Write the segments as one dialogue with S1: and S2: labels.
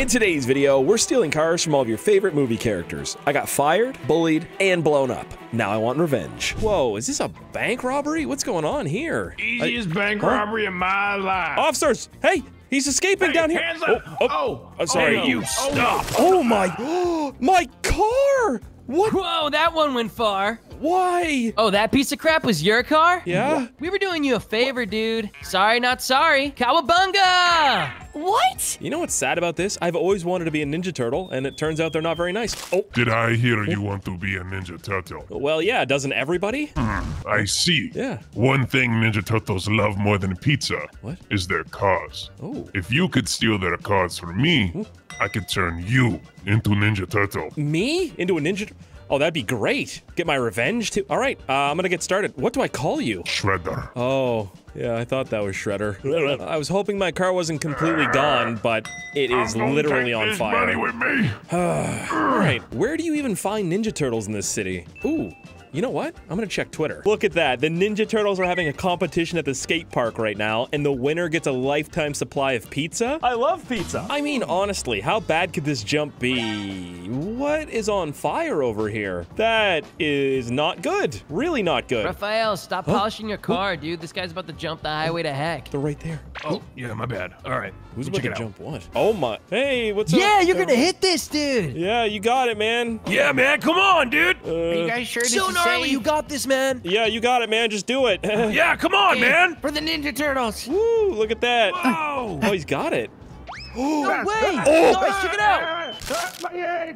S1: In today's video, we're stealing cars from all of your favorite movie characters. I got fired, bullied, and blown up. Now I want revenge. Whoa, is this a bank robbery? What's going on here?
S2: Easiest bank
S1: huh?
S2: robbery in my life.
S1: Officers, hey, he's escaping
S2: Hey,
S1: down here.
S2: hands up. Oh,
S1: I'm sorry.
S2: oh, you stop.
S1: Oh my, my car! What?
S3: Whoa, that one went far.
S1: Why?
S3: Oh, that piece of crap was your car?
S1: Yeah?
S3: We were doing you a favor, dude. Sorry, not sorry. Cowabunga!
S4: What?
S1: You know what's sad about this? I've always wanted to be a Ninja Turtle, and it turns out they're not very nice. Oh,
S5: Did I hear you want to be a Ninja Turtle?
S1: well, yeah, doesn't everybody?
S5: Hmm, I see.
S1: Yeah.
S5: One thing Ninja Turtles love more than pizza
S1: What?
S5: is their cars.
S1: Oh.
S5: If you could steal their cars from me, I could turn you into a Ninja Turtle.
S1: Me? Into a Ninja? Oh, that'd be great. Get my revenge too. All right, uh, I'm gonna get started. What do I call you?
S5: Shredder.
S1: Oh, yeah, I thought that was Shredder. I was hoping my car wasn't completely gone, but it is literally on
S5: this money
S1: fire.
S5: with me.
S1: All right, where do you even find Ninja Turtles in this city? Ooh. You know what? I'm gonna check Twitter. Look at that. The Ninja Turtles are having a competition at the skate park right now, and the winner gets a lifetime supply of pizza. I love pizza. I mean, honestly, how bad could this jump be? What is on fire over here? That is not good. Really not good.
S3: Raphael, stop polishing your car, dude. This guy's about to jump the highway to heck.
S1: They're right there.
S2: Oh, yeah, my bad. All right.
S1: Who's about to jump what? Oh my. Hey, what's up?
S3: Yeah, you're gonna hit this, dude.
S1: Yeah, you got it, man.
S2: Yeah, man, come on, dude.
S4: Uh, are you guys sure this
S3: So
S4: is
S3: gnarly,
S4: safe?
S3: you got this, man.
S1: Yeah, you got it, man. Just do it.
S2: yeah, come on,
S4: Hey,
S2: man.
S4: For the Ninja Turtles.
S1: Woo, look at that.
S2: Whoa.
S1: Oh, he's got it.
S3: No way. Oh. Nice, check it out.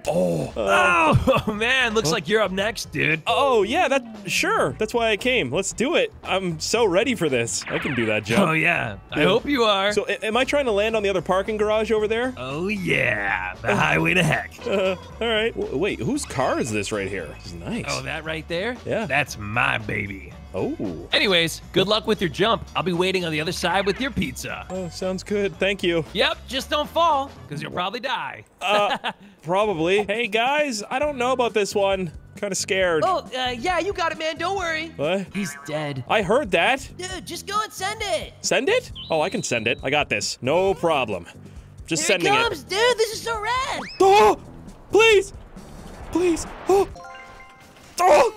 S2: Oh, man, looks like you're up next, dude.
S1: Oh, yeah, that sure. That's why I came. Let's do it. I'm so ready for this. I can do that jump.
S2: Oh, yeah. I
S1: Yeah.
S2: hope you are.
S1: So, am I trying to land on the other parking garage over there?
S2: oh, yeah. The highway to heck.
S1: Uh, all right. W- wait, whose car is this right here? This is nice.
S2: Oh, that right there?
S1: Yeah.
S2: That's my baby.
S1: Oh.
S2: Anyways, good luck with your jump. I'll be waiting on the other side with your pizza.
S1: Oh, sounds good. Thank you.
S2: Yep, just don't fall, because you'll probably die.
S1: Uh, probably. Hey guys, I don't know about this one. Kind of scared.
S3: Oh, uh, yeah, you got it, man. Don't worry.
S1: What?
S3: He's dead.
S1: I heard that.
S3: Dude, just go and send it.
S1: Send it? Oh, I can send it. I got this. No problem. Just
S3: Here
S1: sending
S3: it comes, dude. This is so rad.
S1: Oh! Please! Please! Oh! Oh!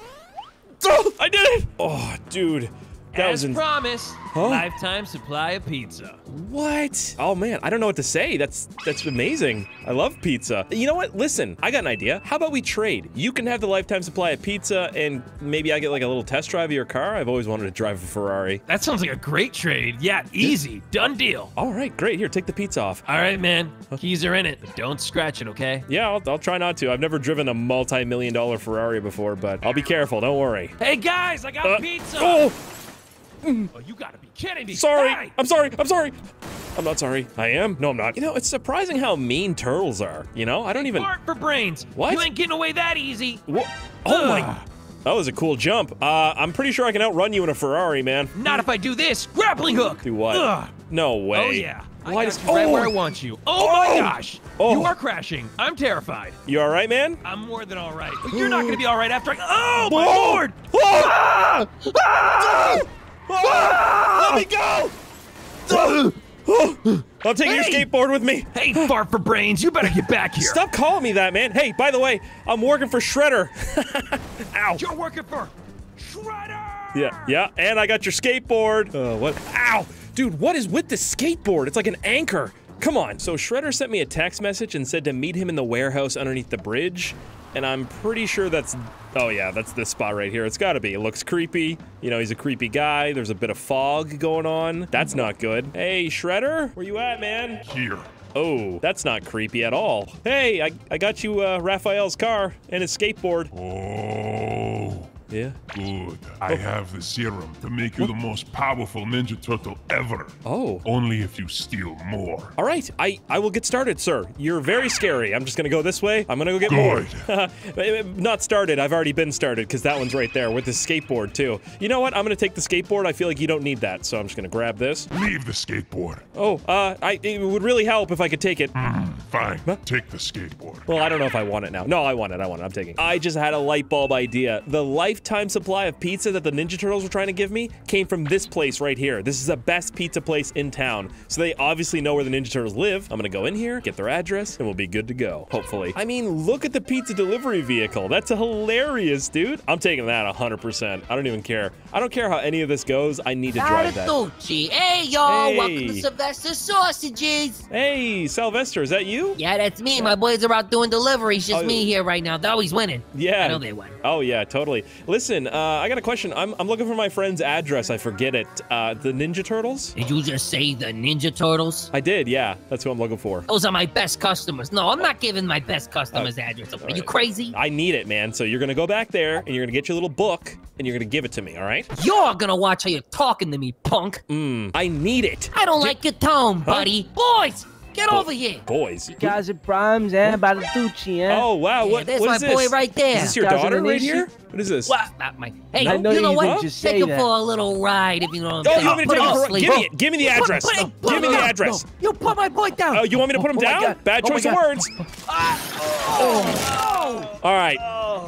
S1: Oh! I did it! Oh, dude. That was
S2: As
S1: in-
S2: promised, lifetime supply of pizza.
S1: What? Oh man, I don't know what to say. That's that's amazing. I love pizza. You know what? Listen, I got an idea. How about we trade? You can have the lifetime supply of pizza, and maybe I get like a little test drive of your car. I've always wanted to drive a Ferrari.
S2: That sounds like a great trade. Yeah, easy. Done deal.
S1: All right, great. Here, take the pizza off.
S2: All right, man. Keys are in it, but don't scratch it, okay?
S1: Yeah, I'll, I'll try not to. I've never driven a multi-million dollar Ferrari before, but I'll be careful. Don't worry.
S2: Hey, guys, I got
S1: Uh,
S2: pizza.
S1: oh,
S2: Oh, you gotta be kidding me.
S1: sorry.
S2: Hey!
S1: I'm sorry. I'm sorry. I'm not sorry. I am. No, I'm not. You know, it's surprising how mean turtles are. You know, I don't even.
S2: Fart for brains.
S1: What?
S2: You ain't getting away that easy.
S1: Wha- Oh my.
S2: Ugh.
S1: That was a cool jump. Uh, I'm pretty sure I can outrun you in a Ferrari, man.
S2: Not if I do this. Grappling hook.
S1: Do what?
S2: Ugh.
S1: No way.
S2: Oh, yeah. I
S1: Why does-
S2: you right
S1: Oh!
S2: where I want you. Oh, my
S1: Oh!
S2: gosh.
S1: Oh.
S2: You are crashing. I'm terrified.
S1: You all right, man?
S2: I'm more than all right. But you're not gonna be all right after I. Oh, my
S1: Oh!
S2: lord.
S1: Oh! Ah! Ah! Let me go! Oh! I'm taking your skateboard with me.
S2: Hey, fart for brains. You better get back here.
S1: Stop calling me that, man. Hey, by the way, I'm working for Shredder. Ow.
S2: You're working for Shredder.
S1: Yeah, yeah, and I got your skateboard. Uh, what? Ow! Dude, what is with the skateboard? It's like an anchor. Come on. So Shredder sent me a text message and said to meet him in the warehouse underneath the bridge. And I'm pretty sure that's. Oh, yeah, that's this spot right here. It's gotta be. It looks creepy. You know, he's a creepy guy. There's a bit of fog going on. That's not good. Hey, Shredder, where you at, man?
S5: Here.
S1: Oh, that's not creepy at all. Hey, I, I got you uh, Raphael's car and his skateboard.
S5: Oh,
S1: Yeah.
S5: good. I have the serum to make you the most powerful Ninja Turtle ever.
S1: Oh.
S5: Only if you steal more.
S1: All right, I, I will get started, sir. You're very scary. I'm just gonna go this way. I'm gonna go get more. Not started. I've already been started because that one's right there with the skateboard too. You know what? I'm gonna take the skateboard. I feel like you don't need that, so I'm just gonna grab this.
S5: Leave the skateboard.
S1: Oh, uh, I it would really help if I could take it.
S5: Fine. Take the skateboard.
S1: Well, I don't know if I want it now. No, I want it. I want it. I'm taking. it. I just had a light bulb idea. The lifetime supply of pizza that the Ninja Turtles were trying to give me came from this place right here. This is the best pizza place in town. So they obviously know where the Ninja Turtles live. I'm gonna go in here, get their address, and we'll be good to go, hopefully. I mean, look at the pizza delivery vehicle. That's hilarious, dude. I'm taking that 100%. I don't even care. I don't care how any of this goes. I need to drive that.
S6: Hey, y'all. Welcome to Sylvester Sausages.
S1: Hey, Sylvester, is that you?
S6: Yeah, that's me. My boys are out doing deliveries. Just
S1: Oh.
S6: me here right now. They're always winning.
S1: Yeah.
S6: I know they win.
S1: Oh yeah, totally. Listen, uh, I got a question. I'm, I'm looking for my friend's address. I forget it. Uh, the Ninja Turtles?
S6: Did you just say the Ninja Turtles?
S1: I did. Yeah, that's who I'm looking for.
S6: Those are my best customers. No, I'm not giving my best customers address. Are you crazy?
S1: I need it, man. So you're gonna go back there and you're gonna get your little book and you're gonna give it to me. All right?
S6: You're gonna watch how you're talking to me, punk.
S1: Mm, I need it.
S6: I don't like your tone, buddy. Boys, get over here.
S1: Boys.
S7: You guys at Primes and Badaducci, eh?
S1: Oh wow,
S6: Yeah,
S1: what,
S6: there's
S1: what
S6: my
S1: is this?
S6: boy right there.
S1: Is this your daughter right
S7: they
S1: here? What is this?
S6: What? Not my. Hey,
S7: I know
S6: you know what?
S7: didn't just
S6: Take
S7: say
S6: him for a little ride if you know what I'm
S1: Oh,
S6: saying.
S1: you want me to
S6: Put
S1: take
S6: him
S1: him for?
S6: sleep.
S1: Give me it. Give me the address.
S6: put him- put
S1: Give me the address.
S6: No, You put my boy down.
S1: Oh, you want me to put him
S7: Oh
S1: down?
S7: God.
S1: Bad
S7: Oh
S1: choice of words. All right.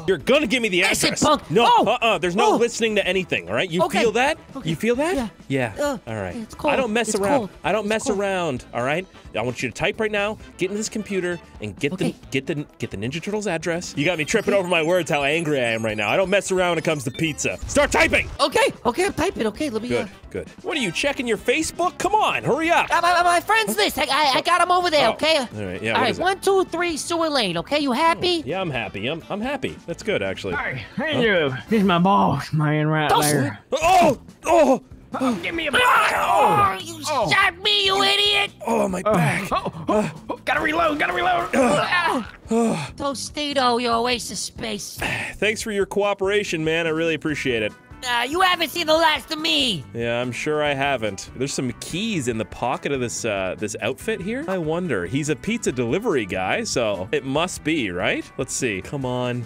S1: You're gonna give me the address.
S6: punk.
S1: No,
S6: Oh.
S1: uh-uh. There's no
S6: Oh.
S1: listening to anything. All right. You
S6: Okay.
S1: feel that?
S6: Okay.
S1: You feel that?
S6: Yeah.
S1: Yeah.
S6: Uh,
S1: all right.
S6: it's cold.
S1: I don't mess
S6: It's
S1: around.
S6: cold.
S1: I don't
S6: It's
S1: mess
S6: cold.
S1: around. All right. I want you to type right now. Get into this computer and get
S6: Okay.
S1: the get the get the Ninja Turtles address. You got me tripping over my words. How angry I am right now. I don't mess around when it comes to pizza. Start typing.
S6: Okay, okay, I'm typing. Okay, let me.
S1: Good.
S6: Uh,
S1: Good. What are you checking your Facebook? Come on, hurry up.
S6: uh, my, my friend's list. I, I, I got him over there.
S1: Oh,
S6: Okay.
S1: all right, yeah,
S6: All
S1: what
S6: right.
S1: is it?
S6: One, two, three. Sewer lane. Okay. You happy?
S1: Oh, yeah, I'm happy. I'm I'm happy. That's good actually.
S7: Hey, hey, you. This is my boss, man, right
S6: Don't
S7: there.
S1: Oh oh, oh! oh!
S7: Give me a ah,
S6: Oh, you shot me, you idiot!
S1: Oh, my back.
S7: Oh, oh, oh, gotta reload, gotta reload. Ah. Ah.
S6: Tostito, you're a waste of space.
S1: Thanks for your cooperation, man. I really appreciate it.
S6: Uh, you haven't seen the last of me.
S1: Yeah, I'm sure I haven't. There's some keys in the pocket of this uh, this outfit here. I wonder. He's a pizza delivery guy, so it must be, right? Let's see. Come on.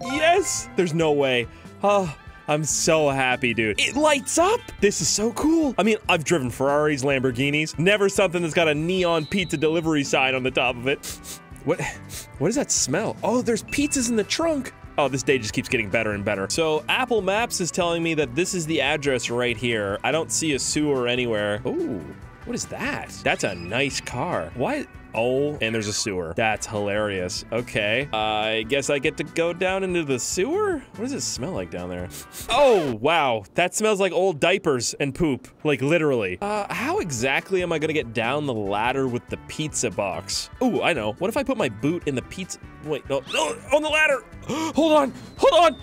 S1: Yes! There's no way. Oh, I'm so happy, dude. It lights up! This is so cool. I mean, I've driven Ferraris, Lamborghinis. Never something that's got a neon pizza delivery sign on the top of it. What what does that smell? Oh, there's pizzas in the trunk. Oh, this day just keeps getting better and better. So Apple Maps is telling me that this is the address right here. I don't see a sewer anywhere. Ooh, what is that? That's a nice car. Why? Oh, and there's a sewer. That's hilarious. Okay, I guess I get to go down into the sewer? What does it smell like down there? Oh, wow. That smells like old diapers and poop. Like, literally. Uh, how exactly am I gonna get down the ladder with the pizza box? Ooh, I know. What if I put my boot in the pizza? Wait, no, no, on the ladder. Hold on, hold on.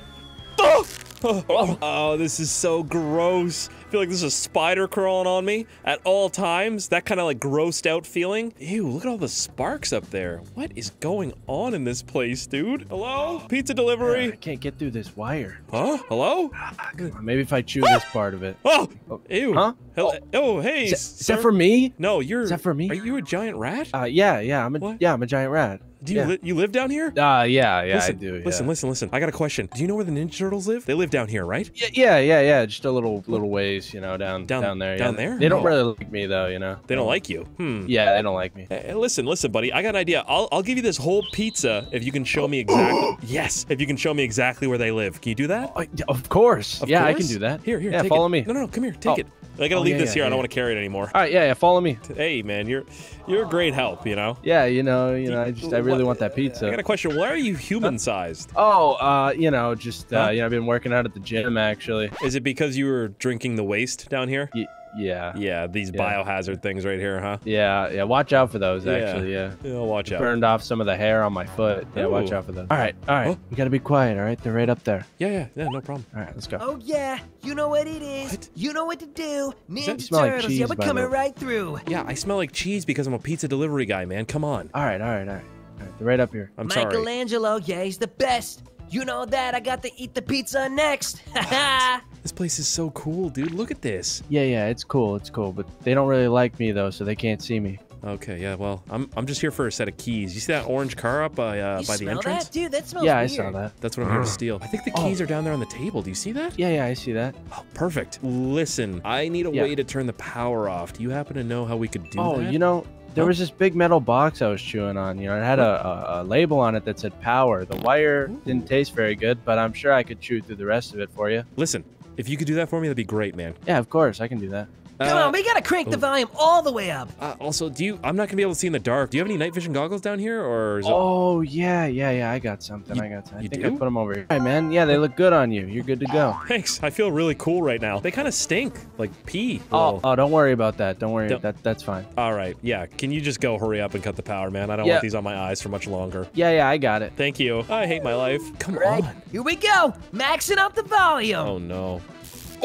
S1: Oh! Oh, oh, this is so gross. I feel like there's a spider crawling on me at all times. That kind of like grossed out feeling. Ew, look at all the sparks up there. What is going on in this place, dude? Hello? Pizza delivery.
S7: I can't get through this wire.
S1: Huh? Hello?
S7: Maybe if I chew this part of it.
S1: Oh! Ew.
S7: Huh?
S1: Hel- Oh, hey.
S7: Is that, is that for me?
S1: No, you're.
S7: Is that for me?
S1: Are you a giant rat?
S7: Uh, yeah, yeah, I'm a
S1: What?
S7: yeah, I'm a giant rat.
S1: Do you
S7: yeah.
S1: li- you live down here?
S7: Uh, yeah, yeah,
S1: listen,
S7: I do. Yeah.
S1: Listen, listen, listen. I got a question. Do you know where the Ninja Turtles live? They live down here, right?
S7: Yeah, yeah, yeah, yeah. Just a little, little ways, you know, down,
S1: Down-
S7: down, there.
S1: down
S7: yeah.
S1: there?
S7: They don't
S1: Oh.
S7: really like me though, you know.
S1: They don't like you. Hmm.
S7: Yeah, they don't like me.
S1: Hey, listen, listen, buddy. I got an idea. I'll, I'll give you this whole pizza if you can show me exactly. yes, if you can show me exactly where they live. Can you do that?
S7: Oh, of course.
S1: Of
S7: yeah, I can do that.
S1: Here, here.
S7: Yeah,
S1: take
S7: follow
S1: it.
S7: me.
S1: No, no, no. Come here. Take
S7: Oh.
S1: it. I gotta
S7: Oh,
S1: leave
S7: yeah,
S1: this
S7: yeah,
S1: here. I don't
S7: yeah.
S1: want to carry it anymore.
S7: All right, yeah, yeah. Follow me.
S1: Hey, man, you're you're a great help. You know.
S7: Yeah, you know, you know, I just, I really
S1: What-
S7: want that pizza.
S1: I got a question. Why are you human-sized?
S7: Oh, uh, you know, just uh,
S1: Huh?
S7: you know, I've been working out at the gym actually.
S1: Is it because you were drinking the waste down here?
S7: Y- yeah,
S1: Yeah, these
S7: Yeah.
S1: biohazard things right here, huh?
S7: yeah, yeah. Watch out for those. Actually, yeah.
S1: Yeah, watch out.
S7: Burned off some of the hair on my foot. Yeah, watch out for those. All right, all right.
S1: Oh.
S7: We gotta be quiet. All right, they're right up there.
S1: Yeah, yeah, yeah. No problem.
S7: All right, let's go.
S8: Oh yeah, you know what it is.
S1: What?
S8: You know what to do. Ninja
S1: that
S7: smell like
S8: Turtles,
S7: cheese,
S8: yeah, we're coming right through.
S1: Yeah, I smell like cheese because I'm a pizza delivery guy, man. Come on.
S7: All right, all right, all right. All right they're right up here.
S1: I'm sorry.
S8: Michelangelo, yeah, he's the best. You know that. I got to eat the pizza next.
S1: This place is so cool, dude. Look at this.
S7: Yeah, yeah, it's cool, it's cool, but they don't really like me though, so they can't see me.
S1: Okay, yeah. Well, I'm I'm just here for a set of keys. You see that orange car up by uh,
S8: you
S1: by the
S8: smell
S1: entrance?
S8: that, dude? That smells
S7: yeah, I saw that.
S1: That's what I'm here to steal. I think the keys are down there on the table. Do you see that?
S7: Yeah, yeah, I see that.
S1: Oh, perfect. Listen, I need a
S7: Yeah.
S1: way to turn the power off. Do you happen to know how we could do
S7: oh,
S1: that?
S7: you know, there was this big metal box I was chewing on. You know, it had a, a, a label on it that said power. The wire didn't taste very good, but I'm sure I could chew through the rest of it for you.
S1: Listen, if you could do that for me, that'd be great, man.
S7: Yeah, of course, I can do that.
S8: Come
S1: Uh,
S8: on, we gotta crank the
S1: oh.
S8: volume all the way up.
S1: Uh, also, do you? I'm not gonna be able to see in the dark. Do you have any night vision goggles down here, or is it?
S7: Oh yeah, yeah, yeah. I got something.
S1: You-
S7: I got. Some. I
S1: you
S7: think
S1: do?
S7: I put them over here. All right, man. Yeah, they look good on you. You're good to go.
S1: Thanks. I feel really cool right now. They kind of stink, like pee. a
S7: Oh, oh, don't worry about that. Don't worry.
S1: Don't-
S7: That that's fine.
S1: All right. Yeah. Can you just go hurry up and cut the power, man? I don't
S7: Yeah.
S1: want these on my eyes for much longer.
S7: Yeah, yeah, I got it.
S1: Thank you. I hate my life. Come
S8: Right,
S1: on.
S8: here we go. Maxing out the volume.
S1: Oh no.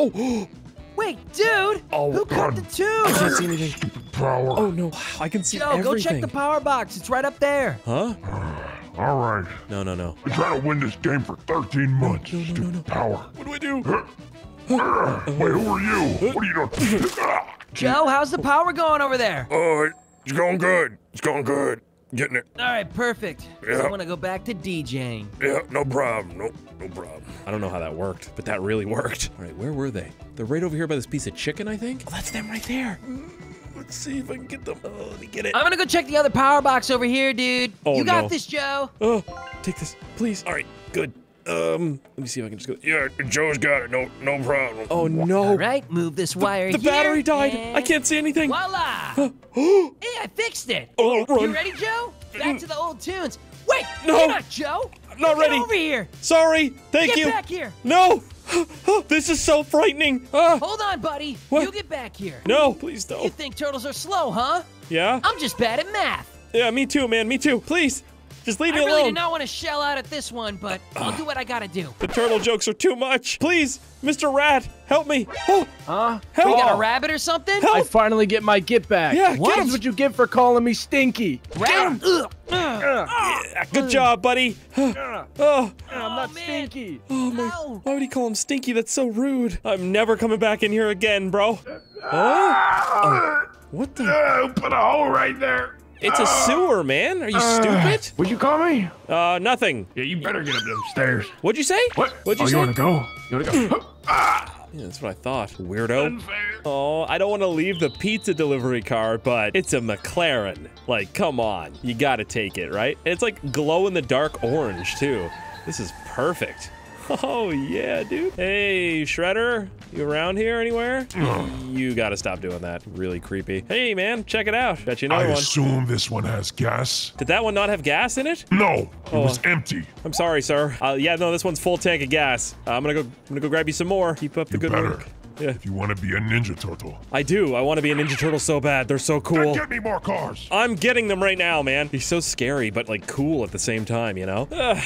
S1: Oh,
S8: Wait, dude.
S1: Oh,
S8: Who cut
S5: God.
S8: the
S1: I can't see anything.
S5: Power.
S1: Oh no. I can see
S8: Joe,
S1: everything.
S8: go check the power box. It's right up there.
S1: Huh?
S5: All right.
S1: No, no, no.
S5: I'm trying to win this game for 13 months.
S1: no, no, no,
S5: Stupid
S1: no.
S5: Power.
S1: What do I do?
S5: Ah, Wait, who are you? What are you doing?
S8: Joe, how's the power going over there?
S5: Oh, it's going good. It's going good. Getting it.
S8: All right, perfect.
S5: Yeah.
S8: I want to go back to DJing.
S5: Yeah, no problem. No, no problem.
S1: I don't know how that worked, but that really worked. All right, where were they? They're right over here by this piece of chicken, I think. Oh, that's them right there. Mm, let's see if I can get them. Oh, let me get it.
S8: I'm gonna go check the other power box over here, dude.
S1: Oh,
S8: you got
S1: no.
S8: this, Joe.
S1: Oh, take this, please. All right, good. Um, let me see if I can just go.
S5: Yeah, Joe's got it. No, no problem.
S1: Oh no.
S8: All right, move this wire
S1: The
S8: here.
S1: battery died.
S8: and
S1: I can't see anything.
S8: Voila! hey, I fixed it.
S1: Oh,
S8: You ready, Joe? Back to the old tunes. Wait,
S1: No.
S8: you're not Joe.
S1: I'm not
S8: Get
S1: ready.
S8: over here.
S1: Sorry. Thank
S8: Get
S1: you.
S8: back here.
S1: No. this is so frightening. Ah.
S8: Hold on, buddy.
S1: What?
S8: You get back here.
S1: No, please don't.
S8: You think turtles are slow, huh?
S1: Yeah?
S8: I'm just bad at math.
S1: Yeah, me too, man. Me too. Please. Just leave
S8: I
S1: me
S8: really
S1: alone.
S8: did not want to shell out at this one, but I'll do what I gotta do.
S1: The turtle jokes are too much. Please, Mr. Rat, help me. Oh,
S7: Huh?
S1: help.
S8: We got a rabbit or something?
S1: Help.
S7: I finally get my get back.
S1: Yeah, get
S7: That's
S1: him.
S7: what you get for calling me stinky.
S8: Rat? Ugh.
S1: Yeah, good job, buddy. oh,
S7: I'm not
S8: man.
S7: stinky.
S1: oh my.
S8: Ow.
S1: Why would he call him Stinky? That's so rude. I'm never coming back in here again, bro. Huh? Oh, what the?
S5: Ah, put a hole right there.
S1: It's a sewer, man. Are you stupid?
S5: What'd you call me?
S1: Uh, nothing.
S5: Yeah, you better get up them stairs.
S1: What'd you say?
S5: What?
S1: What'd you
S5: oh,
S1: say?
S5: you wanna go? You wanna go?
S1: Yeah, that's what I thought. Weirdo.
S5: Unfair.
S1: Oh, I don't want to leave the pizza delivery car, but it's a McLaren. Like, come on. You gotta take it, right? It's like glow in the dark orange, too. This is perfect. Oh, yeah, dude. Hey, Shredder, you around here anywhere? you gotta stop doing that. Really creepy. Hey, man, check it out. Bet you
S5: I
S1: another one.
S5: assume this one has gas.
S1: Did that one not have gas in it?
S5: No, it
S1: Oh.
S5: was empty.
S1: I'm sorry, sir. Uh, yeah, no, this one's full tank of gas. Uh, I'm gonna go. I'm gonna go grab you some more. Keep up the
S5: You
S1: good
S5: better.
S1: work. Yeah,
S5: If you want to be a Ninja Turtle,
S1: I do. I want to be a Ninja Turtle so bad. They're so
S5: then
S1: cool.
S5: get me more cars.
S1: I'm getting them right now, man. He's so scary, but like cool at the same time, you know? Ugh.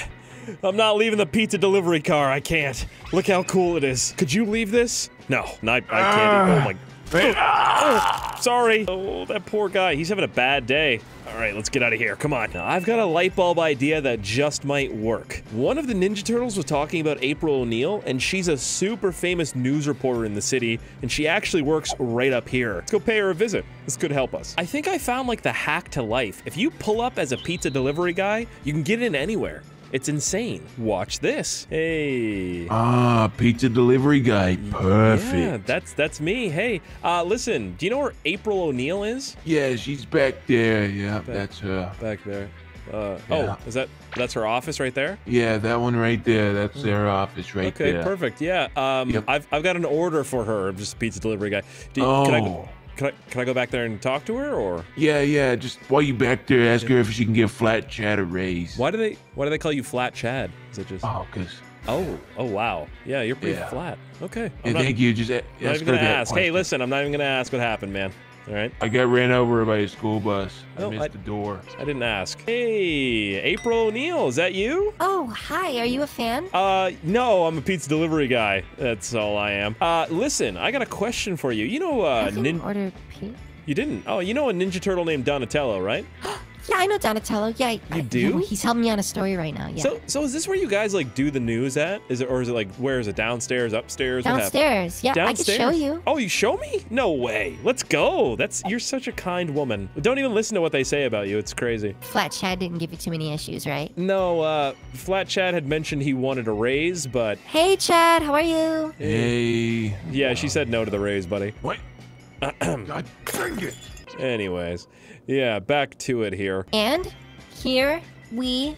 S1: I'm not leaving the pizza delivery car. I can't. Look how cool it is. Could you leave this? No, not. I can't. oh my. Ah. Oh, sorry. Oh, that poor guy. He's having a bad day. All right, let's get out of here. Come on. Now, I've got a light bulb idea that just might work. One of the Ninja Turtles was talking about April O'Neil, and she's a super famous news reporter in the city, and she actually works right up here. Let's go pay her a visit. This could help us. I think I found like the hack to life. If you pull up as a pizza delivery guy, you can get in anywhere. It's insane. Watch this. Hey.
S9: Ah, pizza delivery guy. Perfect.
S1: Yeah, that's that's me. Hey, uh, listen. Do you know where April O'Neil is?
S9: Yeah, she's back there. Yeah, that's her.
S1: Back there. Uh,
S9: Yeah.
S1: Oh, is that that's her office right there?
S9: Yeah, that one right there. That's their office right
S1: okay,
S9: there.
S1: Okay, perfect. Yeah. Um,
S9: Yep.
S1: I've I've got an order for her. I'm just a pizza delivery guy. Do, Can I
S9: Oh.
S1: Can I can I go back there and talk to her or
S9: Yeah, yeah. Just while you back there, ask her if she can get flat Chad a raise.
S1: why do they why do they call you Flat Chad? Is it just
S9: Oh, cause.
S1: oh oh wow yeah you're pretty
S9: Yeah.
S1: flat. Okay. I'm
S9: Yeah,
S1: not,
S9: thank you. Just a-
S1: I'm not even gonna ask. Hey, listen, I'm not even gonna ask what happened, man. All right.
S9: I got ran over by a school bus. I
S1: No,
S9: missed
S1: I-
S9: the door.
S1: I didn't ask. Hey, April O'Neil, is that you?
S4: Oh, hi. Are you a fan?
S1: Uh, no, I'm a pizza delivery guy. That's all I am. Uh, listen, I got a question for you. You know, uh,
S4: I can
S1: nin-
S4: order pizza.
S1: you didn't? Oh, you know a Ninja Turtle named Donatello, right?
S4: Yeah, I know Donatello. Yeah, I-
S1: You do?
S4: He's helping me on a story right now. Yeah.
S1: So, so is this where you guys like do the news at? Is it, or is it like where is it? Downstairs, upstairs? What happened?
S4: Downstairs. Yeah, I can show you.
S1: Oh, you show me? No way. Let's go. That's you're such a kind woman. Don't even listen to what they say about you. It's crazy.
S4: Flat Chad didn't give you too many issues, right?
S1: No, uh, Flat Chad had mentioned he wanted a raise, but
S4: Hey, Chad. How are you?
S9: Hey.
S1: yeah, she said no to the raise, buddy.
S9: What? God dang it.
S1: Anyways, yeah, back to it here.
S4: And here we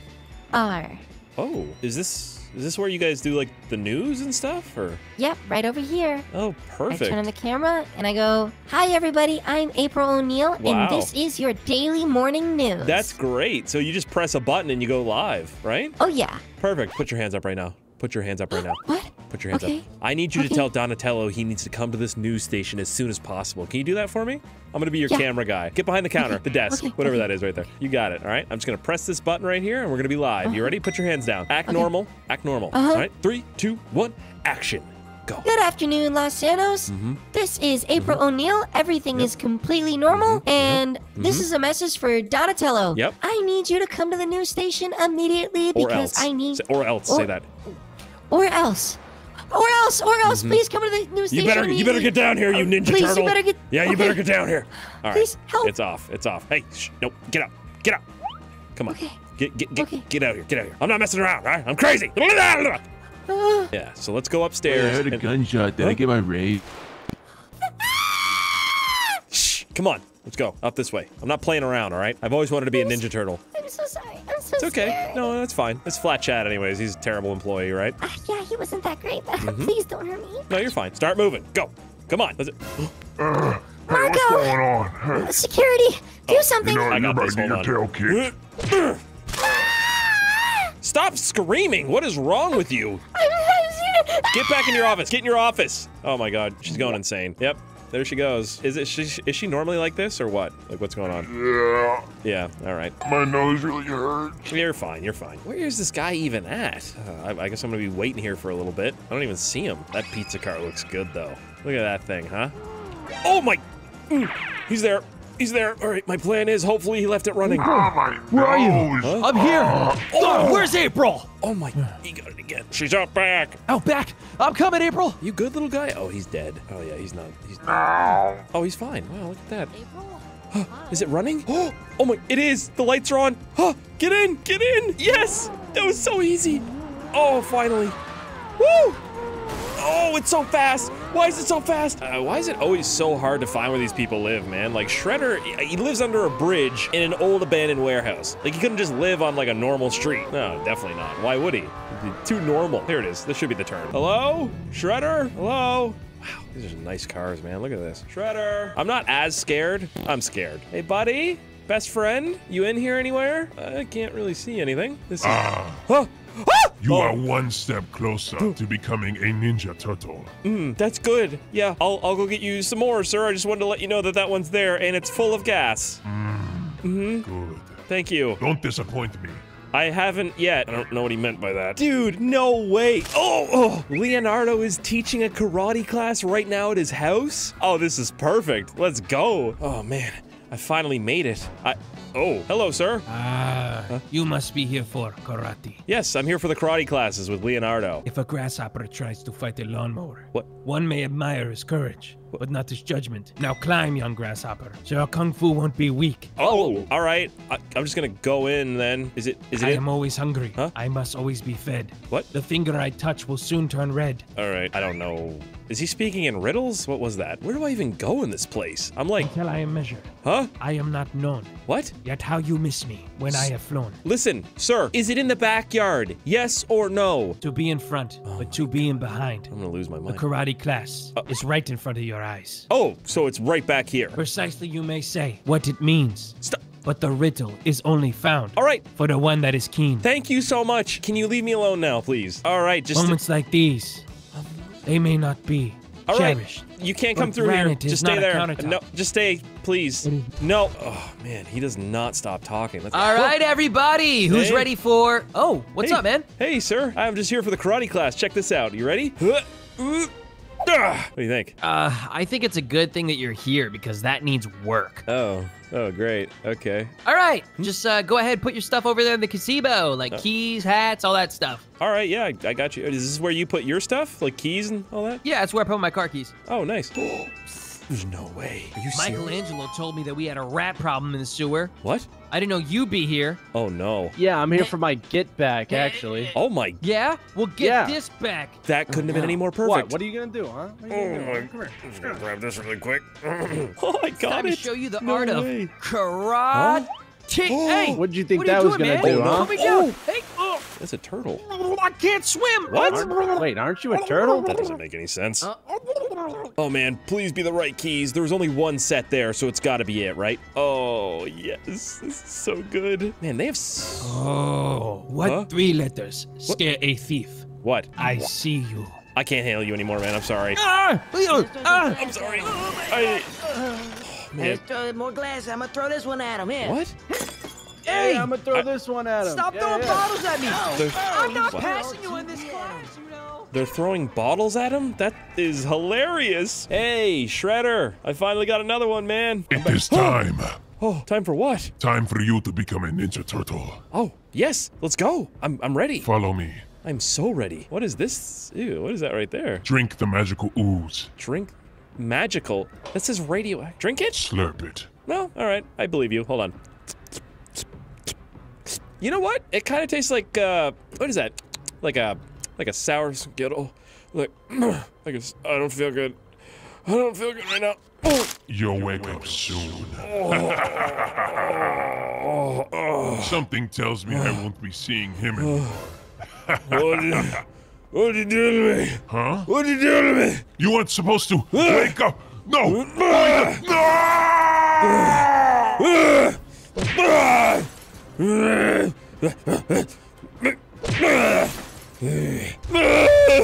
S4: are.
S1: Oh, is this is this where you guys do like the news and stuff or?
S4: Yep, right over here.
S1: Oh, perfect.
S4: I turn on the camera and I go, Hi, everybody. I'm April O'Neil,
S1: Wow.
S4: and this is your daily morning news.
S1: That's great. So you just press a button and you go live, right?
S4: Oh, yeah.
S1: Perfect. Put your hands up right now. Put your hands up right now.
S4: What?
S1: Put your hands
S4: Okay.
S1: up. I need you to tell Donatello he needs to come to this news station as soon as possible. Can you do that for me? I'm gonna be your
S4: Yeah.
S1: camera guy. Get behind the counter, the desk,
S4: Okay,
S1: whatever
S4: okay.
S1: that is right there. You got it. All right. I'm just gonna press this button right here, and we're gonna be live. You ready? Put your hands down. Act normal. Act normal.
S4: Uh-huh.
S1: All right. Three, two, one. Action. Go.
S4: Good afternoon, Los Santos.
S1: Mm-hmm.
S4: This is April O'Neil. Everything is completely normal. And this is a message for Donatello.
S1: Mm-hmm. Yep.
S4: I need you to come to the news station immediately
S1: Or
S4: because
S1: else.
S4: I need.
S1: Say- Or else. Say that.
S4: Or else. Or else. Or else. Please come to the news.
S1: You
S4: station.
S1: better, you better get down here, you ninja
S4: please,
S1: turtle.
S4: you better get.
S1: Yeah, you
S4: okay.
S1: better get down here. All right.
S4: Please, help.
S1: It's off. It's off. Hey, shh, nope. Get up. Get up. Come on.
S4: Okay.
S1: Get get get,
S4: Okay.
S1: get out here. Get out here. I'm not messing around. All right. I'm crazy.
S4: Uh,
S1: Yeah. So let's go upstairs.
S9: I heard a
S1: and-
S9: gunshot. Did I get my raise?
S1: Shh. Come on. Let's go up this way. I'm not playing around. All right. I've always wanted to be a ninja turtle.
S4: I'm so sorry. I'm so
S1: It's okay.
S4: scared.
S1: No, that's fine. It's flat Chad, anyways. He's a terrible employee, right?
S4: Uh, yeah, he wasn't that great. But
S1: Mm-hmm.
S4: Please don't hurt me.
S1: No, you're fine. Start moving. Go. Come on. Let's-
S5: Uh, hey, what's
S4: Marco!
S5: going on? Hey,
S4: Security, do
S5: you
S4: something.
S5: know,
S1: I
S5: you're
S1: got
S5: about
S1: this.
S5: to get
S1: Hold
S5: your
S1: on.
S5: tail kicked.
S1: Stop screaming. What is wrong with you?
S4: I'm, I'm.
S1: Get back in your office. Get in your office. Oh my god, she's going insane. Yep. There she goes. Is it? She, is she normally like this or what? Like what's going on?
S5: Yeah,
S1: Yeah. All right.
S5: my nose really hurts.
S1: You're fine. You're fine. Where is this guy even at? Uh, I, I guess I'm gonna be waiting here for a little bit. I don't even see him. That pizza cart looks good though. Look at that thing, huh? Oh my! Mm, he's there. He's there. All right. My plan is hopefully he left it running.
S5: Oh, my
S10: Where are you?
S5: nose.
S10: I'm here. Oh, where's April?
S1: Oh my! He got it again. She's up back.
S10: Oh, back. I'm coming, April.
S1: You good little guy? Oh, he's dead. Oh yeah, he's not. He's.
S5: Ow.
S1: Oh, he's fine. Wow, look at that. Is it running? Oh my, it is. The lights are on. Oh, get in, get in. Yes, that was so easy. Oh, finally. Woo! Oh, it's so fast. Why is it so fast? Uh, why is it always so hard to find where these people live, man? Like Shredder, he- lives under a bridge in an old abandoned warehouse. Like he couldn't just live on like a normal street. No, definitely not. Why would he? Too normal. Here it is. This should be the turn. Hello, Shredder. Hello. Wow, these are nice cars, man. Look at this. Shredder. I'm not as scared. I'm scared. Hey, buddy. Best friend. You in here anywhere? I can't really see anything. This is.
S5: Ah,
S1: Huh?
S5: You
S1: Oh.
S5: are one step closer to becoming a ninja turtle.
S1: Mm, that's good. Yeah, I'll, I'll go get you some more, sir. I just wanted to let you know that that one's there and it's full of gas. Hmm.
S5: Good.
S1: Thank you.
S5: Don't disappoint me.
S1: I haven't yet. I don't know what he meant by that. Dude, no way. Oh, oh, Leonardo is teaching a karate class right now at his house? Oh, this is perfect. Let's go. Oh, man. I finally made it. I. Oh, hello, sir.
S2: Ah, you must be here for karate.
S1: Yes, I'm here for the karate classes with Leonardo.
S2: If a grasshopper tries to fight a lawnmower,
S1: What?
S2: one may admire his courage, but not his judgment. Now climb, young grasshopper, so your kung fu won't be weak.
S1: Oh, all right. I, I'm just gonna go in then. Is it? Is it?
S2: I
S1: in?
S2: am always hungry.
S1: Huh?
S2: I must always be fed.
S1: What?
S2: The finger I touch will soon turn red.
S1: All right. I don't know. Is he speaking in riddles? What was that? Where do I even go in this place? I'm like,
S2: Until I am measured,
S1: huh?
S2: I am not known.
S1: What?
S2: Yet how you miss me when I have flown.
S1: Listen, sir, is it in the backyard? Yes or no?
S2: To be in front, oh but to be in behind.
S1: I'm gonna lose my mind.
S2: The karate class uh. is right in front of your eyes.
S1: Oh, so it's right back here.
S2: Precisely you may say what it means.
S1: Stop.
S2: But the riddle is only found
S1: All right.
S2: for the one that is keen.
S1: Thank you so much. Can you leave me alone now, please? All right, just
S2: Moments like these, they may not be
S1: all right.
S2: cherished.
S1: You can't come
S2: But
S1: through here. Just stay there.
S2: Uh,
S1: no, just stay, please. No. Oh man, he does not stop talking. Let's
S11: All right, everybody, who's
S1: Hey.
S11: ready for? Oh, what's
S1: Hey.
S11: up, man?
S1: Hey, sir. I'm just here for the karate class. Check this out. You ready? Ah. What do you think?
S11: Uh, I think it's a good thing that you're here because that needs work.
S1: Oh, oh, great. Okay.
S11: All right, just uh, go ahead, put your stuff over there in the gazebo, like keys, hats, all that stuff.
S1: All right. Yeah, I, I got you. Is this where you put your stuff, like keys and all that?
S11: Yeah, that's where I put my car keys.
S1: Oh, nice. There's no way. Are you serious?
S11: Michelangelo told me that we had a rat problem in the sewer.
S1: What?
S11: I didn't know you'd be here.
S1: Oh no.
S7: Yeah, I'm here for my get back, actually.
S1: Oh my.
S11: Yeah? Well, get
S7: Yeah.
S11: this back.
S1: That couldn't have been any more perfect.
S7: What? What are you gonna do, huh? What are you
S1: Oh
S7: gonna do?
S1: Oh, my.
S7: Come here.
S1: I'm just gonna grab this really quick. oh, my God. I
S11: Time
S1: got
S11: to show you the
S1: No
S11: art
S1: way.
S11: of karate. Hey,
S7: What did you think
S11: what
S7: that
S11: you
S7: was gonna
S11: man?
S7: do, huh?
S11: Put. Hey, oh,
S1: That's a turtle.
S11: I can't swim.
S1: What?
S7: Wait, aren't you a turtle?
S1: That doesn't make any sense. Oh man, please be the right keys. There was only one set there, so it's got to be it, right? Oh yes, this is so good. Man, they have. S-
S2: Oh, what
S1: Huh?
S2: three letters scare a thief?
S1: what?
S2: I see you.
S1: I can't handle you anymore, man. I'm sorry.
S2: Ah! ah!
S1: I'm sorry. I. Oh,
S8: Hey, throw more glass. I'm gonna throw this one at him. Here.
S1: What?
S7: Hey, I'm gonna throw this one at him.
S11: Stop
S7: Yeah,
S11: throwing
S7: yeah.
S11: bottles at me.
S1: Oh, they're, oh,
S11: I'm not
S1: What?
S11: passing you in this class, you know.
S1: they're throwing bottles at him? That is hilarious. Hey, Shredder. I finally got another one, man.
S5: It is time.
S1: Oh, time for what?
S5: Time for you to become a Ninja Turtle.
S1: Oh, yes. Let's go. I'm, I'm ready.
S5: Follow me.
S1: I'm so ready. What is this? Ew, what is that right there?
S5: Drink the magical ooze.
S1: Drink magical. This is radioactive. Drink it?
S5: Slurp it.
S1: No, all right. I believe you. Hold on. You know what? It kind of tastes like uh, what is that? Like a like a sour skittle. Like like I don't feel good. I don't feel good right now. Oh,
S5: You'll wake up soon. Something tells me I won't be seeing him anymore.
S1: What did, what did you do to me?
S5: Huh?
S1: What did you do to me?
S5: You weren't supposed to ah! wake up. No. Ah! Wake up. No!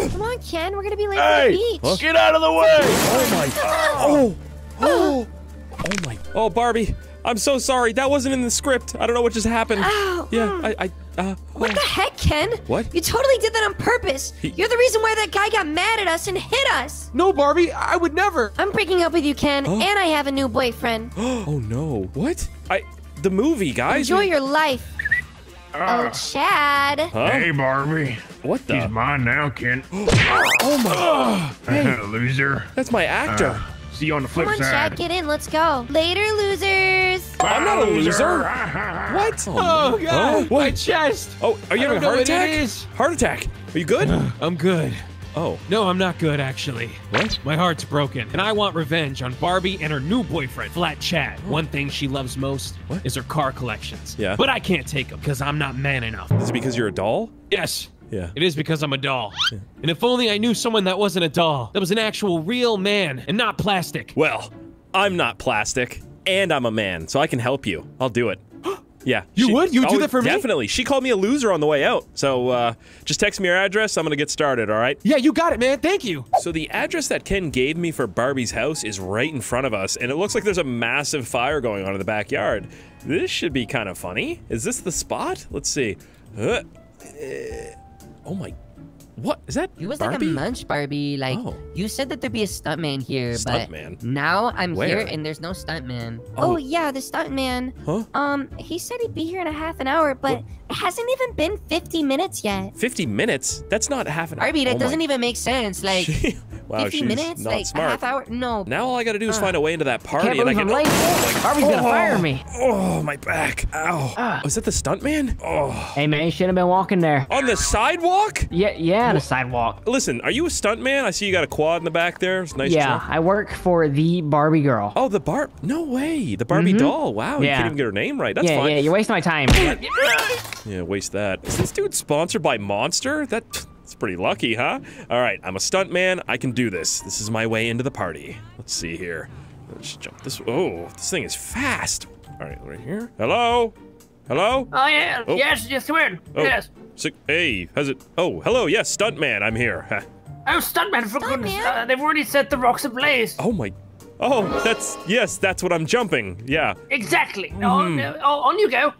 S4: Come on, Ken. We're gonna be late for the beach.
S7: Get out of the way!
S1: Oh my! Oh! Oh! Oh my! Oh, Barbie, I'm so sorry. That wasn't in the script. I don't know what just happened.
S4: Ow.
S1: Yeah, I, I, uh,
S4: What
S1: oh.
S4: the heck, Ken?
S1: What?
S4: You totally did that on purpose.
S1: He-
S4: You're the reason why that guy got mad at us and hit us.
S2: No, Barbie, I would never.
S4: I'm breaking up with you, Ken, and I have a new boyfriend.
S1: Oh no! What? I, the movie, guys.
S4: Enjoy your life.
S1: Ah.
S4: Oh, Chad.
S1: Huh?
S9: Hey, Barbie.
S1: What the?
S9: He's mine now, Ken.
S1: Oh my! hey.
S9: Loser.
S1: That's my actor.
S9: Uh, see you on the flip
S4: Come on,
S9: side.
S4: Chad, get in. Let's go. Later, losers.
S1: I'm not a loser. What?
S2: Oh, oh
S1: no.
S2: God,
S1: What?
S2: my chest.
S1: Oh, are you
S2: I
S1: having a heart
S2: what
S1: attack?
S2: it is.
S1: Heart attack. Are you good?
S2: Uh, I'm good.
S1: oh.
S2: No, I'm not good, actually.
S1: What?
S2: My heart's broken, and I want revenge on Barbie and her new boyfriend, Flat Chad. One thing she loves most
S1: What?
S2: is her car collections.
S1: Yeah.
S2: But I can't take them because I'm not man enough.
S1: Is it because you're a doll?
S2: Yes.
S1: Yeah.
S2: It is because I'm a doll. And if only I knew someone that wasn't a doll, that was an actual real man and not plastic.
S1: Well, I'm not plastic, and I'm a man, so I can help you. I'll do it. Yeah.
S2: You would? You would do
S1: oh,
S2: that for me?
S1: Definitely. She called me a loser on the way out. So uh, just text me your address. I'm going to get started, all right?
S2: Yeah, you got it, man. Thank you.
S1: So the address that Ken gave me for Barbie's house is right in front of us, and it looks like there's a massive fire going on in the backyard. This should be kind of funny. Is this the spot? Let's see. Uh, uh, oh my. What? Is that
S6: You was
S1: Barbie?
S6: like a munch Barbie. Like
S1: Oh.
S6: you said that there'd be a stuntman here,
S1: Stuntman?
S6: but now I'm
S1: Where?
S6: here and there's no stuntman.
S4: Oh, yeah, the stuntman.
S1: Huh?
S4: Um, he said he'd be here in a half an hour, but
S1: What?
S4: It hasn't even been 50 minutes yet.
S1: 50 minutes? That's not half an hour.
S6: Barbie, that
S1: Oh
S6: doesn't even make sense. Like
S1: wow,
S6: 50
S1: she's
S6: minutes,
S1: not
S6: like
S1: smart.
S6: a half hour. No.
S1: Now all I gotta do is
S6: Uh,
S1: find a way into that party
S6: Can't
S1: and I can.
S6: I'm late.
S1: Oh, my-
S6: Barbie's gonna
S1: oh,
S6: fire me.
S1: Oh, my back. Ow. Was that the stuntman? Oh.
S12: Hey man, you shouldn't have been walking there.
S1: On the sidewalk?
S12: Yeah, yeah, on the sidewalk.
S1: Listen, are you a stuntman? I see you got a quad in the back there. It's nice
S12: yeah,
S1: truck.
S12: I work for the Barbie girl.
S1: Oh, the Bar. No way. The Barbie
S12: Mhm.
S1: doll. Wow. You can't even get her name right. That's
S12: yeah,
S1: fine.
S12: yeah, you're wasting my time.
S1: Yeah, waste that. Is this dude sponsored by Monster? That, that's pretty lucky, huh? All right, I'm a stuntman. I can do this. This is my way into the party. Let's see here. Let's jump this. Oh, this thing is fast. All right, right here. Hello? Hello?
S12: oh yeah,
S1: Oh.
S12: yes, yes, come in.
S1: Oh.
S12: Yes.
S1: Sick. Hey, how's it? Oh, hello. Yes, stuntman. I'm here. Huh.
S12: Oh, stuntman, for goodness,
S4: Stuntman?
S12: uh, they've already set the rocks ablaze.
S1: Oh my. Oh, that's yes. That's what I'm jumping. Yeah.
S12: Exactly. On, oh, on you go.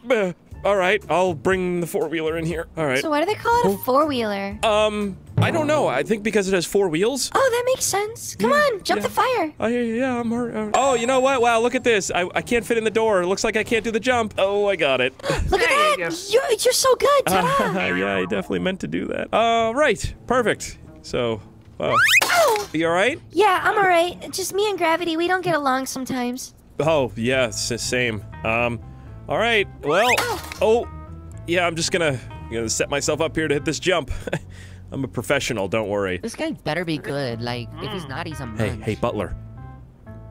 S1: Uh, all right. I'll bring the four wheeler in here. All right.
S4: So why do they call it a four-wheeler?
S1: Um, I don't know. I think because it has four wheels.
S4: Oh, that makes sense. Come on, jump
S1: yeah.
S4: the fire.
S1: Oh yeah, yeah, I'm alright. Oh, you know what? Wow, look at this. I, I can't fit in the door. It looks like I can't do the jump. Oh, I got it.
S4: Look at
S12: There you
S4: that. You're, you're so good. Ta-da.
S1: yeah, I definitely meant to do that. Uh, right. Perfect. So, wow.
S4: Oh!
S1: You all right?
S4: Yeah, I'm alright. Just me and Gravity, we don't get along sometimes.
S1: Oh, yeah, s- same. Um, all right. Well, oh, yeah, I'm just gonna, gonna set myself up here to hit this jump. I'm a professional, don't worry.
S6: This guy better be good. Like, if he's not, he's a
S1: Hey,
S6: munch.
S1: hey, Butler,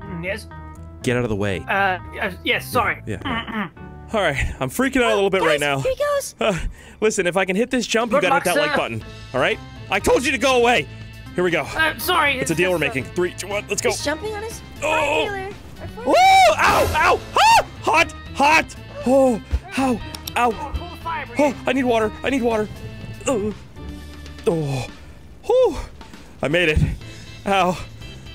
S12: Mm, Yes.
S1: get out of the way.
S12: Uh, uh, yes. Sorry.
S1: Yeah. All right, I'm freaking out a little bit right now.
S4: Here he goes.
S1: Uh, listen, if I can hit this jump, you gotta hit
S12: luck,
S1: that like button. All right? I told you to go away. Here we go.
S12: Uh, sorry.
S1: It's a deal we're making. Three, two, one, let's go.
S4: He's jumping on his
S1: Oh.
S4: four-wheeler.
S1: Woo! Ow! Ow! Ah! Hot! Hot! Oh! how? Ow! Oh! I need water! I need water! Oh! Oh! Whew! I made it. Ow!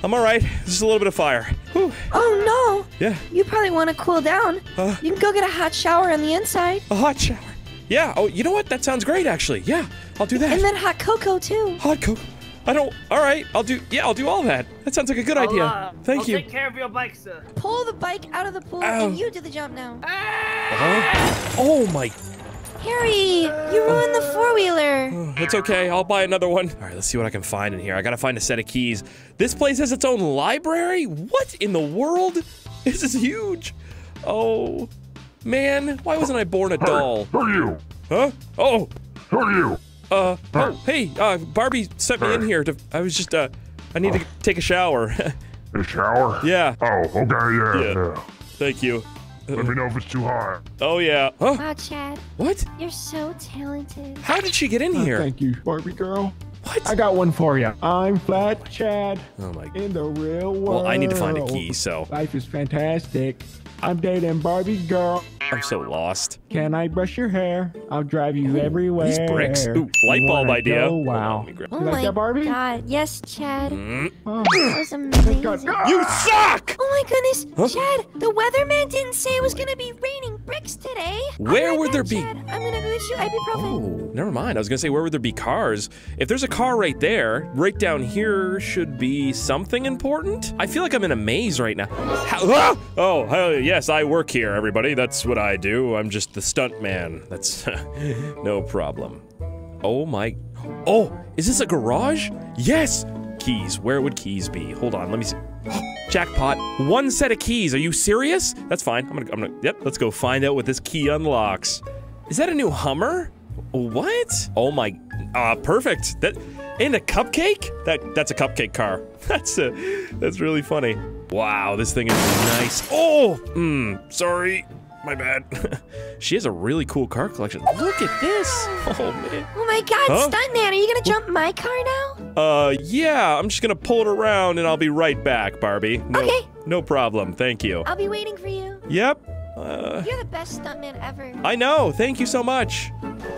S1: I'm all right. Just a little bit of fire. Whew.
S4: Oh no!
S1: Yeah.
S4: You probably want to cool down.
S1: Uh.
S4: you can go get a hot shower on the inside.
S1: A hot shower. Yeah. Oh, you know what? That sounds great, actually. Yeah. I'll do that.
S4: And then hot cocoa too.
S1: Hot cocoa. I don't. All right. I'll do. Yeah. I'll do all that. That sounds like a good
S12: I'll,
S1: idea.
S12: uh,
S1: Thank
S12: I'll
S1: you.
S12: take care of your bike, sir.
S4: Pull the bike out of the pool
S1: Ow.
S4: and you do the jump now.
S1: Huh? Oh my.
S4: Harry, you ruined the four-wheeler.
S1: It's okay. I'll buy another one. All right, let's see what I can find in here. I gotta find a set of keys. This place has its own library? What in the world? This is huge. Oh, man. Why wasn't I born a doll?
S5: Who are you?
S1: Huh? Oh,
S5: Who are you?
S1: Uh, oh, hey, uh, Barbie sent me in here to, I was just, uh, I need to take a shower.
S5: A shower?
S1: yeah,
S5: Oh, okay, yeah,
S1: Yeah.
S5: yeah.
S1: thank you.
S5: Let me know if it's too hot.
S1: Oh, yeah. Huh?
S4: Wow, Chad,
S1: What?
S4: you're so talented.
S1: How did she get in here?
S3: Thank you, Barbie girl.
S1: What?
S3: I got one for you. I'm Flat Chad
S1: Oh, my.
S3: in the real world.
S1: Well, I need to find a key, so
S3: Life is fantastic. I'm dating Barbie girl.
S1: I'm so lost.
S3: Can I brush your hair? I'll drive you everywhere.
S1: These bricks. Ooh, light bulb idea.
S3: go? Wow.
S1: let me grab-
S4: Oh
S3: You like
S4: my
S3: that, Barbie?
S4: god, yes, Chad.
S1: Mm.
S3: Oh,
S4: That was amazing.
S3: God.
S1: You suck!
S4: Oh my goodness,
S1: Huh?
S4: Chad, the weatherman didn't say it was gonna be raining bricks today.
S1: Where
S4: be
S1: would
S4: right
S1: there
S4: back,
S1: be-
S4: Chad. I'm gonna go get you ibuprofen.
S1: Oh, never mind. I was gonna say, where would there be cars? If there's a car right there, right down here should be something important. I feel like I'm in a maze right now. How, ah! Oh, hell yes, I work here, everybody. That's what I do. I'm just the stunt man. That's no problem. Oh my. Oh, is this a garage? Yes! Keys. Where would keys be? Hold on, let me see. Jackpot. One set of keys. Are you serious? That's fine. I'm gonna, I'm gonna, yep, let's go find out what this key unlocks. Is that a new Hummer? What? Oh my, uh, perfect. That, and a cupcake? That, that's a cupcake car. That's a, that's really funny. Wow, this thing is nice. Oh, hmm, sorry. My bad. she has a really cool car collection. Look at this. Oh man.
S4: Oh my god,
S1: Huh?
S4: Stuntman, are you gonna jump my car now?
S1: Uh, yeah, I'm just gonna pull it around and I'll be right back, Barbie. No,
S4: Okay.
S1: No problem. Thank you.
S4: I'll be waiting for you.
S1: Yep. Uh,
S4: You're the best stuntman ever.
S1: I know. Thank you so much.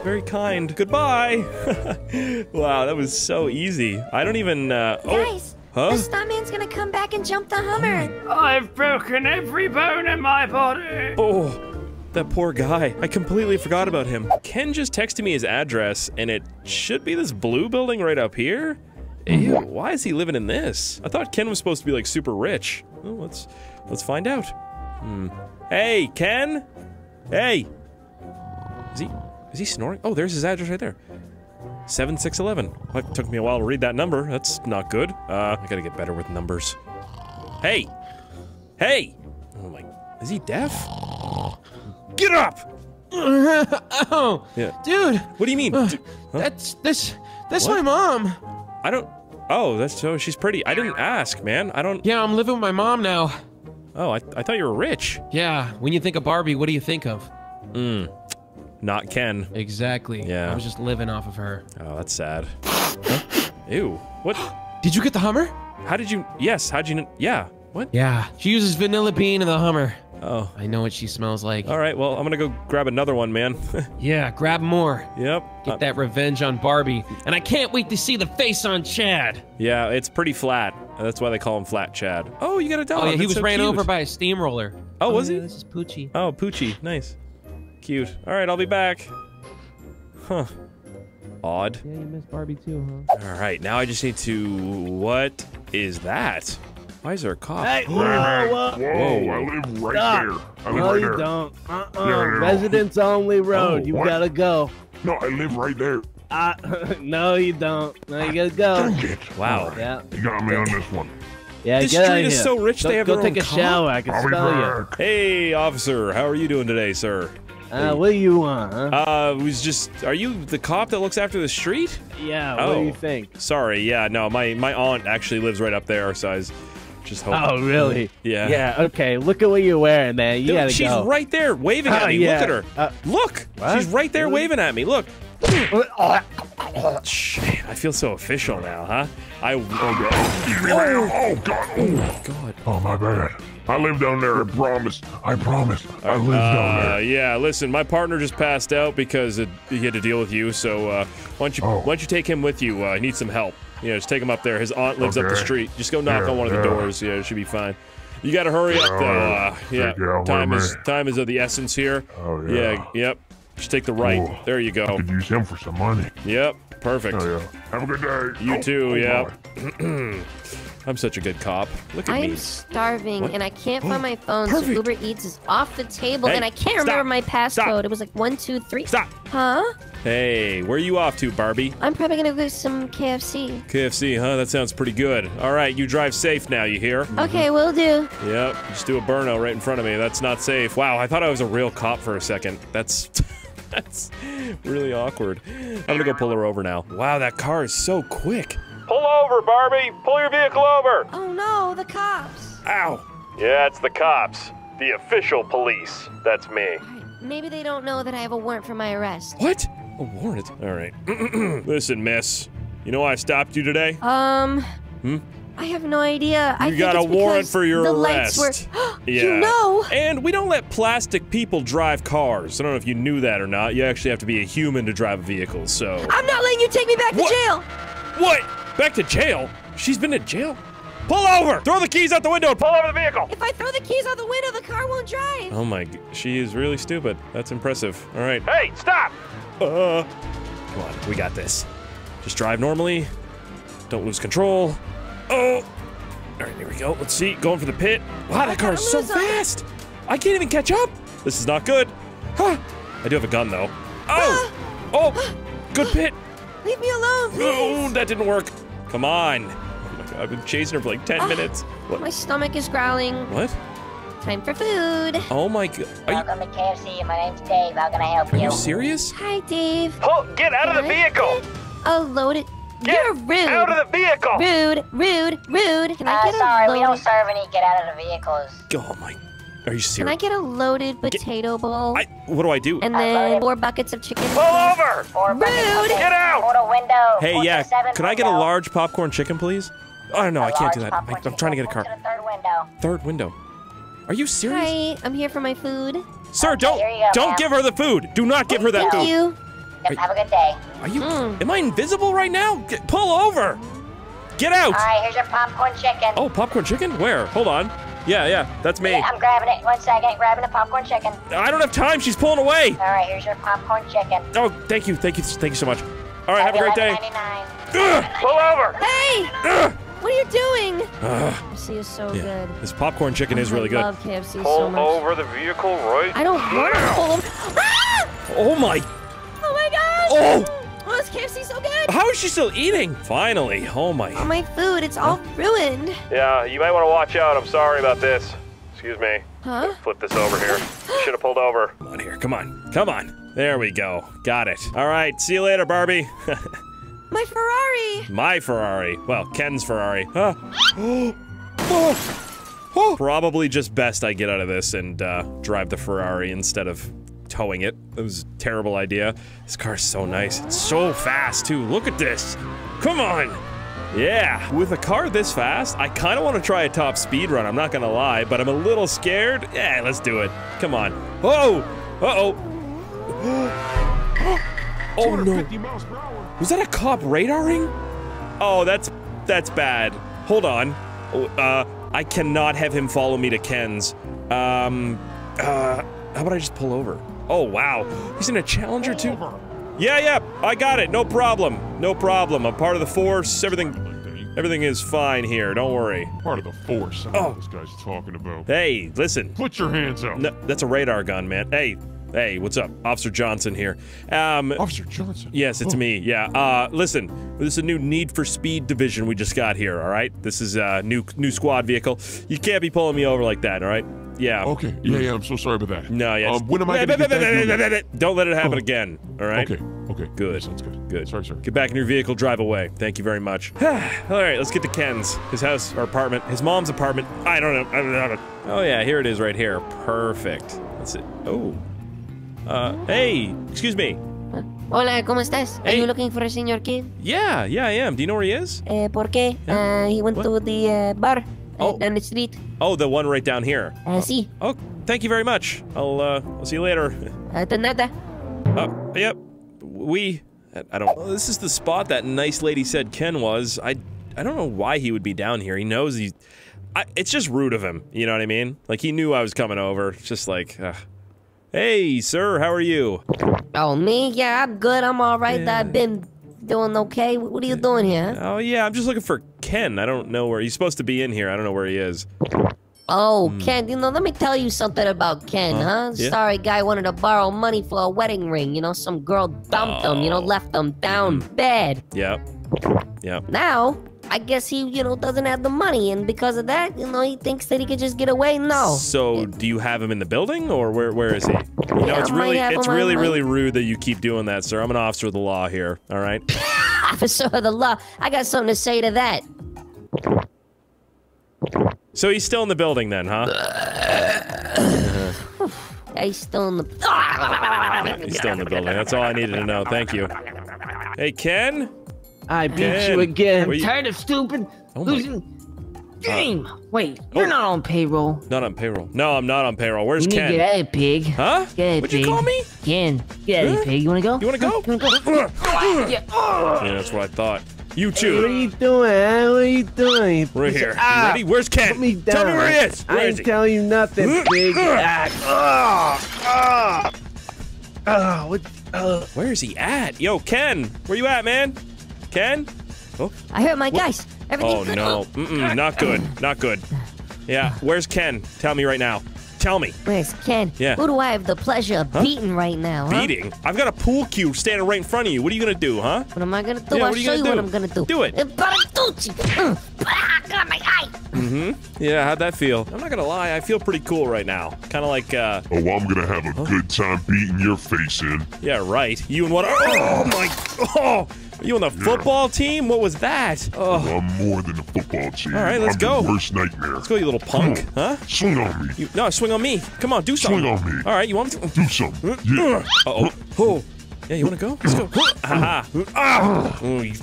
S1: Very kind. Goodbye. wow, that was so easy. I don't even. Uh, oh,
S4: Guys,
S1: huh?
S4: the stuntman's gonna come back and jump the Hummer.
S12: I've broken every bone in my body.
S1: Oh, that poor guy. I completely forgot about him. Ken just texted me his address, and it should be this blue building right up here. Ew, why is he living in this? I thought Ken was supposed to be like super rich. Well, let's let's find out. Hmm. Hey, Ken. Hey. Is he is he snoring? Oh, there's his address right there. 7611. Well, it took me a while to read that number. That's not good. Uh, I gotta get better with numbers. Hey. Hey. Oh my. Is he deaf? Get up!
S2: oh,
S1: Yeah.
S2: dude,
S1: What do you mean?
S2: uh,
S1: huh?
S2: that's this. That's
S1: What?
S2: my mom.
S1: I don't. Oh, that's so. She's pretty. I didn't ask, man. I don't.
S2: Yeah, I'm living with my mom now.
S1: Oh, I, I thought you were rich.
S2: Yeah, when you think of Barbie, what do you think of?
S1: Mm. Not Ken.
S2: Exactly.
S1: Yeah.
S2: I was just living off of her.
S1: Oh, that's sad. Huh? Ew. What?
S2: Did you get the Hummer?
S1: How did you? Yes. How'd you? Yeah. What?
S2: Yeah. She uses vanilla bean in the Hummer.
S1: Oh.
S2: I know what she smells like.
S1: All right. Well, I'm gonna go grab another one, man.
S2: Yeah, grab more.
S1: yep.
S2: Get
S1: Uh,
S2: that revenge on Barbie. And I can't wait to see the face on Chad.
S1: yeah, it's pretty flat. That's why they call him Flat Chad. Oh, you got a dog.
S2: Oh, yeah, he
S1: That's
S2: was
S1: so
S2: ran
S1: cute.
S2: over by a steamroller.
S1: Oh, was
S2: yeah,
S1: he?
S2: This is Poochie.
S1: Oh, Poochie. Nice. Cute. All right, I'll be back. Huh. Odd.
S2: Yeah, you missed Barbie too, huh?
S1: All right, now I just need to. What is that? Why is there a cop?
S5: Hey, man. Whoa, I live right there. I live
S7: No,
S5: right
S7: you
S5: there.
S7: don't. Uh-uh.
S5: Yeah, I know.
S7: Residents only road.
S5: Oh,
S7: you
S5: what?
S7: gotta go.
S5: No, I live right there.
S7: Uh, no, you don't. No, you gotta go.
S5: Dang it.
S1: Wow.
S7: Yeah.
S5: You got me on this one.
S7: Yeah,
S1: This
S7: get out
S1: street
S7: of
S1: is
S7: here.
S1: so rich
S7: go,
S1: they have
S7: go
S1: their
S7: take
S1: own
S7: a
S1: cop?
S7: shower. I can
S5: I'll be
S7: smell you.
S5: back.
S1: Hey, officer, how are you doing today, sir?
S7: Uh, what do you want, huh?
S1: Uh, was just. Are you the cop that looks after the street?
S7: yeah, what
S1: oh.
S7: do you think?
S1: Sorry, yeah, no, my my aunt actually lives right up there, so I was just hoping.
S7: Oh, really?
S1: Yeah.
S7: Yeah, okay. Look at what you're wearing, man. You
S1: Dude,
S7: gotta
S1: she's
S7: go.
S1: right there waving at
S7: Oh,
S1: me.
S7: yeah.
S1: Look at her.
S7: Uh,
S1: Look,
S7: what?
S1: she's right there
S7: Really?
S1: waving at me. Look. Shh, man, I feel so official now, huh? I.
S5: Oh, God. Oh, God. Oh,
S1: God.
S5: oh, my bad. I live down there. I promise. I promise. I live down
S1: Uh,
S5: there.
S1: yeah, listen, my partner just passed out because it, he had to deal with you. So uh, why don't you
S5: Oh.
S1: why don't you take him with you? Uh, he needs some help. You know, just take him up there. His aunt lives up the street. Just go knock
S5: Yeah,
S1: on one of the
S5: yeah.
S1: doors. Yeah, it should be fine. You got to hurry up
S5: Yeah,
S1: though. Uh, yeah, time is
S5: minute.
S1: time is of the essence here.
S5: Oh, yeah.
S1: yep. Just take the right.
S5: Oh.
S1: There you go.
S5: Could use him for some money.
S1: Yep. Perfect.
S5: Oh, yeah. Have a good day.
S1: You
S5: Oh,
S1: too.
S5: oh,
S1: yeah. I'm such a good cop. Look at
S4: I'm
S1: me.
S4: starving
S1: What?
S4: and I can't find my oh, phone,
S1: Perfect.
S4: so Uber Eats is off the table
S1: Hey,
S4: and I can't
S1: stop.
S4: remember my passcode.
S1: Stop.
S4: It was like one, two, three.
S1: Stop.
S4: Huh?
S1: Hey, where are you off to, Barbie?
S4: I'm probably gonna go get some KFC.
S1: KFC, huh? That sounds pretty good. All right, you drive safe now. You hear?
S4: Okay, mm-hmm. will do.
S1: Yep, just do a burno right in front of me. That's not safe. Wow, I thought I was a real cop for a second. That's that's really awkward. I'm gonna go pull her over now. Wow, that car is so quick. Pull over, Barbie. Pull your vehicle over.
S4: Oh no, the cops.
S1: Ow. Yeah, it's the cops. The official police. That's me.
S4: Maybe they don't know that I have a warrant for my arrest.
S1: What? A warrant? All right. Listen, miss. You know why I stopped you today?
S4: Um.
S1: Hmm?
S4: I have no idea. I
S1: You
S4: think
S1: got a
S4: it's
S1: warrant for your
S4: the
S1: arrest.
S4: Lights were.
S1: Yeah.
S4: You know.
S1: And we don't let plastic people drive cars. I don't know if you knew that or not. You actually have to be a human to drive a vehicle, so.
S4: I'm not letting you take me back
S1: What?
S4: to jail.
S1: What? Back to jail? She's been to jail? Pull over! Throw the keys out the window and pull over the vehicle!
S4: If I throw the keys out the window, the car won't drive.
S1: Oh my, she is really stupid. That's impressive. All right. Hey, stop! Uh, come on, we got this. Just drive normally. Don't lose control. Oh! All right, here we go. Let's see. Going for the pit. Wow, that car is so
S4: lose 'em.
S1: fast! I can't even catch up! This is not good. Huh. I do have a gun, though. Oh! Oh! Good pit!
S4: Leave me alone, please.
S1: Oh, that didn't work. Come on. Oh my god, I've been chasing her for like 10
S4: Ah.
S1: minutes. What?
S4: My stomach is growling.
S1: What?
S4: Time for food.
S1: Oh my god. Are you,
S13: Welcome to KFC. My name's Dave. How can I help
S1: are
S13: you?
S1: Are you serious?
S4: Hi, Dave.
S1: Pull, get out
S4: Can I vehicle. A loaded. You're rude.
S1: Out of the vehicle!
S4: Rude, rude, rude. Can I
S13: Uh,
S4: get a
S13: sorry, we don't serve any get out of the vehicles.
S1: Oh my. Are you serious?
S4: Can I get a loaded potato bowl?
S1: I, what do I do?
S4: and then four buckets of chicken.
S1: over!
S13: Four
S4: Rude.
S1: Get out!
S13: Order window.
S1: Hey,
S13: four
S1: yeah,
S13: to seven
S1: could I get a large popcorn chicken, please? Oh, no,
S13: A
S1: I can't do that. I, I'm trying to get a car.
S13: To the third window.
S1: Third window. Are you serious?
S4: Hi, I'm here for my food.
S1: Sir, don't
S13: go,
S1: don't
S13: ma'am.
S1: give her the food. Do not give her that
S4: Thank
S1: food.
S4: you.
S13: Yep, have a good day.
S1: Are you?
S4: Mm.
S1: Am I invisible right now? Get, pull over. Get out.
S13: All right, here's your popcorn chicken.
S1: Oh, popcorn chicken? Where? Hold on. Yeah, yeah, that's me.
S13: Yeah, I'm grabbing it. One second. Grabbing the popcorn chicken.
S1: I don't have time. She's pulling away.
S13: All right, here's your popcorn chicken.
S1: Oh, thank you, thank you, thank you so much. All right, have a great day.
S13: $11.99.
S1: Pull over.
S4: Hey!
S1: Ugh.
S4: What are you doing?
S1: Ugh.
S4: KFC is so
S1: Yeah,
S4: good.
S1: this popcorn chicken is really
S4: I
S1: good.
S4: I love KFC so much.
S1: Pull over the vehicle, right?
S4: I don't want to pull them. Ah!
S1: Oh my!
S4: Oh my gosh!
S1: Oh!
S4: Oh, this KFC so good.
S1: How is she still eating? Finally! Oh
S4: All
S1: my!
S4: my food, it's all ruined.
S1: Yeah, you might want to watch out. I'm sorry about this. Excuse me.
S4: Huh?
S1: Flip this over here. Should have pulled over. Come on here. Come on. Come on. There we go. Got it. All right. See you later, Barbie.
S4: My Ferrari.
S1: My Ferrari. Well, Ken's Ferrari. Huh? Oh. Oh. Probably just best I get out of this and uh, drive the Ferrari instead of towing it. It was a terrible idea. This car's so nice. It's so fast, too. Look at this. Come on. Yeah. With a car this fast, I kind of want to try a top speed run. I'm not going to lie, but I'm a little scared. Yeah, let's do it. Come on. Oh. Uh-oh. oh, no.
S5: 250 miles per hour.
S1: Was that a cop radaring? Oh, that's that's bad. Hold on. Oh, Uh, I cannot have him follow me to Ken's. Um, uh, how about I just pull over? Oh wow, he's in a Challenger too. Yeah, yeah, I got it. No problem. No problem. I'm part of the force. Everything, everything is fine here. Don't worry.
S5: Part of the force. I know
S1: Oh.
S5: what this guy's talking about.
S1: Hey, listen.
S5: Put your hands up.
S1: No, that's a radar gun, man. Hey, Hey, what's up? Officer Johnson here. Um,
S5: Officer Johnson.
S1: Yes, it's
S5: Oh.
S1: me. Yeah. Uh, listen, this is a new Need for Speed division we just got here. All right. This is a new new squad vehicle. You can't be pulling me over like that. All right. Yeah.
S5: Okay. Yeah, yeah. I'm so sorry about that.
S1: No. Yeah.
S5: Um, when am I going to get that?
S1: Don't let it happen
S5: Oh.
S1: again. All right.
S5: Okay. Okay.
S1: Good.
S5: Sounds good.
S1: Good.
S5: Sorry, sir.
S1: Get back in your vehicle. Drive away. Thank you very much. all right. Let's get to Ken's. His house or apartment. His mom's apartment. I don't know. I don't know. Oh yeah. Here it is. Right here. Perfect. That's it. Oh. Uh. Hey. Excuse me.
S4: Hola, ¿cómo estás? Are you looking for a senior kid?
S1: Yeah. Yeah. I am. Do you know where he is?
S4: Eh, ¿Por qué?
S1: Yeah.
S4: Uh, he went
S1: What?
S4: to the uh, bar
S1: Oh.
S4: down the street.
S1: Oh, the one right down here.
S4: Uh, see.
S1: Oh, thank you very much. I'll uh, I'll see you later.
S4: Uh, de nada.
S1: Oh, yep. We. I don't. Well, this is the spot that nice lady said Ken was. I. I don't know why he would be down here. He knows he's. I, it's just rude of him. You know what I mean? Like he knew I was coming over. It's just like. Uh, hey, sir. How are you?
S4: Oh, me? Yeah, I'm good. I'm all right.
S1: Yeah.
S4: I've been doing okay. What are you doing here?
S1: Oh yeah, I'm just looking for Ken. I don't know where he's supposed to be in here. I don't know where he is.
S4: Oh, Ken, you know, let me tell you something about Ken.
S1: Huh?
S4: huh?
S1: Yeah.
S4: Sorry guy wanted to borrow money for a wedding ring. You know, some girl dumped him, you know,
S1: Oh.
S4: left him down
S1: Hmm.
S4: bad.
S1: Yep. Yep.
S4: Now, I guess he, you know, doesn't have the money, and because of that, you know, he thinks that he could just get away. No.
S1: So, do you have him in the building, or where? Where is he? You know,
S4: Yeah,
S1: it's really, it's really, really rude that you keep doing that, sir. I'm an officer of the law here. All right.
S4: Officer of the law, I got something to say to that.
S1: So he's still in the building then, huh?
S4: He's still in the.
S1: He's still in the building. That's all I needed to know. Thank you. Hey, Ken.
S7: I beat
S1: Ken,
S7: you again.
S1: where you-
S6: Tired of stupid
S1: Oh
S6: losing game. Wait, you're
S1: Oh.
S6: not on payroll.
S1: Not on payroll. No, I'm not on payroll. Where's
S6: You need to
S1: Ken?
S6: get out of pig.
S1: Huh?
S6: Get out,
S1: What'd you call me?
S6: Ken, get out
S1: Huh?
S6: of pig. You wanna go?
S1: You wanna go?
S6: You wanna go? yeah.
S1: Yeah, that's what I thought. You too.
S7: What are you doing? huh? What are you doing?
S1: Right here. You
S7: Ah,
S1: ready? Where's Ken?
S7: Put me down.
S1: Tell me where he is. Where
S7: I
S1: is
S7: ain't
S1: he?
S7: telling you nothing, big. Ah, ah, ah, ah, what? Uh,
S1: Where is he at? Yo, Ken. Where you at, man? Ken? Oh.
S4: I heard my guys. Everything
S1: Oh
S4: good?
S1: no. Mm-mm, not good. Not good. Yeah. Where's Ken? Tell me right now. Tell me.
S4: Where's Ken?
S1: Yeah.
S4: Who do I have the pleasure of
S1: Huh?
S4: beating right now? Huh?
S1: Beating? I've got a pool cue standing right in front of you. What are you gonna do, huh?
S4: What am I gonna do?
S1: Yeah,
S4: I'll
S1: what are you
S4: show
S1: gonna
S4: you
S1: do?
S4: what I'm gonna do.
S1: Do it.
S4: Baratucci. Mm. Got my eye.
S1: Mm-hmm. Yeah, how'd that feel? I'm not gonna lie, I feel pretty cool right now. Kind of like, uh,
S5: Oh, I'm gonna have a good time beating your face in.
S1: yeah, right. You and what? Oh my! Oh, you on the football team? What was that? Oh,
S5: I'm more than a football team.
S1: All right, let's
S5: I'm
S1: go.
S5: Your worst nightmare.
S1: let's go, you little punk, huh?
S5: Swing on me.
S1: You, no, swing on me. Come on, do something.
S5: Swing on me.
S1: All right, you want me to?
S5: Do something. Yeah.
S1: Uh oh. Oh. Yeah, you wanna go? Let's go. Haha. Ah. Oh, you-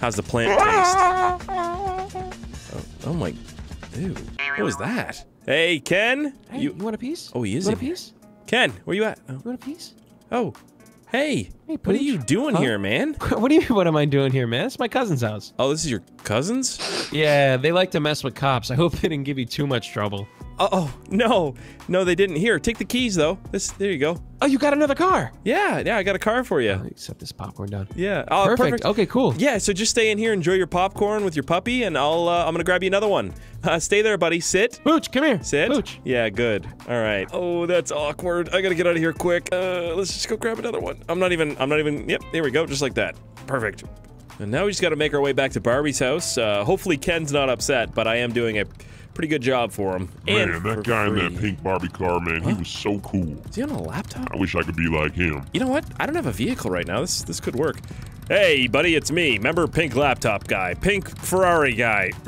S1: How's the plant taste? Oh, oh my. Ew. What was that? Hey, Ken.
S11: Hey,
S1: you.
S11: you, want a piece?
S1: Oh, he is
S11: You want a piece?
S1: Ken, where you at? Oh.
S11: You want a piece?
S1: Oh. Hey.
S11: Hey,
S1: what are you doing
S11: Huh?
S1: here, man?
S11: What do you mean? What am I doing here, man? It's my cousin's house.
S1: Oh, this is your cousins?
S11: Yeah, they like to mess with cops. I hope they didn't give you too much trouble.
S1: Oh, oh, no. No, they didn't. Here, take the keys, though. This, there you go.
S11: Oh, you got another car.
S1: Yeah, yeah, I got a car for you.
S11: Set this popcorn down.
S1: Yeah. Oh,
S11: perfect. Okay, cool.
S1: Yeah, so just stay in here, enjoy your popcorn with your puppy, and I'll uh, I'm gonna grab you another one. Uh, stay there, buddy. Sit.
S11: Pooch, come here.
S1: Sit.
S11: Pooch.
S1: Yeah, good. All right. Oh, that's awkward. I gotta get out of here quick. Uh, let's just go grab another one. I'm not even. I'm not even. Yep. There we go. Just like that. Perfect. And now we just gotta make our way back to Barbie's house. Uh, hopefully Ken's not upset, but I am doing a pretty good job for him.
S5: Man,
S1: and
S5: that guy in that pink Barbie car, man, he was so cool.
S1: Is he on a laptop?
S5: I wish I could be like him.
S1: You know what? I don't have a vehicle right now. This this could work. Hey, buddy, it's me. Remember pink laptop guy, pink Ferrari guy.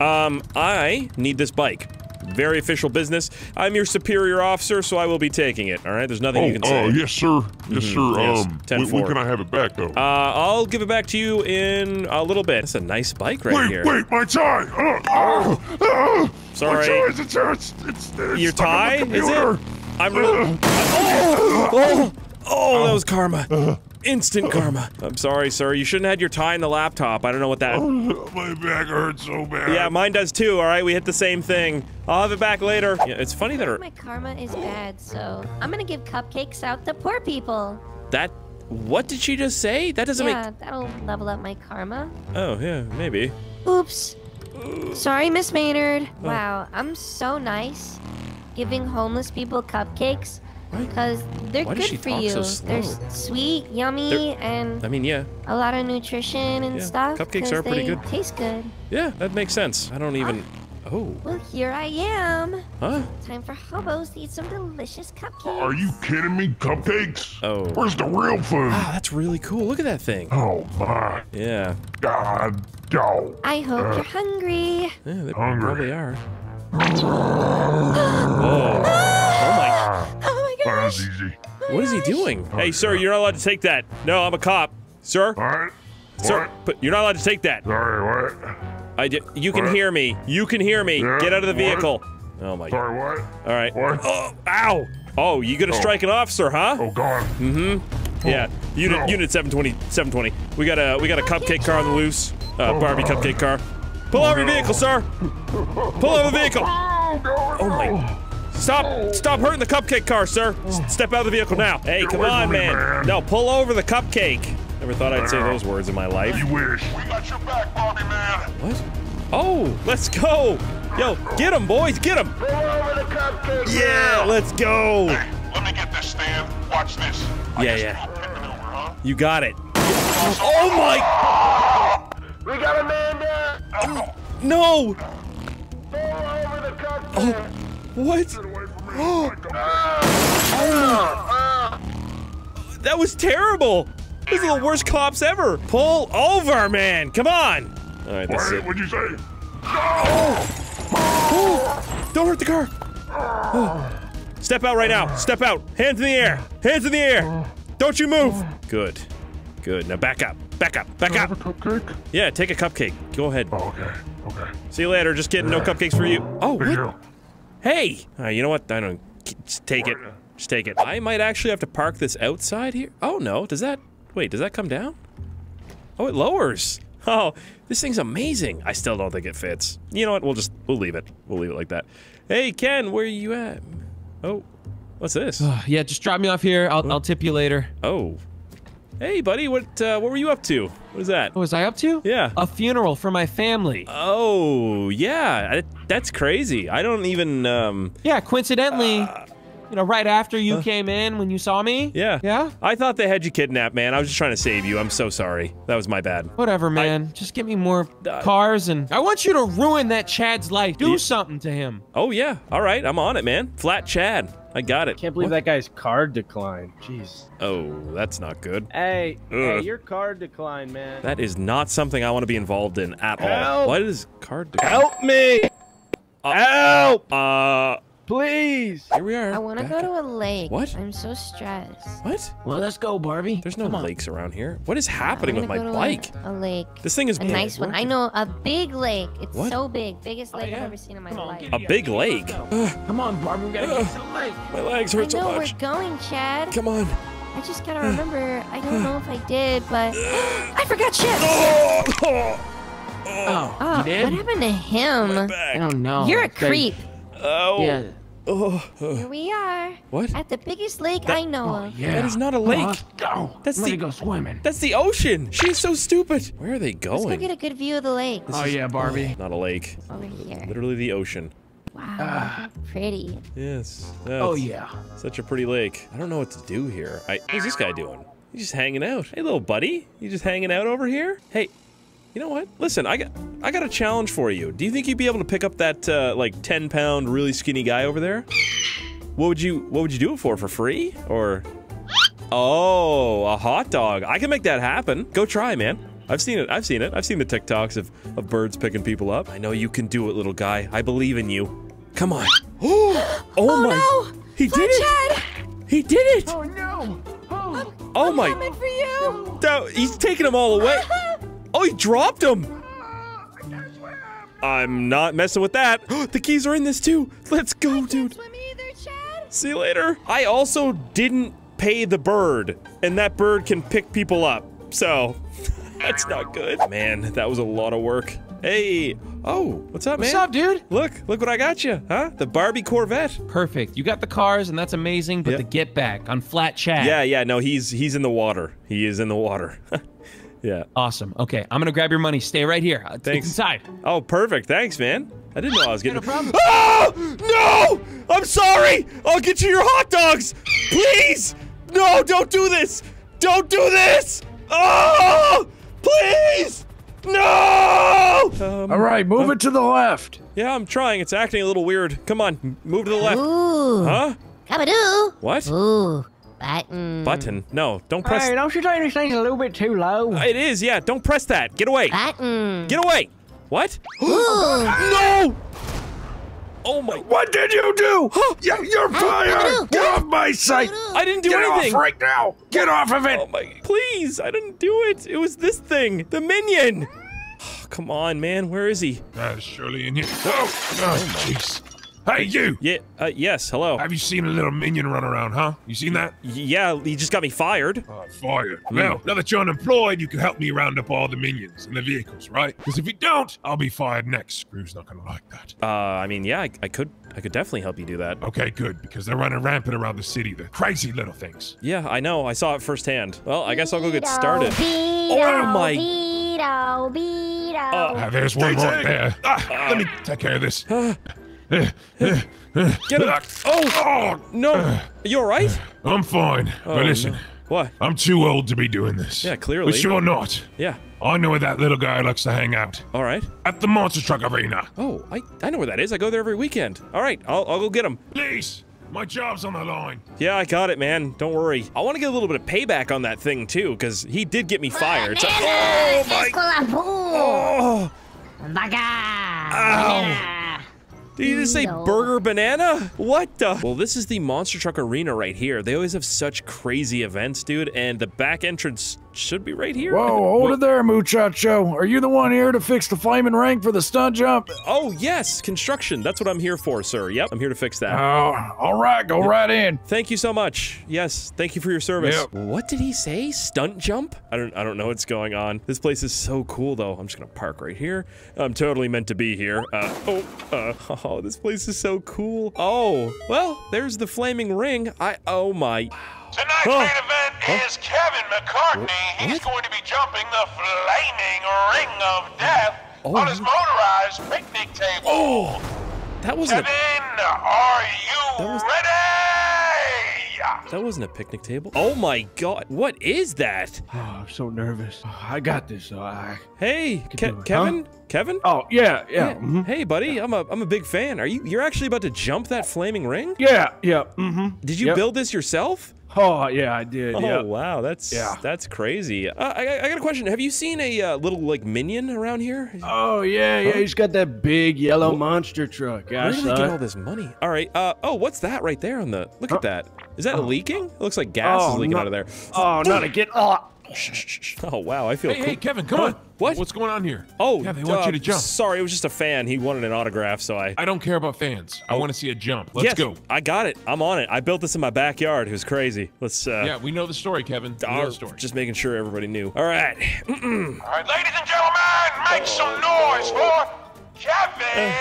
S1: um, I need this bike. Very official business. I'm your superior officer, so I will be taking it. All right. There's nothing
S5: Oh,
S1: you can say.
S5: uh, yes, sir. Yes,
S1: Mhm,
S5: sir.
S1: yes,
S5: Um,
S1: 10
S5: when, can I have it back, though?
S1: Uh, I'll give it back to you in a little bit. That's a nice bike right
S5: wait,
S1: here.
S5: wait, my tie! Uh, uh, uh,
S1: Sorry.
S5: My tie is attached. It's, it's
S1: Your tie? Is it? I'm really. oh, oh, oh, that was karma. Instant oh. karma. I'm sorry, sir. You shouldn't have had your tie in the laptop. I don't know what that.
S5: Oh, my back hurts so bad.
S1: Yeah, mine does too. All right, we hit the same thing. I'll have it back later. Yeah, it's funny that her,
S4: My karma is bad, so I'm gonna give cupcakes out to poor people.
S1: that. What did she just say? That doesn't
S4: yeah, that'll level up my karma.
S1: Oh yeah, maybe.
S4: Oops. Sorry, Miss Maynard.
S1: Oh.
S4: Wow, I'm so nice. giving homeless people cupcakes because they're
S1: Why
S4: good for you.
S1: so
S4: They're
S1: slow?
S4: s- sweet, yummy, and
S1: I mean, yeah.
S4: a lot of nutrition and
S1: Yeah,
S4: stuff.
S1: Cupcakes are pretty
S4: they
S1: good.
S4: Taste good.
S1: Yeah, that makes sense. I don't even. Oh,
S4: Well, here I am.
S1: huh?
S4: Time for hobos to eat some delicious cupcakes.
S5: Are you kidding me? Cupcakes?
S1: Oh.
S5: Where's the real food?
S1: Wow, that's really cool. Look at that thing.
S5: Oh my
S1: Yeah.
S5: god, dog.
S4: I hope
S5: Uh,
S4: you're hungry.
S1: Yeah, they
S5: Hungry.
S1: probably are. Whoa. Oh my.
S4: Oh my
S5: Oh,
S4: gosh.
S5: that's easy.
S1: What is he doing? Hey, sir, you're not allowed to take that. No, I'm a cop. Sir?
S5: What?
S1: Sir,
S5: What?
S1: but you're not allowed to take that.
S5: Sorry, what?
S1: I di- you can
S5: What?
S1: hear me. You can hear me.
S5: Yeah,
S1: Get out of the
S5: what?
S1: vehicle. Oh my.
S5: Sorry, what?
S1: All right.
S5: What?
S1: Oh, ow. Oh, you gonna
S5: Oh.
S1: strike an officer, huh?
S5: Oh, God.
S1: Mm-hmm. Yeah. Unit
S5: no.
S1: Unit 720 720. We got a we got a cupcake car on the loose. Uh,
S5: Oh,
S1: Barbie
S5: God.
S1: cupcake car. Pull over your
S5: no.
S1: vehicle, sir. Pull over the vehicle.
S5: Oh, no,
S1: Oh my.
S5: No.
S1: Stop! Stop hurting the cupcake car, sir! S- Step out of the vehicle now! Hey,
S5: Get
S1: come on, man.
S5: man.
S1: No, pull over the cupcake! Never thought I'd say those words in my life.
S5: You wish. We got your back, Bobby, man.
S1: What? Oh, let's go! Yo, get him, boys, get him!
S5: Pull over the cupcake.
S1: Yeah, let's go!
S5: Hey, let me get this stand. Watch this.
S1: Yeah, yeah.
S5: Over, huh?
S1: You got it. Oh my!
S5: We got a man down. Oh.
S1: No!
S5: Pull over the cupcake.
S1: Oh, what?
S5: Get away from me.
S1: Oh. That was terrible! These are the worst cops ever! Pull over, man! Come on! Alright, that's
S5: Wait,
S1: it.
S5: what'd you say?
S1: Oh, don't hurt the car! Oh. Step out right now! Step out! Hands in the air! Hands in the air! Don't you move! Good. Good. Now back up. Back up. Back up.
S5: cupcake?
S1: Yeah, take a cupcake. Go ahead.
S5: Oh, okay. Okay.
S1: See you later. Just kidding. No cupcakes for you. Oh, what? Hey! Uh, you know what? I don't. Just take it. Just take it. I might actually have to park this outside here. Oh no! Does that? Wait, does that come down? Oh, it lowers. Oh, this thing's amazing. I still don't think it fits. You know what? We'll just we'll leave it. We'll leave it like that. Hey, Ken, where are you at? Oh, what's this?
S10: yeah, just drop me off here. I'll, I'll tip you later.
S1: Oh, hey, buddy. What uh, what were you up to? What is that?
S10: What was I up to?
S1: Yeah.
S10: A funeral for my family.
S1: Oh, yeah. I- That's crazy. I don't even. Um.
S10: Yeah, coincidentally, you know, right after you came in when you saw me.
S1: Yeah.
S10: Yeah?
S1: I thought they had you kidnapped, man. I was just trying to save you. I'm so sorry. That was my bad.
S10: Whatever, man. Just get me more
S1: Uh,
S10: cars and I want you to ruin that Chad's life. Do
S1: Yeah.
S10: something to him.
S1: Oh yeah. All right. I'm on it, man. Flat Chad. I got it.
S7: Can't believe that guy's card declined. Jeez.
S1: Oh, that's not good.
S7: Hey, hey, your card declined, man.
S1: That is not something I want to be involved in at all.
S7: Help.
S1: What is card? decline?
S7: Help me! Help!
S1: Uh,
S7: Please!
S1: here we are.
S4: I want to go to a lake.
S1: What?
S4: I'm so stressed.
S1: What?
S6: Well, let's go, Barbie.
S1: There's no lakes around here. What is uh,
S4: happening
S1: with my
S4: gonna go to
S1: bike?
S4: A, a lake.
S1: This thing is
S4: A nice one. I know a big lake. It's
S1: What?
S4: so big. Biggest oh, lake
S6: yeah?
S4: I've ever seen in my
S6: on,
S4: life.
S1: A big lake. Ugh,
S6: Come on, Barbie. We gotta get some light.
S1: my legs hurt so much.
S4: I know
S1: much.
S4: we're going, Chad.
S1: Come on.
S4: I just gotta remember. I don't know if I did, but I forgot chips.
S1: Oh, oh,
S6: Oh,
S4: Oh,
S6: you did?
S4: what happened to him?
S6: I don't know.
S4: You're a
S6: It's like-
S4: creep.
S1: Oh.
S6: Yeah.
S1: Oh.
S4: Here we are.
S1: What?
S4: At the biggest lake I know oh, of.
S6: Yeah.
S1: That is not a
S6: Come on,
S1: lake.
S6: let's go.
S1: That's
S6: I'm
S1: the-
S6: go swimming.
S1: That's the ocean. She's so stupid. Where are they going?
S4: Let's go get a good view of the lake.
S6: Oh yeah, Barbie.
S1: Not a lake.
S4: Over here.
S1: Literally the ocean.
S4: Wow. Ah. pretty.
S1: Yes.
S6: Oh yeah.
S1: Such a pretty lake. I don't know what to do here. I, what's this guy doing? He's just hanging out. Hey, little buddy. You just hanging out over here? Hey, you know what? Listen, I got I got a challenge for you. Do you think you'd be able to pick up that uh, like 10 pound really skinny guy over there? What would you What would you do it for? For free or? Oh, a hot dog. I can make that happen. Go try, man. I've seen it. I've seen it. I've seen the TikToks of, of birds picking people up. I know you can do it, little guy. I believe in you. Come on. Oh, oh, my.
S4: no!
S1: He did it. He did it.
S6: Oh no. Oh.
S1: Oh my.
S4: Coming for you.
S1: That- he's taking them all away. Oh, he dropped them. I'm not messing with that. the keys are in this too. Let's go, dude.
S4: Swim either, Chad.
S1: See you later. I also didn't pay the bird, and that bird can pick people up. So, that's not good. Man, that was a lot of work. Hey. Oh, what's up, man?
S10: What's up, dude?
S1: Look, look what I got you, huh? The Barbie Corvette.
S10: Perfect. You got the cars, and that's amazing. But
S1: Yeah.
S10: the get back on flat Chad.
S1: Yeah, yeah, no, he's he's in the water. He is in the water. yeah.
S10: Awesome. Okay, I'm gonna grab your money. Stay right here. Uh, It's
S1: Thanks.
S10: inside.
S1: Oh, perfect. Thanks, man. I didn't know I was getting. a problem. Oh no! I'm sorry. I'll get you your hot dogs. Please. No, don't do this. Don't do this. Oh, please. No. Um,
S14: All right, move it to the left.
S1: Yeah, I'm trying. It's acting a little weird. Come on, move to the left.
S4: Ooh.
S1: Huh?
S4: Kabadoo.
S1: What?
S4: Ooh. Button.
S1: Button. No, don't press.
S3: Hey, don't you think this thing's a little bit too low?
S1: It is. Yeah, don't press that. Get away.
S4: Button.
S1: Get away. What? No. Oh my.
S14: What did you do? you, you're fired. Get off my site.
S1: I didn't do
S14: Get
S1: anything.
S14: off right now. Get off of it.
S1: Oh my. Please, I didn't do it. It was this thing. The minion. Come on, man. Where is he?
S5: Uh, surely in here. Oh, oh, jeez. Hey, you!
S1: Yeah, uh, yes, hello.
S5: Have you seen a little minion run around, huh? You seen that?
S1: Yeah, he just got me fired.
S5: Uh, fired. Well, now that you're unemployed, you can help me round up all the minions and the vehicles, right? Because if you don't, I'll be fired next. Screw's not gonna like that.
S1: Uh, I mean, yeah, I, I could, I could definitely help you do that.
S5: Okay, good, because they're running rampant around the city. The crazy little things.
S1: Yeah, I know. I saw it firsthand. Well, I guess I'll go get started.
S4: Beedo,
S1: Oh my.
S4: Beedo, Beedo.
S5: Ah, there's one right there. Ah, let me take care of this.
S1: Get him. Oh, oh, no. You all right?
S5: I'm fine.
S1: Oh,
S5: but listen,
S1: no. What?
S5: I'm too old to be doing this.
S1: Yeah, clearly.
S5: But you're not.
S1: Yeah.
S5: I know where that little guy likes to hang out.
S1: All right.
S5: At the Monster Truck Arena.
S1: Oh, I, I know where that is. I go there every weekend. All right, I'll, I'll go get him.
S5: Please, my job's on the line.
S1: Yeah, I got it, man. Don't worry. I want to get a little bit of payback on that thing too, because he did get me fired. So, oh my! Oh! Ow! Did you just say
S4: No.
S1: burger banana? What the? Well, this is the Monster Truck Arena right here. They always have such crazy events, dude, and the back entrance should be right here.
S14: Whoa, hold it there, muchacho. Are you the one here to fix the flaming ring for the stunt jump?
S1: Oh, yes, construction. That's what I'm here for, sir. Yep, I'm here to fix that.
S14: Oh, all right, go right in.
S1: Thank you so much. Yes, thank you for your service.
S14: Yep.
S1: What did he say? Stunt jump? I don't I don't know what's going on. This place is so cool though. I'm just gonna park right here. I'm totally meant to be here. Uh, oh, uh, oh, this place is so cool. Oh, well, there's the flaming ring. I oh my.
S15: Tonight's
S1: Oh.
S15: main event is Kevin McCartney. He's going to be jumping the flaming ring of death
S1: Oh.
S15: on his motorized picnic table.
S1: Oh, that wasn't a,
S15: are you
S1: That was-
S15: ready?
S1: that wasn't a picnic table. Oh my god, what is that?
S14: Oh, I'm so nervous. I got this. So I...
S1: Hey, Ke-
S14: do it,
S1: Kevin, Kevin.
S14: Oh, yeah, yeah.
S1: Hey,
S14: mhm.
S1: hey, buddy, I'm a I'm a big fan. Are you you're actually about to jump that flaming ring?
S14: Yeah, yeah. Mm-hmm.
S1: Did you
S14: Yep.
S1: build this yourself?
S14: Oh, yeah, I did.
S1: Oh
S14: yeah.
S1: wow, that's
S14: Yeah.
S1: that's crazy. Uh, I, I got a question. Have you seen a uh, little like minion around here?
S14: Oh, yeah, yeah.
S1: Huh?
S14: He's got that big yellow monster truck. Yeah,
S1: Where did they get all this money? All right. Uh, oh, what's that right there on the? Look at that. Is that leaking? It looks like gas
S14: Oh,
S1: is leaking
S14: not-
S1: out of there.
S14: Oh, not again. Oh.
S1: Oh wow, I feel.
S5: Hey,
S1: cool.
S5: hey, Kevin, come
S1: Huh?
S5: on.
S1: What?
S5: What's going on here?
S1: Oh,
S5: yeah, they want
S1: uh,
S5: you to jump.
S1: Sorry, it was just a fan. He wanted an autograph, so I.
S5: I don't care about fans. I want to see a jump. Let's
S1: Yes,
S5: go.
S1: I got it. I'm on it. I built this in my backyard. It was crazy. Let's. Uh,
S5: Yeah, we know the story, Kevin. We know
S1: uh,
S5: the story.
S1: Just making sure everybody knew. All right.
S15: All right, ladies and gentlemen, make some noise for Kevin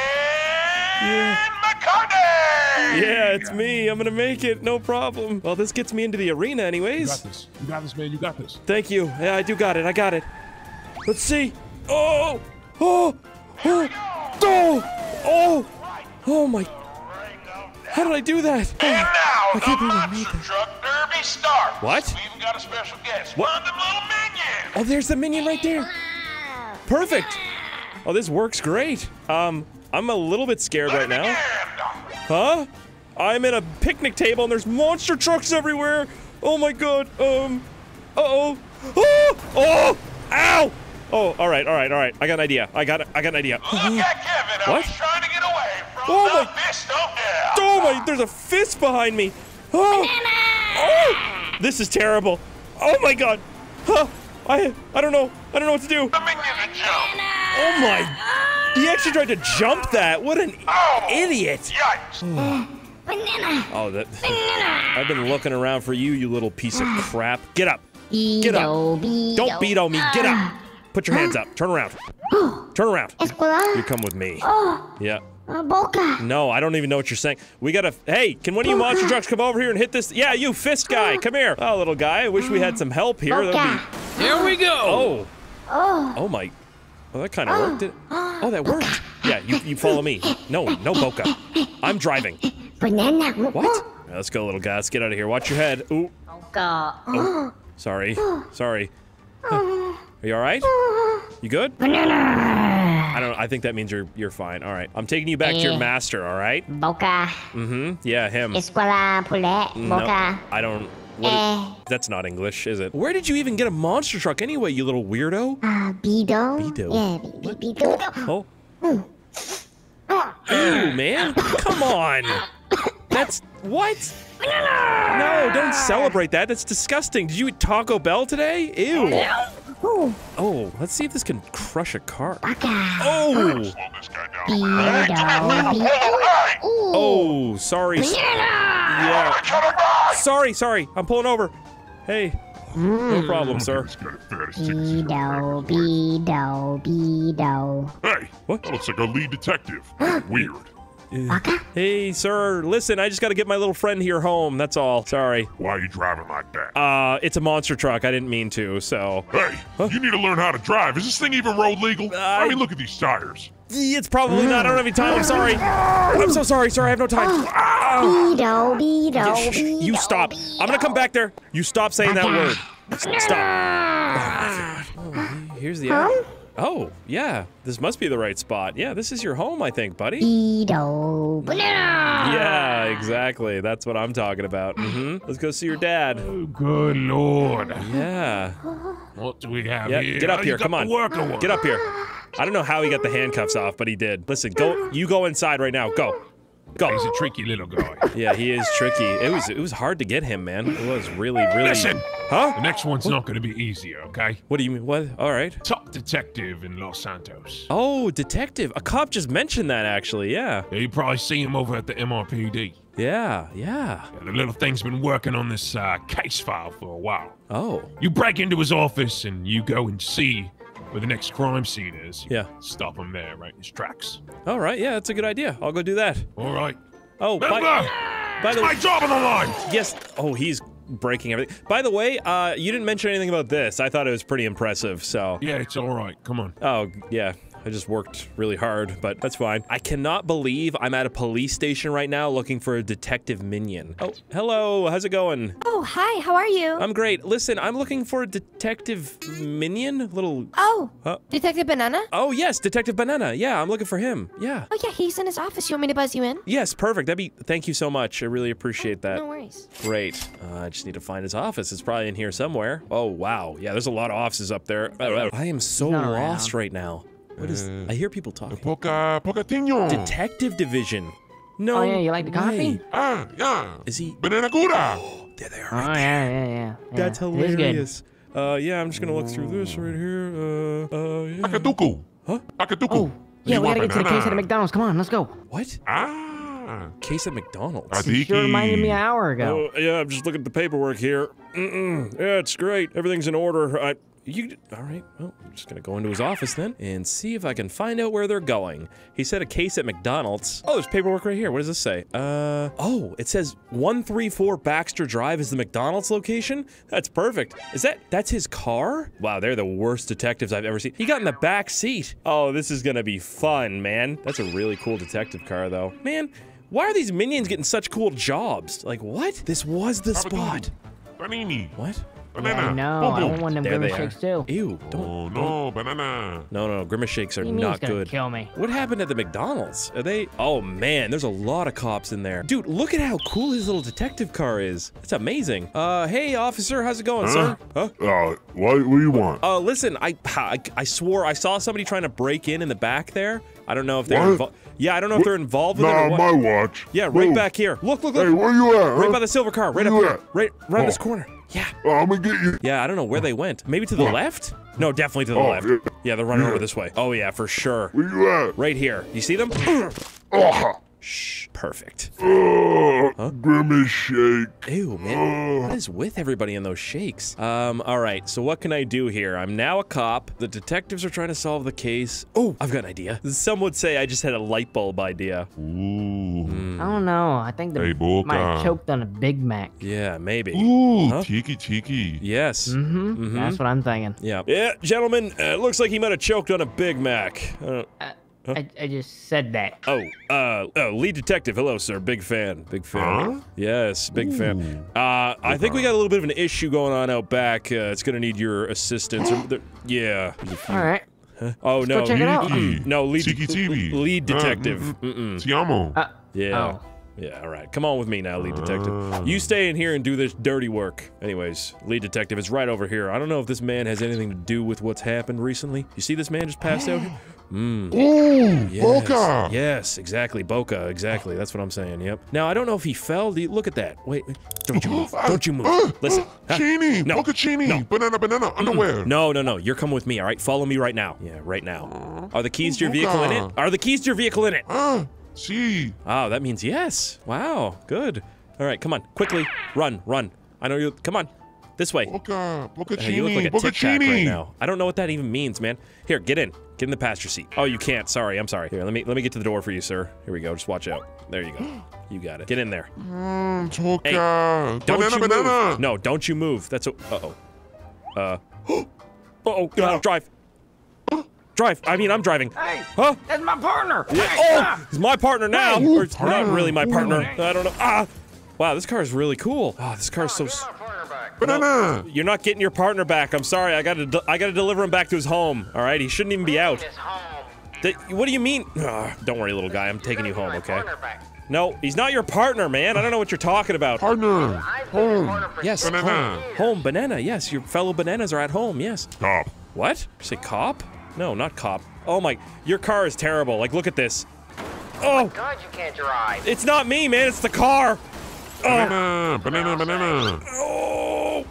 S15: uh, McCartney.
S1: Yeah, it's me. I'm gonna make it. No problem. Well, this gets me into the arena, anyways.
S5: You
S1: anyways.
S5: got this. You got this, man. You got this.
S1: Thank you. Yeah, I do got it. I got it. Let's see. Oh, oh, oh, oh, oh, oh my. How did I do that?
S15: And oh, now
S1: I
S15: the
S1: can't believe I made
S15: Monster. Truck Derby starts.
S1: What?
S15: We even got a special guest.
S1: What?
S15: One of them little minions.
S1: Oh, there's the minion right there. Perfect. Oh, this works great. Um, I'm a little bit scared right now. Huh? I'm in a picnic table and there's monster trucks everywhere. Oh my god. Um. Uh oh. Oh. Oh. Ow. Oh. All right. All right. All right. I got an idea. I got. I got an idea.
S15: Look at Kevin.
S1: What?
S15: He's trying to get away from
S1: Oh my-
S15: fist of death.
S1: Oh my! There's a fist behind me. Oh. oh. This is terrible. Oh my god. Huh. I. I don't know. I don't know what to do. Oh my! He actually tried to jump that. What an
S15: Oh.
S1: idiot!
S15: Yikes.
S1: Oh, that. I've been looking around for you, you little piece of crap. Get up. Get up. Don't beat on me. Get up. Put your hands up. Turn around. Turn around. You come with me.
S4: Oh,
S1: Yeah. No, I don't even know what you're saying. We gotta. Hey, can one of you monster trucks come over here and hit this? Yeah, you fist guy. Come here. Oh, little guy. I wish we had some help here. That'd be.
S10: Here we go.
S1: Oh.
S4: Oh.
S1: Oh my. Oh, that kind of worked. It, Oh, that worked. Yeah, you, you follow me. No, no Boca. I'm driving.
S13: Banana.
S1: What? Right, let's go, little guy. Let's get out of here. Watch your head. Ooh,
S13: Boca.
S1: Oh. sorry. Sorry. Are you all right? You good?
S13: Banana.
S1: I don't. I think that means you're you're fine. All right. I'm taking you back to your
S13: Eh.
S1: master. All right.
S13: Boca.
S1: Mm-hmm. Yeah, him.
S13: Escuela Poulet.
S1: No,
S13: Boca.
S1: I don't. What
S13: Eh.
S1: that's not English, is it? Where did you even get a monster truck anyway, you little weirdo?
S13: Uh, Bido.
S1: Bido.
S13: Yeah, Bi- Bi- Bido.
S1: Oh. Ew, man. Come on. That's what? No, don't celebrate that. That's disgusting. Did you eat Taco Bell today? Ew. Oh, let's see if this can crush a car. Oh. Oh, sorry. Yeah. Sorry, sorry. I'm pulling over. Hey. No problem, sir.
S13: Bido. Bido. Bido.
S5: Hey, what? That looks like a lead detective. Weird.
S1: Hey, sir. Listen, I just got to get my little friend here home. That's all. Sorry.
S5: Why are you driving like that?
S1: Uh, it's a monster truck. I didn't mean to, so.
S5: Hey, you need to learn how to drive. Is this thing even road legal? I mean, look at these tires.
S1: It's probably not. I don't have any time. I'm sorry. I'm so sorry, sir. I have no time.
S13: Bido. Bido.
S1: Shh, You stop. I'm gonna come back there. You stop saying that word. Stop. Oh, here's the. Oh, yeah. This must be the right spot. Yeah, this is your home, I think, buddy.
S13: Bido. Banana.
S1: Yeah, exactly. That's what I'm talking about. hmm Let's go see your dad.
S5: Oh, good lord.
S1: Yeah.
S5: What do we have
S1: Yeah,
S5: here?
S1: get up here. Come on. Get up here. I don't know how he got the handcuffs off, but he did. Listen, go. You go inside right now. Go. Go.
S5: He's a tricky little guy.
S1: Yeah, he is tricky. It was it was hard to get him, man. It was really really.
S5: Listen.
S1: Huh?
S5: The next one's not going to be easier, okay?
S1: What do you mean? What? All right.
S5: Top detective in Los Santos.
S1: Oh, detective. A cop just mentioned that actually. Yeah.
S5: Yeah, you probably see him over at the MRPD.
S1: Yeah. Yeah.
S5: Yeah, the little thing's been working on this uh, case file for a while.
S1: Oh.
S5: You break into his office and you go and see where the next crime scene is.
S1: Yeah.
S5: Stop him there, right in his tracks.
S1: All right. Yeah, that's a good idea. I'll go do that.
S5: All right.
S1: Oh, by, by
S5: it's
S1: the
S5: my job on the line.
S1: Yes. Oh, he's breaking everything. By the way, uh, you didn't mention anything about this. I thought it was pretty impressive. So.
S5: Yeah, it's all right. Come on.
S1: Oh, yeah. I just worked really hard, but that's fine. I cannot believe I'm at a police station right now looking for a detective minion. Oh, hello. How's it going?
S4: Oh, hi. How are you?
S1: I'm great. Listen, I'm looking for a detective minion. Little.
S4: oh,
S1: Huh?
S4: Detective Banana?
S1: Oh, yes, Detective Banana. Yeah, I'm looking for him. Yeah.
S4: Oh, yeah, he's in his office. You want me to buzz you in?
S1: Yes, perfect. That'd be. Thank you so much. I really appreciate that.
S4: No worries.
S1: Great. Uh, I just need to find his office. It's probably in here somewhere. Oh, wow. Yeah, there's a lot of offices up there. I am so
S6: not
S1: lost
S6: around.
S1: right now. What is. I hear people talking.
S5: Poca, Pocatino.
S1: Detective Division. No.
S6: Oh, yeah, you like the coffee?
S5: Ah, yeah.
S1: Is he?
S5: Banana Gouda.
S1: There they are.
S6: Oh,
S1: Right
S6: yeah, yeah, yeah.
S1: That's
S6: yeah. It is good.
S1: hilarious. Uh, yeah, I'm just gonna look through this right here. Uh, uh, yeah.
S5: Akatuku.
S1: Huh?
S5: Akatuku.
S6: Oh, yeah,
S5: You
S6: we
S5: want
S6: gotta get to the case at the
S5: banana?
S6: McDonald's. Come on, let's go.
S1: What?
S5: Ah.
S1: Case at McDonald's.
S5: Adiki.
S6: You sure reminded me an hour ago.
S1: Oh, yeah, I'm just looking at the paperwork here. Mm-mm. Yeah, it's great. Everything's in order. I, you, all right. Well, I'm just gonna go into his office then and see if I can find out where they're going. He said a case at McDonald's. Oh, there's paperwork right here. What does this say? Uh, oh, it says 134 Baxter Drive is the McDonald's location. That's perfect. Is that that's his car? Wow, they're the worst detectives I've ever seen. He got in the back seat. Oh, this is gonna be fun, man. That's a really cool detective car, though. Man, why are these minions getting such cool jobs? Like, what? This was the spot. What?
S5: Banana.
S6: Yeah, I know.
S5: Boom,
S6: I
S5: boom.
S6: want them
S1: There
S6: grimace shakes too.
S1: Ew, don't.
S5: Oh, no, banana.
S1: No, no, no. Grimace shakes are
S6: What do you mean
S1: not
S6: it's gonna
S1: good.
S6: kill me?
S1: What happened at the McDonald's? Are they? Oh man, there's a lot of cops in there. Dude, look at how cool his little detective car is. It's amazing. Uh, hey officer, how's it going, sir? Huh?
S5: Uh, what, what do you want?
S1: Uh, listen, I, I I swore I saw somebody trying to break in in the back there. I don't know if they're involved. Yeah, I don't know if they're involved with it
S5: Nah,
S1: or what.
S5: my watch.
S1: yeah, right
S5: Move.
S1: back here. Look, look, look.
S5: Hey, where you at?
S1: right by the silver car. Right
S5: Where
S1: up
S5: you
S1: here.
S5: at?
S1: Right, around
S5: Oh.
S1: this corner. Yeah.
S5: Oh, I'm gonna get you.
S1: Yeah, I don't know where they went. Maybe to the
S5: What?
S1: left? No, definitely to the
S5: Oh,
S1: left.
S5: yeah.
S1: Yeah, they're running
S5: Yeah.
S1: over this way. Oh yeah, for sure.
S5: Where you at?
S1: Right here. You see them?
S5: Oh,
S1: Shh. Perfect.
S5: uh, Grimace shake.
S1: Ew, man. What is with everybody in those shakes? Um, all right, so what can I do here? I'm now a cop. The detectives are trying to solve the case. Oh, I've got an idea. Some would say I just had a light bulb idea.
S5: Ooh.
S6: I don't know. I think the
S5: Hey, Boca.
S6: might have choked on a Big Mac.
S1: Yeah, maybe.
S5: Ooh,
S1: Huh?
S5: tiki tiki.
S1: Yes.
S6: Mm-hmm.
S1: Mhm.
S6: That's what I'm thinking.
S1: Yeah. Yeah, gentlemen, uh, it looks like he might have choked on a Big Mac. Uh,
S6: I, I just said that.
S1: Oh, uh, uh, lead detective. Hello, sir. Big fan. Big fan. Yes, big fan. Uh, I think we got a little bit of an issue going on out back. Uh, it's gonna need your assistance. Or there- yeah.
S6: All right.
S1: Huh? Oh
S6: Let's
S1: no.
S6: go check it out.
S1: No, lead.
S5: Tiki Tibi.
S1: Lead
S5: Uh,
S1: detective.
S5: mm. Ti.
S6: Uh,
S1: Yeah.
S6: Oh.
S1: Yeah, all right. Come on with me now, lead detective.
S5: Uh.
S1: You stay in here and do this dirty work. Anyways, lead detective is right over here. I don't know if this man has anything to do with what's happened recently. You see this man just passed out here? Mmm.
S5: Ooh,
S1: Yes.
S5: Boca.
S1: Yes, exactly. Boca, exactly. That's what I'm saying. Yep. Now, I don't know if he fell. Look at that. Wait. wait. Don't you move. Don't you move. Listen. Huh?
S5: Chini,
S1: No.
S5: Bocacini,
S1: No.
S5: banana, banana, underwear.
S1: No, no, no. You're coming with me, all right? Follow me right now. Yeah, right now. Are the keys to your vehicle in it? Are the keys to your vehicle in it?
S5: Ah, see.
S1: Oh, that means yes. Wow, good. All right, come on, quickly, run, run. I know you. Come on, this way.
S5: Boca,
S1: Uh, you look like a tic tac right now. I don't know what that even means, man. Here, get in. Get in the passenger seat. Oh, you can't. Sorry, I'm sorry. Here, let me let me get to the door for you, sir. Here we go. Just watch out. There you go. You got it. Get in there.
S5: Mm.
S1: Hey, Don't
S5: banana,
S1: you
S5: banana.
S1: move. No, don't you move. That's a. Uh oh. Uh. Uh oh. Uh, drive. Drive. I mean, I'm driving.
S10: Hey,
S1: Huh?
S10: that's my partner.
S1: Yeah.
S10: Hey,
S1: Oh, he's my partner now.
S5: Hey,
S1: Or it's not really my partner. I don't know. Ah. Wow, this car is really cool. Ah, this car is so. S-
S5: Banana.
S1: You're not getting your partner back. I'm sorry. I gotta. I gotta deliver him back to his home. All right. He shouldn't even be out. Th- what do you mean? Ah, don't worry, little guy. I'm taking you home. Okay. No, he's not your partner, man. I don't know what you're talking about.
S5: Partner. Home.
S1: Yes.
S5: Banana.
S1: Home. Home. Banana. Yes. Your fellow bananas are at home. Yes.
S5: Cop.
S1: What? You say cop? No, not cop. Oh my. Your car is terrible. Like, look at this. Oh.
S6: God, you can't drive.
S1: It's not me, man. It's the car.
S5: Banana, banana, banana.
S1: Oh.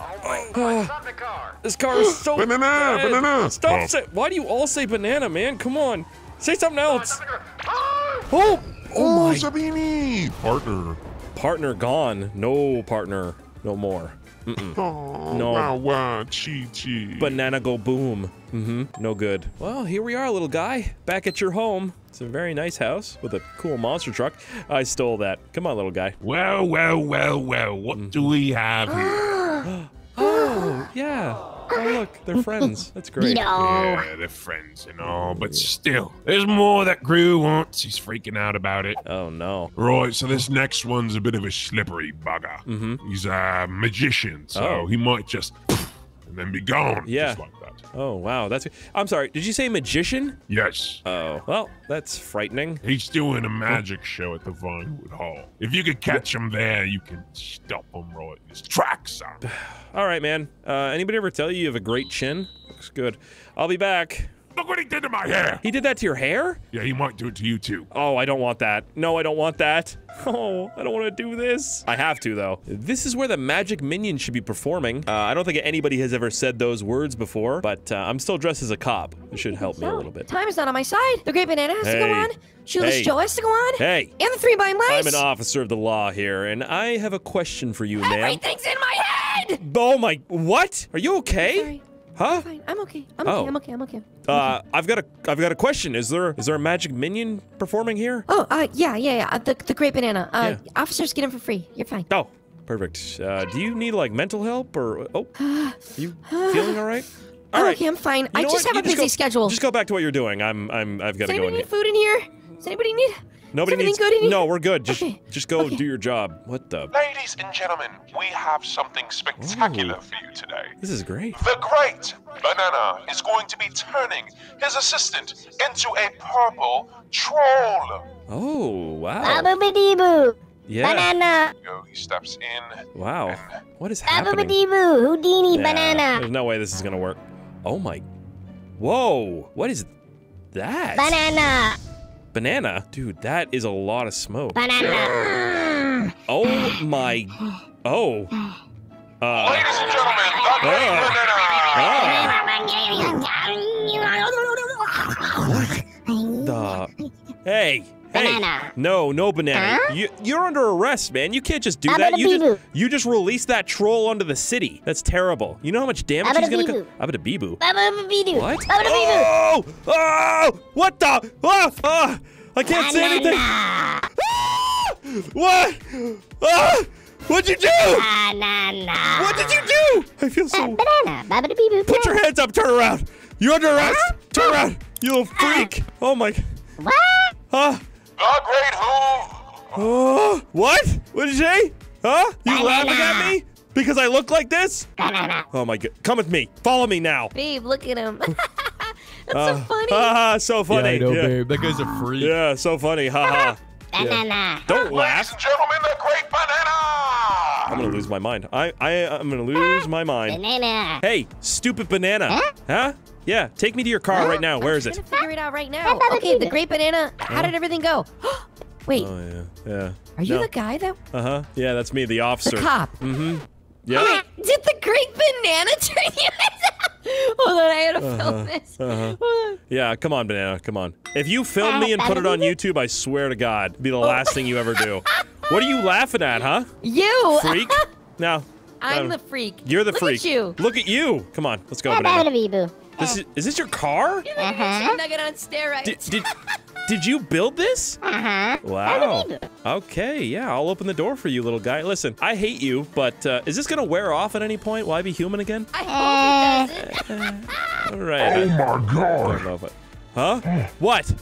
S6: Oh
S1: Oh.
S6: Stop the car.
S1: This car is so
S5: Banana,
S1: bad.
S5: banana.
S1: Stop.
S5: Oh.
S1: Say, why do you all say banana, man? Come on. Say something oh, else.
S6: Oh!
S1: Oh. Oh
S5: Oh,
S1: my.
S5: Sabini. Partner.
S1: Partner gone. No partner. No more. Mm-mm.
S5: Oh,
S1: No.
S5: wow, wow, chi, chi.
S1: Banana go boom. Mm-hmm. No good. Well, here we are, little guy. Back at your home. It's a very nice house with a cool monster truck. I stole that. Come on, little guy.
S5: Well, well, well, well. What do we have here?
S1: Oh, yeah. Oh, look. They're friends. That's great.
S13: Beto.
S5: Yeah, they're friends and all, but still, there's more that Gru wants. He's freaking out about it.
S1: Oh, no.
S5: Right, so this next one's a bit of a slippery bugger.
S1: Mm-hmm.
S5: He's a magician, so
S1: Oh.
S5: he might just and then be gone.
S1: Yeah.
S5: Just like that.
S1: Oh, wow. That's. I'm sorry. Did you say magician?
S5: Yes.
S1: Oh, well, that's frightening.
S5: He's doing a magic show at the Vinewood Hall. If you could catch him there, you can stop him right in his tracks.
S1: All right, man. Uh, anybody ever tell you you have a great chin? Looks good. I'll be back.
S5: Look what he did to my hair.
S1: He did that to your hair?
S5: Yeah, he might do it to you too.
S1: Oh, I don't want that. No, I don't want that. Oh, I don't want to do this. I have to, though. This is where the magic minion should be performing. Uh, I don't think anybody has ever said those words before, but uh, I'm still dressed as a cop. It should help me a little bit.
S4: Time is not on my side. The Great Banana has to go on. Shoeless
S1: Hey.
S4: Joe has to go on.
S1: Hey,
S4: And the Three Blind Mice.
S1: I'm an officer of the law here, and I have a question for you, ma'am.
S4: Everything's in my head.
S1: Oh my, what? Are you okay? Huh?
S4: Fine. I'm okay. I'm
S1: Oh.
S4: okay. I'm okay. I'm okay.
S1: Uh, I've got a, I've got a question. Is there, is there a magic minion performing here?
S4: Oh, uh, yeah, yeah, yeah. uh, The, the Great Banana. Uh,
S1: Yeah.
S4: Officers get in for free. You're fine.
S1: Oh, perfect. Uh, do you need like mental help or, oh, Are you feeling all right? All
S4: I'm
S1: right.
S4: okay. I'm fine.
S1: You
S4: I just
S1: what?
S4: have
S1: You
S4: a busy
S1: go-
S4: schedule.
S1: Just go back to what you're doing. I'm, I'm, I've got
S4: Does
S1: to go
S4: anybody
S1: in
S4: need
S1: here.
S4: food in here? Does anybody need?
S1: Nobody needs.
S4: good?
S1: No, we're good. Just,
S4: Okay.
S1: just go
S4: Okay.
S1: do your job. What the?
S15: Ladies and gentlemen, we have something spectacular
S1: Ooh.
S15: for you today.
S1: This is great.
S15: The great Banana is going to be turning his assistant into a purple troll.
S1: Oh, wow.
S13: Bababadiboo.
S1: Yeah.
S13: Banana.
S15: Go, he steps in.
S1: Wow. What is happening?
S13: Houdini
S1: Yeah,
S13: banana.
S1: There's no way this is gonna work. Oh my. Whoa. What is that?
S13: Banana.
S1: Banana? Dude, that is a lot of smoke.
S13: Banana.
S1: Oh my. Oh. Uh.
S15: Ladies and gentlemen, the great
S1: Ah.
S15: Banana.
S1: The. Hey. Hey. No, no banana.
S13: Huh?
S1: You, you're under arrest, man. You can't just do that. You just, you just released that troll onto the city. That's terrible. You know how much damage he's gonna
S13: Abba-da-bee-boo.
S1: cause? Abba-da-bee-boo. What?
S13: Bababadiboo.
S1: Oh! Oh! What the? Oh! oh! I can't say anything.
S13: Banana.
S1: Ah! What? Ah! What'd you do?
S13: Banana.
S1: What did you do? I feel so.
S13: Banana. Bababadiboo.
S1: Put your hands up. Turn around. You're under arrest. Turn around. You little freak! Oh my.
S13: What?
S1: Huh?
S15: The Great Who.
S1: Oh, what? What did you say? Huh? You laughing at me? Because I look like this? Oh my god. Come with me. Follow me now.
S4: Babe, look at him. That's
S1: Uh,
S4: so funny.
S1: Haha, so funny.
S10: Yeah, I know, babe. That guy's a freak.
S1: Yeah, so funny. Haha.
S13: Banana.
S1: Don't
S15: Ladies
S1: laugh.
S15: and gentlemen, the Great Banana.
S1: I'm gonna lose my mind. I I I'm gonna lose my mind.
S13: Banana.
S1: Hey, stupid banana. Huh? Huh? Yeah, take me to your car right now. Where is
S4: I'm
S1: it?
S4: trying to figure it out right now. Okay, the great banana. How did everything go? Wait,
S1: Oh yeah, yeah.
S4: are you
S1: No.
S4: the guy that
S1: Uh huh. Yeah, that's me, the officer.
S4: the cop?
S1: Mm-hmm. Yeah.
S4: Wait, did the great banana turn you into? Hold on, I had to film this.
S1: Uh-huh. Yeah, come on, banana. Come on. If you film me and put it on YouTube, I swear to God, it'd be the last thing you ever do. What are you laughing at, huh?
S4: You.
S1: Freak? No.
S4: I'm the freak.
S1: You're the
S4: Look
S1: freak.
S4: At you.
S1: Look at you. Come on, let's go, banana.
S13: boo?
S1: This is, is this your car?
S13: Uh-huh.
S4: Nugget on steroids.
S1: Did, did, did you build this?
S13: Uh-huh.
S1: Wow. Okay, yeah, I'll open the door for you, little guy. Listen, I hate you, but uh, is this gonna wear off at any point? Will I be human again?
S4: I hope it doesn't.
S1: All right.
S9: Oh my
S1: I
S9: god.
S1: don't know if I- Huh? What?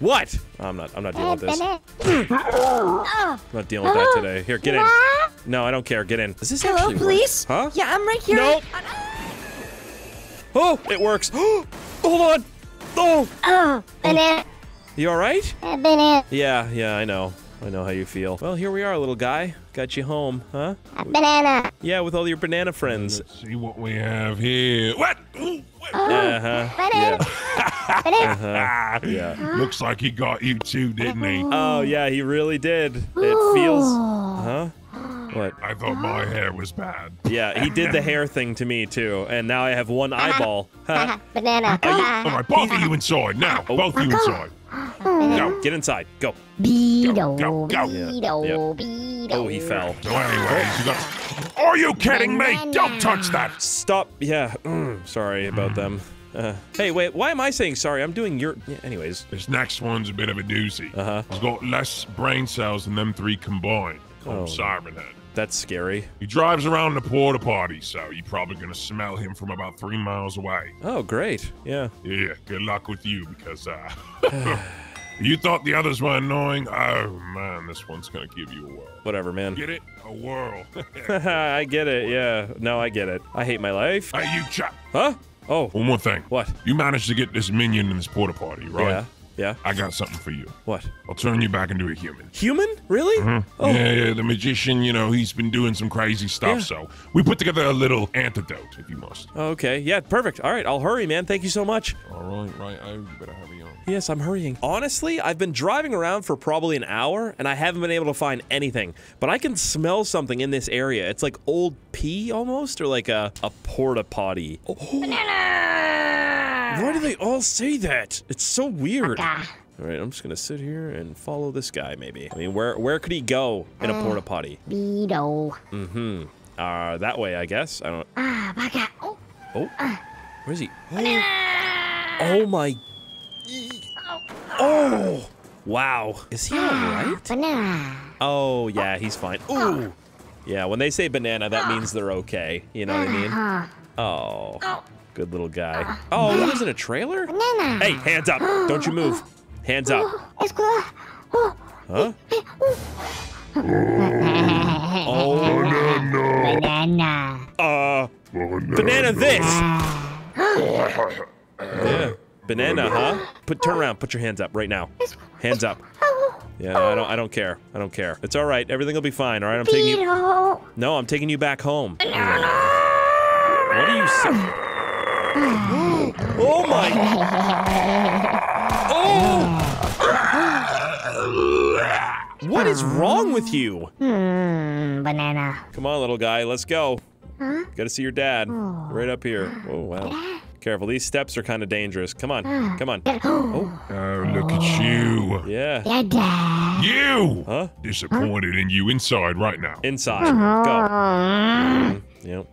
S1: What? I'm not. I'm not dealing with this. I'm
S13: Oh.
S1: not dealing with that today. Here, get in. No, I don't care. Get in. Is this
S4: Hello,
S1: actually work?
S4: police?
S1: Huh?
S4: Yeah, I'm right here.
S1: Nope. Oh, it works. Hold on. Oh,
S13: Oh. Banana.
S1: you all right?
S13: Uh, Banana.
S1: Yeah, yeah, I know. I know how you feel. Well, here we are, little guy. Got you home, huh?
S13: Uh, Banana.
S1: Yeah, with all your banana friends.
S5: Let's see what we have here. What? Ooh, what?
S1: Uh huh.
S13: Banana.
S1: Yeah.
S13: Banana.
S1: Uh-huh. Yeah.
S5: Looks like he got you too, didn't he?
S1: Oh yeah, he really did. It feels. Huh? What?
S5: I thought my hair was bad.
S1: Yeah, he did the hair thing to me too, and now I have one eyeball. Huh?
S13: Banana.
S5: All right, both of you inside now.
S1: Oh.
S5: Both of you inside.
S1: Go, get inside. Go.
S13: Beedo.
S5: Go, go.
S13: Beedo. Beedo.
S1: Oh, he fell.
S5: So anyways, you got... Are you kidding me? Don't touch that.
S1: Stop. Yeah. mm, sorry about them. Uh, hey, wait. Why am I saying sorry? I'm doing your. Yeah, anyways.
S5: This next one's a bit of a doozy.
S1: Uh huh.
S5: He's got less brain cells than them three combined. Call him
S1: Oh.
S5: Siren Head.
S1: That's scary.
S5: He drives around in the porta potty, so you're probably gonna smell him from about three miles away.
S1: Oh, great. Yeah.
S5: Yeah, good luck with you because uh you thought the others were annoying. Oh man, this one's gonna give you a whirl.
S1: Whatever, man.
S5: Get it? A whirl.
S1: I get it. Yeah. No, I get it. I hate my life.
S5: hey, you chap.
S1: Huh? Oh.
S5: One more thing.
S1: What?
S5: You managed to get this minion in this porta potty, right?
S1: Yeah. Yeah.
S5: I got something for you.
S1: What?
S5: I'll turn you back into a human.
S1: Human? Really? Mm-hmm. Oh.
S5: Yeah, yeah, the magician, you know, he's been doing some crazy stuff,
S1: Yeah.
S5: so we put together a little antidote, if you must.
S1: Okay. Yeah. Perfect. All right. I'll hurry, man. Thank you so much.
S5: All right, right. You better hurry.
S1: Yes, I'm hurrying. Honestly, I've been driving around for probably an hour and I haven't been able to find anything. But I can smell something in this area. It's like old pee almost, or like a, a porta potty. Oh. Why do they all say that? It's so weird. All right, I'm just gonna sit here and follow this guy. Maybe. I mean, where where could he go in a porta potty?
S13: Beedo.
S1: Mm-hmm. Uh, that way, I guess. I don't.
S13: Ah, baka. Oh.
S1: Oh, where's he? Oh my. Oh. Wow. Is he all right?
S13: Banana.
S1: Oh yeah, he's fine. Ooh. Yeah, when they say banana, that means they're okay. You know what I mean?
S13: Uh,
S1: Oh. Good little guy. Oh, he lives in a trailer?
S13: banana.
S1: Hey, hands up. Don't you move. Hands up.
S13: It's cool. Oh.
S1: Huh? Oh.
S13: Banana.
S1: Uh. Banana this. Yeah. Banana, huh? Put turn around. Put your hands up right now. Hands up. Yeah, I don't. I don't care. I don't care. It's all right. Everything will be fine. All right. I'm taking you. No, I'm taking you back home. What are you saying? Oh my! Oh! What is wrong with you?
S13: Hmm, banana.
S1: Come on, little guy. Let's go.
S13: Huh?
S1: Got to see your dad. Right up here. Oh wow. Careful. These steps are kind of dangerous. Come on. Come on. Oh.
S5: Oh, look at you.
S1: Yeah.
S13: Dada.
S5: You!
S1: Huh?
S5: Disappointed in you inside right now.
S1: Inside. Go. Yep.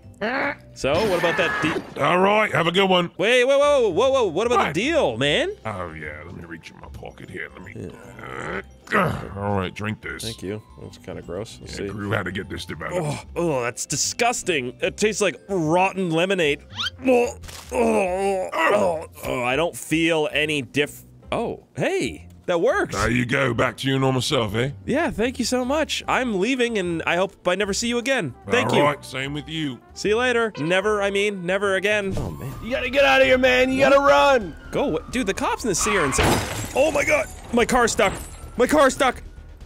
S1: So, what about that deal?
S5: All right, have a good one.
S1: Wait, whoa, whoa, whoa, whoa! What about
S5: What?
S1: the deal, man?
S5: Oh, yeah, let me reach in my pocket here. Let me. Uh, All right, drink this.
S1: Thank you. That's kind of gross. Let's
S5: Yeah,
S1: see.
S5: Gru had to get this developed.
S1: Oh, oh, that's disgusting. It tastes like rotten lemonade. Oh, oh, oh, oh, I don't feel any diff. Oh, hey, that works.
S5: There you go, back to your normal self, eh?
S1: Yeah, thank you so much. I'm leaving, and I hope I never see you again. Thank
S5: All
S1: you.
S5: right, same with you.
S1: See you later. Never, I mean, never again. Oh man,
S7: You gotta get out of here, man. You gotta run.
S1: go, dude. The cops in the city are insane. Oh my god, my car's stuck. My car's stuck.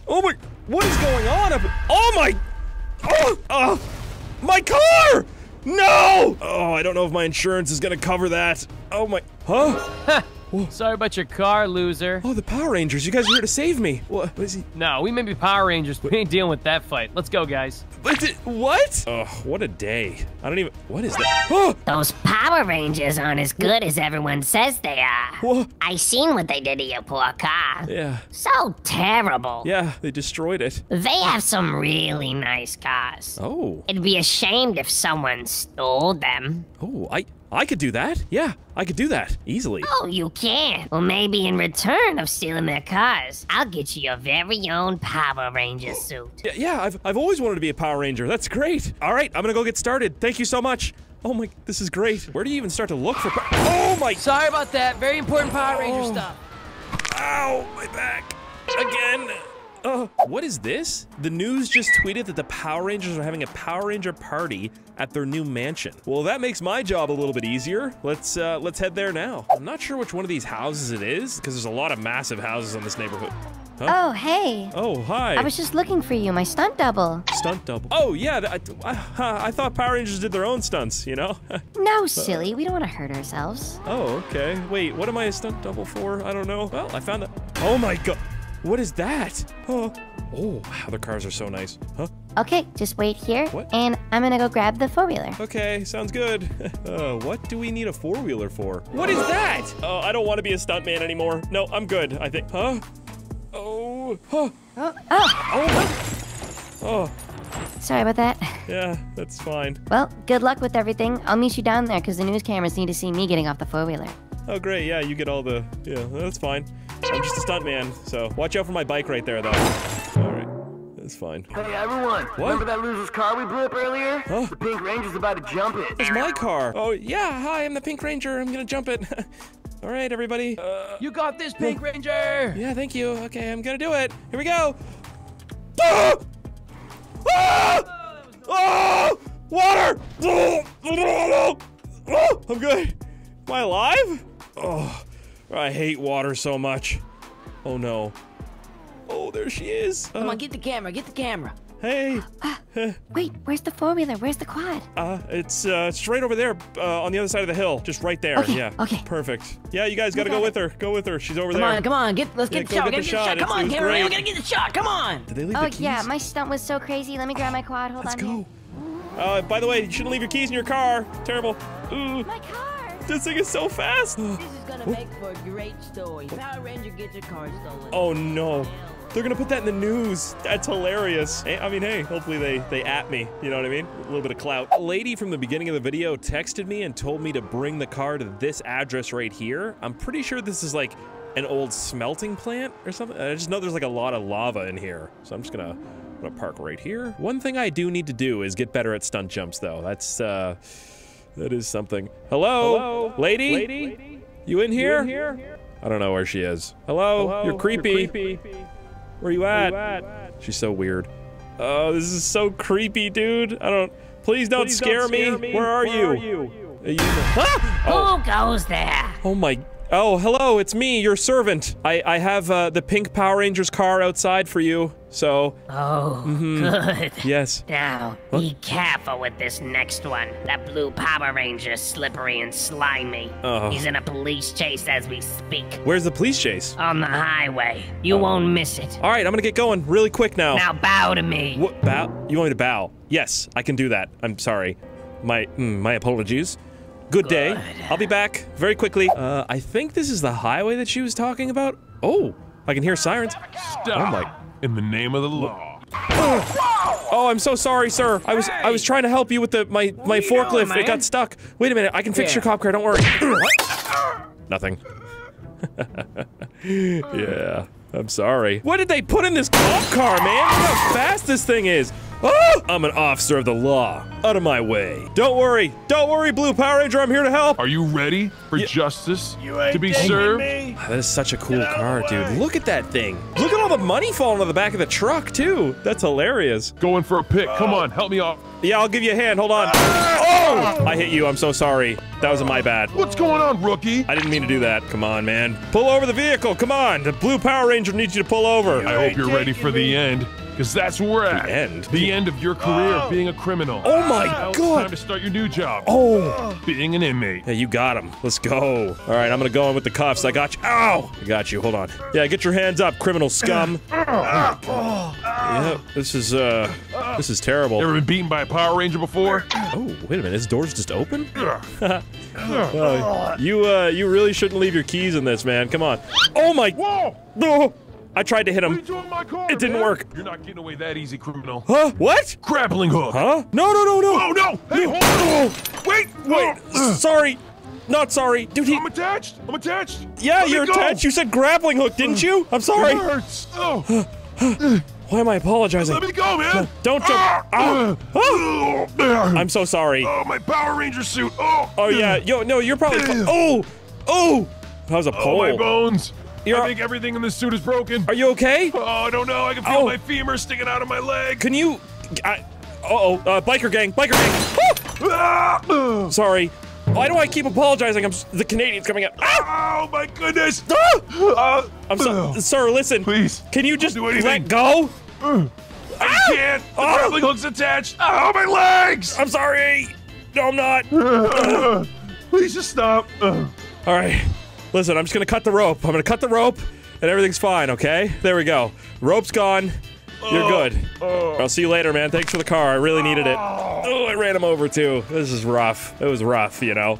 S1: Oh my, what is going on? Up? Oh my, oh, oh, my car! No! Oh, I don't know if my insurance is gonna cover that. Oh my, huh?
S10: Sorry about your car, loser.
S1: Oh, the Power Rangers! You guys are here to save me. What? What is he?
S10: No, we may be Power Rangers, but we ain't dealing with that fight. Let's go, guys.
S1: What? the- What? Oh, what a day. I don't even. What is that? Oh,
S13: Those Power Rangers aren't as good as everyone says they are.
S1: What?
S13: I seen what they did to your poor car.
S1: yeah,
S13: So terrible.
S1: yeah. They destroyed it.
S13: They have some really nice cars.
S1: Oh,
S13: It'd be ashamed if someone stole them.
S1: oh. I I could do that. Yeah, I could do that easily.
S13: Oh, you can. Well, maybe in return of stealing their cars, I'll get you your very own Power Ranger suit.
S1: Yeah, yeah. I've I've always wanted to be a Power Ranger. That's great. All right, I'm gonna go get started. Thank you so much. Oh my, this is great. Where do you even start to look for? Oh my!
S10: Sorry about that. Very important Power Ranger
S1: Oh.
S10: stuff.
S1: Ow, my back again. Uh, what is this? The news just tweeted that the Power Rangers are having a Power Ranger party at their new mansion. Well, that makes my job a little bit easier. Let's uh, let's head there now. I'm not sure which one of these houses it is because there's a lot of massive houses in this neighborhood. Huh?
S4: Oh, hey.
S1: Oh, hi.
S4: I was just looking for you, my stunt double.
S1: Stunt double. Oh yeah, I, I, I thought Power Rangers did their own stunts. You know.
S4: No, silly. We don't want to hurt ourselves.
S1: oh okay. Wait, what am I a stunt double for? I don't know. Well, I found that. Oh my god. What is that? Oh. Oh, wow, their cars are so nice. Huh?
S4: Okay, just wait here,
S1: What?
S4: and I'm gonna go grab the four wheeler.
S1: Okay, sounds good. uh, what do we need a four wheeler for? What is that? Oh, I don't want to be a stuntman anymore. No, I'm good. I think. Huh? Oh. Huh.
S4: Oh, oh,
S1: Oh. Oh.
S4: sorry about that.
S1: Yeah, that's fine.
S4: Well, good luck with everything. I'll meet you down there because the news cameras need to see me getting off the four wheeler.
S1: Oh, great. Yeah, you get all the. Yeah, that's fine. I'm just a stuntman, so watch out for my bike right there, though. All right, that's fine.
S16: Hey everyone, remember that loser's car we blew up earlier?
S1: Huh?
S16: The Pink Ranger's about to jump it.
S1: It's my car. Oh yeah, hi, I'm the Pink Ranger. I'm gonna jump it. all right, everybody. Uh,
S10: You got this, Pink Ranger.
S1: yeah, thank you. Okay, I'm gonna do it. Here we go. Ah! Ah! Oh! Water! Oh! Oh! Oh! I'm good. Am I alive? Oh, I hate water so much. Oh no. Oh, there she is.
S8: Come
S1: Uh,
S8: on, get the camera, get the camera.
S1: Hey.
S4: Wait, where's the four wheeler? Where's the quad?
S1: Uh, it's uh, straight over there, uh, on the other side of the hill, just right there.
S4: Okay,
S1: yeah.
S4: okay.
S1: Perfect. Yeah, you guys gotta
S4: got
S1: go
S4: it.
S1: with her. Go with her. She's over
S8: Come
S1: there.
S8: Come on, come on, get let's
S1: Yeah,
S8: get the shot.
S1: get
S8: Get
S1: the
S8: the shot.
S1: shot.
S8: Come
S1: It's-
S8: on, camera, we gotta get the shot. Come on.
S1: Did they leave
S4: Oh
S1: the keys?
S4: yeah, my stunt was so crazy. Let me grab my quad. Hold on.
S1: Let's
S4: on.
S1: go. Uh, by the way, you shouldn't leave your keys in your car. Terrible. Ooh,
S4: My car.
S1: This thing is so fast.
S8: This is gonna make for a great story. Power Ranger gets your car stolen.
S1: Oh no. They're gonna put that in the news. That's hilarious. Hey, I mean, hey, hopefully they they at me. You know what I mean? A little bit of clout. A lady from the beginning of the video texted me and told me to bring the car to this address right here. I'm pretty sure this is like an old smelting plant or something. I just know there's like a lot of lava in here, so I'm just gonna. I'm gonna park right here. One thing I do need to do is get better at stunt jumps, though. That's uh, that is something. Hello, lady? Lady, you in here? I don't know where she is. Hello, you're creepy. Where are you at? She's so weird. Oh, this is so creepy, dude. I don't. Please don't, scare, me. Where are you? Are you- Ah! Oh,
S13: Who goes there?
S1: oh my. Oh, hello. It's me, your servant. I I have uh, the pink Power Rangers car outside for you. So.
S13: Oh,
S1: mhm.
S13: good.
S1: Yes.
S13: Now, be careful with this next one. That blue Power Ranger's slippery and slimy.
S1: Oh.
S13: He's in a police chase as we speak.
S1: Where's the police chase?
S13: On the highway. You won't miss it.
S1: All right, I'm gonna get going really quick now.
S13: Now bow to me.
S1: What bow? You want me to bow? Yes, I can do that. I'm sorry. My mm, my apologies. Good, day. I'll be back very quickly. Uh, I think this is the highway that she was talking about. Oh, I can hear sirens.
S5: Stop.
S1: Oh my.
S5: In the name of the law.
S1: Oh, I'm so sorry, sir. I was I was trying to help you with the my my
S8: you doing,
S1: forklift. it got stuck. Wait a minute. I can fix
S8: Yeah.
S1: your cop car. Don't worry. Nothing. yeah. I'm sorry. What did they put in this cop car, man? Look how fast this thing is. Oh, I'm an officer of the law. Out of my way. Don't worry. Don't worry, Blue Power Ranger. I'm here to help.
S5: Are you ready for justice to be served?
S1: Ah, that is such a cool car, dude. Look at that thing. Look at all the money falling on the back of the truck, too. That's hilarious.
S5: Going for a pick. Come oh. on, help me off.
S1: Yeah, I'll give you a hand. Hold on. Ah! Oh! I hit you. I'm so sorry. That was my bad.
S5: What's going on, rookie?
S1: I didn't mean to do that. Come on, man. Pull over the vehicle. Come on. The Blue Power Ranger needs you to pull over.
S5: I hope you're ready for the end. Because that's where we're at.
S1: The end?
S5: The end of your career of being a criminal.
S1: Oh my
S5: Now it's
S1: God.
S5: time to start your new job.
S1: Oh.
S5: Being an inmate.
S1: Yeah, you got him. Let's go. All right, I'm gonna go in with the cuffs. I got you. Ow! I got you. Hold on. Yeah, get your hands up, criminal scum. Yeah, this is uh, this is terrible.
S5: Ever been beaten by a Power Ranger before?
S1: Oh, wait a minute. His door's just open. Well, you uh, you really shouldn't leave your keys in this, man. Come on. Oh my.
S5: Whoa!
S1: No. I tried to hit him.
S5: What are you doing my car?
S1: It didn't
S5: man?
S1: work.
S5: You're not getting away that easy, criminal.
S1: Huh? What?
S5: Grappling hook.
S1: Huh? No, no, no, no.
S5: Oh no! Hey, hold on! Wait!
S1: Wait. sorry. Not sorry, dude. He.
S5: I'm attached. I'm attached.
S1: Yeah,
S5: Let
S1: you're attached. You said grappling hook, didn't you? I'm sorry.
S5: It hurts. Oh.
S1: Why am I apologizing?
S5: Let me go, man.
S1: Don't jump. Ow. Ah. Ah. Ah.
S5: Oh, man.
S1: I'm so sorry.
S5: Oh, my Power Ranger suit. Oh.
S1: Oh yeah, yo, no, you're probably. Oh, oh, that was a
S5: Oh, my bones.
S1: You're-
S5: I think everything in this suit is broken.
S1: Are you okay?
S5: Oh, I don't know. I can feel
S1: Oh.
S5: my femur sticking out of my leg.
S1: Can you? I, uh oh, uh, biker gang, biker gang.
S5: Ah!
S1: Sorry. Why do I keep apologizing? I'm the Canadian's coming out. Ah!
S5: Oh my goodness!
S1: Ah! I'm so, sir. Listen,
S5: Please.
S1: Can you just let go?
S5: I can't. The
S1: Oh.
S5: grappling hook's attached. Oh, my legs!
S1: I'm sorry. No, I'm not.
S5: Please just stop.
S1: All right. Listen, I'm just gonna cut the rope. I'm gonna cut the rope, and everything's fine. Okay? There we go. Rope's gone. You're good. I'll see you later, man. Thanks for the car. I really needed it. Oh, I ran him over too. This is rough. It was rough, you know.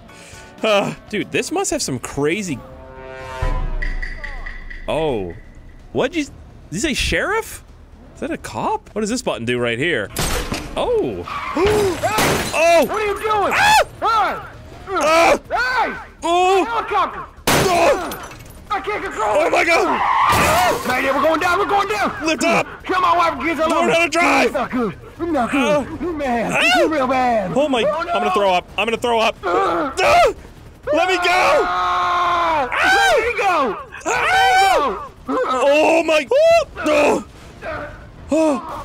S1: Uh, dude, this must have some crazy. Oh, what'd you? Did you say sheriff? Is that a cop? What does this button do right here? Oh. oh.
S16: What are you doing?
S1: Ah!
S16: Hey!
S1: Ah!
S16: Hey!
S1: Oh.
S16: Helicopter!
S1: Oh.
S16: I can't control
S1: Oh my God.
S16: Man, yeah, we're going down, we're going down!
S1: Lift up.
S16: Come on, wife, kids, I love
S1: Learn how to drive.
S16: It's not good. It's not good.
S1: Oh.
S16: Man,
S1: Ah.
S16: real bad.
S1: Oh my! I'm gonna throw up. I'm gonna throw up. Ah! Let me go!
S16: Ah! Let me go!
S1: Ah! Oh my! Oh! Oh.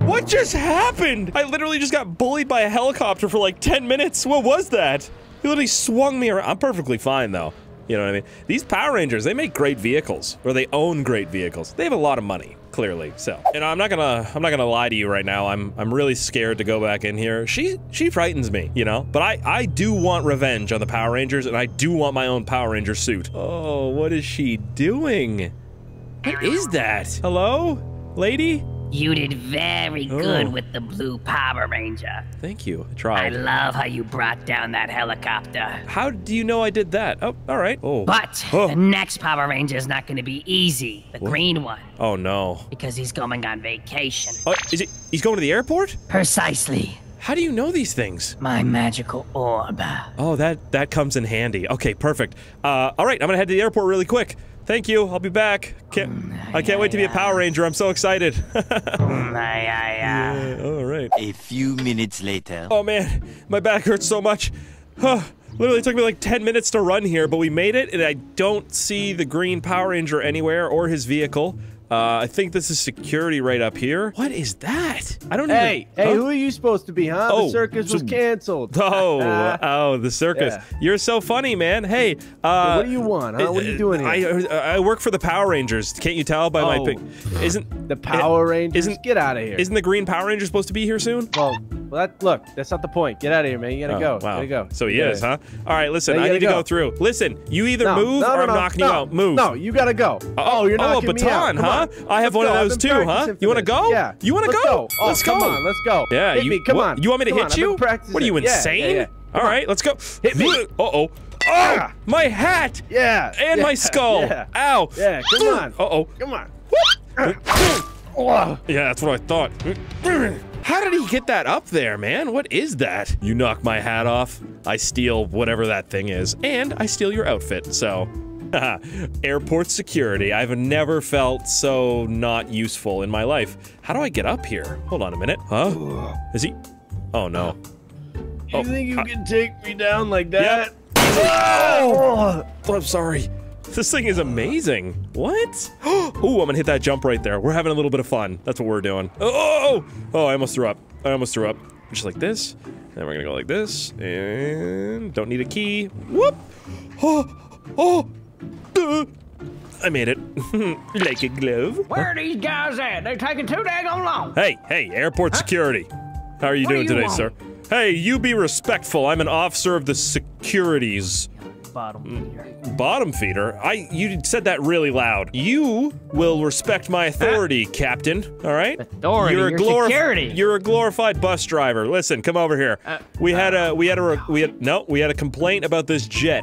S1: What just happened? I literally just got bullied by a helicopter for like 10 minutes. What was that? He literally swung me around. I'm perfectly fine though. You know what I mean? These Power Rangers, they make great vehicles, or they own great vehicles. They have a lot of money, clearly. So, and I'm not gonna, I'm not gonna lie to you right now. I'm, I'm really scared to go back in here. She, she frightens me, you know. But I, I do want revenge on the Power Rangers, and I do want my own Power Ranger suit. Oh, what is she doing? What is that? Hello, lady?
S13: You did very good
S1: Oh.
S13: with the blue Power Ranger.
S1: Thank you. I tried.
S13: I love how you brought down that helicopter.
S1: How do you know I did that? Oh, all right. Oh.
S13: But
S1: Oh.
S13: the next Power Ranger is not going to be easy. The green one.
S1: Oh no.
S13: Because he's going on vacation.
S1: Oh, is it? He's going to the airport?
S13: Precisely.
S1: How do you know these things?
S13: My magical orb.
S1: Oh, that that comes in handy. Okay, perfect. Uh, all right, I'm gonna head to the airport really quick. Thank you. I'll be back. Can't, mm, I can't wait to be a Power Ranger. I'm so excited. Mm, yeah, all right.
S17: A few minutes later.
S1: Oh man, my back hurts so much. Huh. Literally took me like 10 minutes to run here, but we made it, and I don't see the green Power Ranger anywhere or his vehicle. Uh, I think this is security right up here. What is that? I don't
S7: Hey,
S1: even.
S7: hey,
S1: Huh?
S7: who are you supposed to be, huh?
S1: Oh,
S7: the circus was canceled.
S1: Oh, oh, the circus.
S7: Yeah.
S1: You're so funny, man. Hey, uh,
S7: what do you want, huh? What are you doing
S1: I,
S7: here?
S1: I, I work for the Power Rangers. Can't you tell by my
S7: Oh.
S1: pic? Isn't
S7: The Power Rangers?
S1: Isn't
S7: Get out of here.
S1: Isn't the Green Power Ranger supposed to be here soon?
S7: Well, well, that look, that's not the point. Get out of here, man. You gotta
S1: Oh,
S7: go.
S1: Wow.
S7: Gotta go.
S1: So he
S7: You
S1: is, huh? All right, listen. I need to go.
S7: go.
S1: through. Listen, you either
S7: No,
S1: move
S7: no,
S1: or
S7: no,
S1: I'm
S7: no,
S1: knocking
S7: no,
S1: you out. Move.
S7: No, you gotta go. Oh, you're
S1: oh,
S7: me out.
S1: baton, huh? I have
S7: Let's
S1: one of
S7: go. I've
S1: those too, huh? You want to go?
S7: Yeah.
S1: You want to
S7: Let's
S1: go?
S7: Oh,
S1: let's
S7: come
S1: go.
S7: on, let's go.
S1: Yeah,
S7: Hit
S1: you,
S7: me, come
S1: what-
S7: on.
S1: You want me to
S7: Come
S1: hit you? What are you
S7: Yeah, yeah,
S1: insane? All right, let's go.
S7: Hit me.
S1: Uh oh. Oh, my hat.
S7: Yeah.
S1: And my skull.
S7: Yeah.
S1: Ow.
S7: Yeah, come on.
S1: Uh oh.
S7: Come on.
S1: Yeah, that's what I thought. How did he get that up there, man? What is that? You knock my hat off, I steal whatever that thing is, and I steal your outfit, so Airport security. I've never felt so not useful in my life. How do I get up here? Hold on a minute. Huh? Is he? Oh no.
S7: You think you
S1: uh,
S7: can take me down like that?
S1: Oh! I'm sorry. This thing is amazing. What? Oh, I'm gonna hit that jump right there. We're having a little bit of fun. That's what we're doing. Oh oh, oh, oh! oh, I almost threw up. I almost threw up. Just like this. Then we're gonna go like this. And don't need a key. Whoop! Oh! Oh! I made it. like a glove.
S12: Where are these guys at? They're taking too daggone long.
S1: Hey, hey, airport security. How are you
S12: What do
S1: doing
S12: you
S1: today,
S12: want?
S1: sir? Hey, you be respectful. I'm an officer of the securities.
S10: Bottom mm. feeder.
S1: Bottom feeder? I you said that really loud. You will respect my authority, ah. Captain. All right?
S10: Authority?
S1: You're a
S10: You're security.
S1: You're a glorified bus driver. Listen, come over here.
S10: Uh,
S1: we had a uh, we had a we had no we had a complaint about this jet.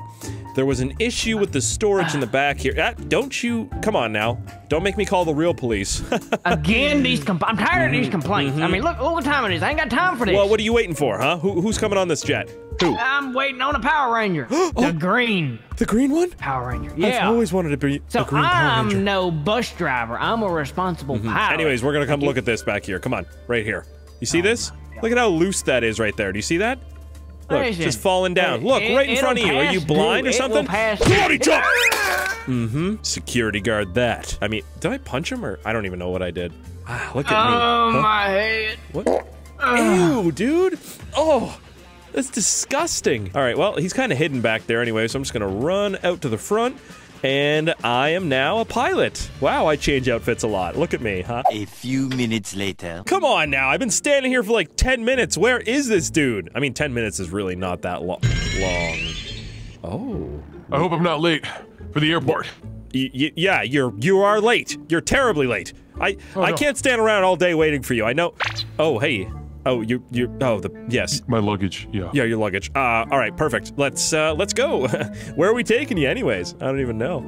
S1: There was an issue with the storage in the back here. Ah, don't you come on now. Don't make me call the real police.
S12: Again, these I'm tired of these complaints. I mean, look, look what time it is. I ain't got time for this.
S1: Mm-hmm. well, what are you waiting for, huh? Who, who's coming on this jet? Who?
S12: I'm waiting on a Power Ranger. the green
S1: The green one?
S12: Power Ranger.
S1: I've
S12: Yeah.
S1: always wanted to be
S12: so
S1: a green Power Ranger.
S12: I'm no bus driver. I'm a responsible pilot.
S1: Anyways, we're gonna come look at this back here. Come on, right here. You see this? Look at how loose that is right there. Do you see that? Look,
S12: Listen,
S1: just falling down. Look,
S12: it-
S1: right in front of you. Are you blind
S12: due.
S1: or something?
S12: pass
S1: Bloody jump! Mm-hmm. Security guard that. I mean, did I punch him or I don't even know what I did. Ah, look at me.
S12: Oh,
S1: Huh?
S12: my head.
S1: What? Ew, dude. Oh, that's disgusting. All right, well, he's kind of hidden back there anyway, so I'm just gonna run out to the front. And I am now a pilot. Wow, I change outfits a lot. Look at me, huh?
S17: A few minutes later.
S1: Come on now. I've been standing here for like 10 minutes. Where is this dude? I mean, 10 minutes is really not that lo- long. Oh.
S5: I hope I'm not late for the airport.
S1: Y- y- yeah, you're you are late. You're terribly late. I
S5: Oh,
S1: I
S5: no.
S1: can't stand around all day waiting for you. I know. Oh, hey. Oh, you you oh, the yes.
S5: My luggage, yeah.
S1: Yeah, your luggage. Uh all right, perfect. Let's uh let's go. Where are we taking you anyways? I don't even know.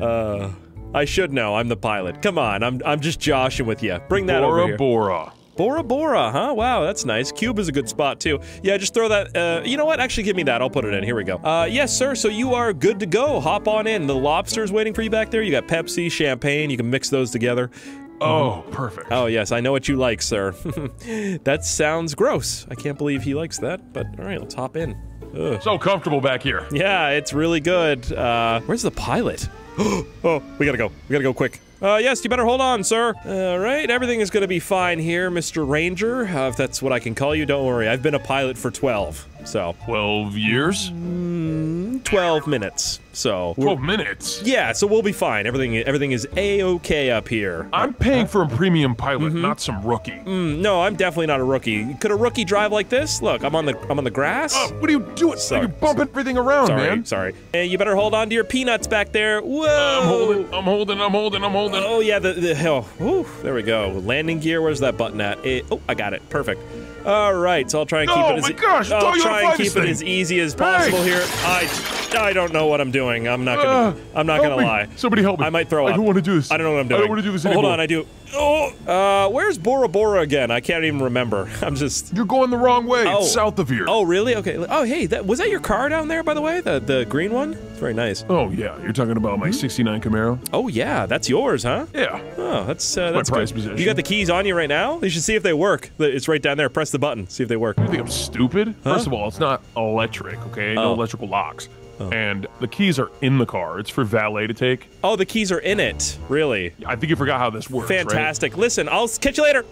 S1: Uh I should know. I'm the pilot. Come on. I'm I'm just joshing with you. Bring that
S5: Bora
S1: over here.
S5: Bora.
S1: Bora Bora, huh? Wow, that's nice. Cube is a good spot too. Yeah, just throw that. Uh, you know what? Actually, give me that. I'll put it in. Here we go. Uh, yes, sir. So you are good to go. Hop on in. The lobster's waiting for you back there. You got Pepsi, champagne. You can mix those together.
S5: Oh, perfect.
S1: Oh yes, I know what you like, sir. that sounds gross. I can't believe he likes that. But all right, let's hop in. Ugh.
S5: So comfortable back here.
S1: Yeah, it's really good. Uh, where's the pilot? oh, we gotta go. We gotta go quick. Uh, yes, you better hold on, sir. All right, everything is gonna be fine here, Mr. Ranger, uh, if that's what I can call you. Don't worry, I've been a pilot for 12, so.
S5: 12 years?
S1: Mm, 12 minutes, so.
S5: 12 minutes?
S1: Yeah, so we'll be fine. Everything, everything is a-okay up here.
S5: I'm paying for a premium pilot, not some rookie.
S1: Mm, no, I'm definitely not a rookie. Could a rookie drive like this? Look, I'm on the, I'm on the grass.
S5: Uh, what are you doing?
S1: Sorry.
S5: You're bump everything around,
S1: sorry,
S5: man.
S1: sorry. Hey, you better hold on to your peanuts back there. Whoa!
S5: I'm holding, I'm holding, I'm holding, I'm holding.
S1: Oh yeah, the, the oh, whew, there we go. Landing gear. Where's that button at? Eh, oh, I got it. Perfect. All right, so I'll try and keep
S5: Oh,
S1: it as
S5: my gosh, I
S1: I'll try and keep it
S5: this
S1: as easy as possible
S5: Hey!
S1: here. I I don't know what I'm doing. I'm not gonna
S5: Uh,
S1: I'm not gonna
S5: me.
S1: lie.
S5: Somebody help me.
S1: I might throw
S5: I
S1: up.
S5: don't want to do this.
S1: I don't know what I'm doing.
S5: I don't want to do this
S1: Hold
S5: anymore.
S1: on, I do. Oh, uh, where's Bora Bora again? I can't even remember. I'm just.
S5: You're going the wrong way.
S1: Oh.
S5: It's south of here.
S1: Oh, really? Okay. Oh, hey, that was that your car down there, by the way? The the green one. It's very nice.
S5: Oh, yeah. You're talking about my 69 Camaro?
S1: Oh yeah, that's yours, huh?
S5: Yeah.
S1: Oh, that's uh,
S5: my
S1: that's
S5: prized
S1: good.
S5: possession.
S1: You got the keys on you right now? You should see if they work. It's right down there. Press the button. See if they work.
S5: You think I'm stupid?
S1: Huh?
S5: First of all, it's not electric, okay? No
S1: Oh.
S5: electrical locks. And the keys are in the car. It's for valet to take.
S1: Oh, the keys are in it. Really?
S5: I think you forgot how this works. right?
S1: Fantastic. Listen, I'll catch you later.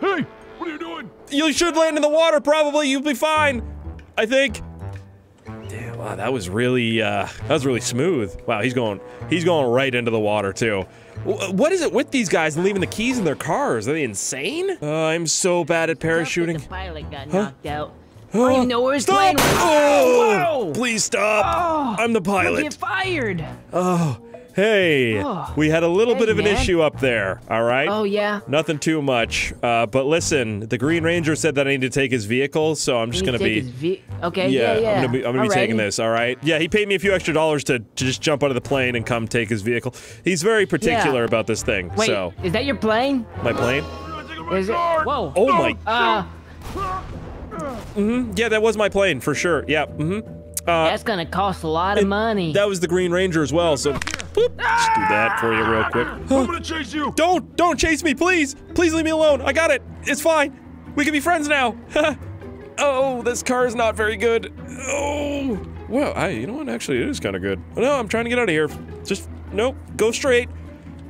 S5: Hey, what are you doing?
S1: You should land in the water. Probably. You'll be fine. I think. Damn. Wow, that was really uh, that was really smooth. Wow, he's going he's going right into the water too. Wh- What is it with these guys and leaving the keys in their cars? Are they insane? Uh, I'm so bad at parachuting.
S6: The pilot got
S1: Huh?
S6: knocked out. I even know where plane was.
S1: Oh,
S6: Whoa!
S1: please stop!
S6: Oh,
S1: I'm the pilot.
S6: get fired.
S1: Oh, hey,
S6: Oh.
S1: we had a little
S6: Hey,
S1: bit of an
S6: man.
S1: issue up there. All right.
S6: Oh yeah.
S1: Nothing too much. Uh, but listen, the Green Ranger said that I need to take his vehicle, so I'm just gonna be.
S6: okay. Yeah. Yeah.
S1: I'm gonna be, I'm gonna be taking this. All right. Yeah, he paid me a few extra dollars to, to just jump out of the plane and come take his vehicle. He's very particular
S6: Yeah.
S1: about this thing.
S6: Wait,
S1: So
S6: is that your plane?
S1: my plane.
S6: Is it? Whoa.
S1: Oh my.
S6: Uh,
S1: hmm Yeah, that was my plane for sure. Yeah. hmm Uh,
S12: That's gonna cost a lot of money.
S1: that was the Green Ranger as well, so boop, just do that for you real quick.
S5: I'm gonna chase you.
S1: Don't, don't chase me, please. Please leave me alone. I got it. It's fine. We can be friends now. oh, this car is not very good. Oh, well, I, you know what? Actually, it is kind of good. No, I'm trying to get out of here. Just, nope, go straight.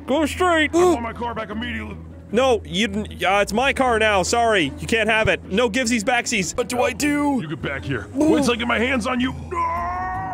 S1: Go straight.
S5: I want my car back immediately.
S1: No, you didn't. Uh, it's my car now. Sorry, you can't have it. No givesies backsies. What do I do?
S5: You get back here. Wait till I get my hands on you.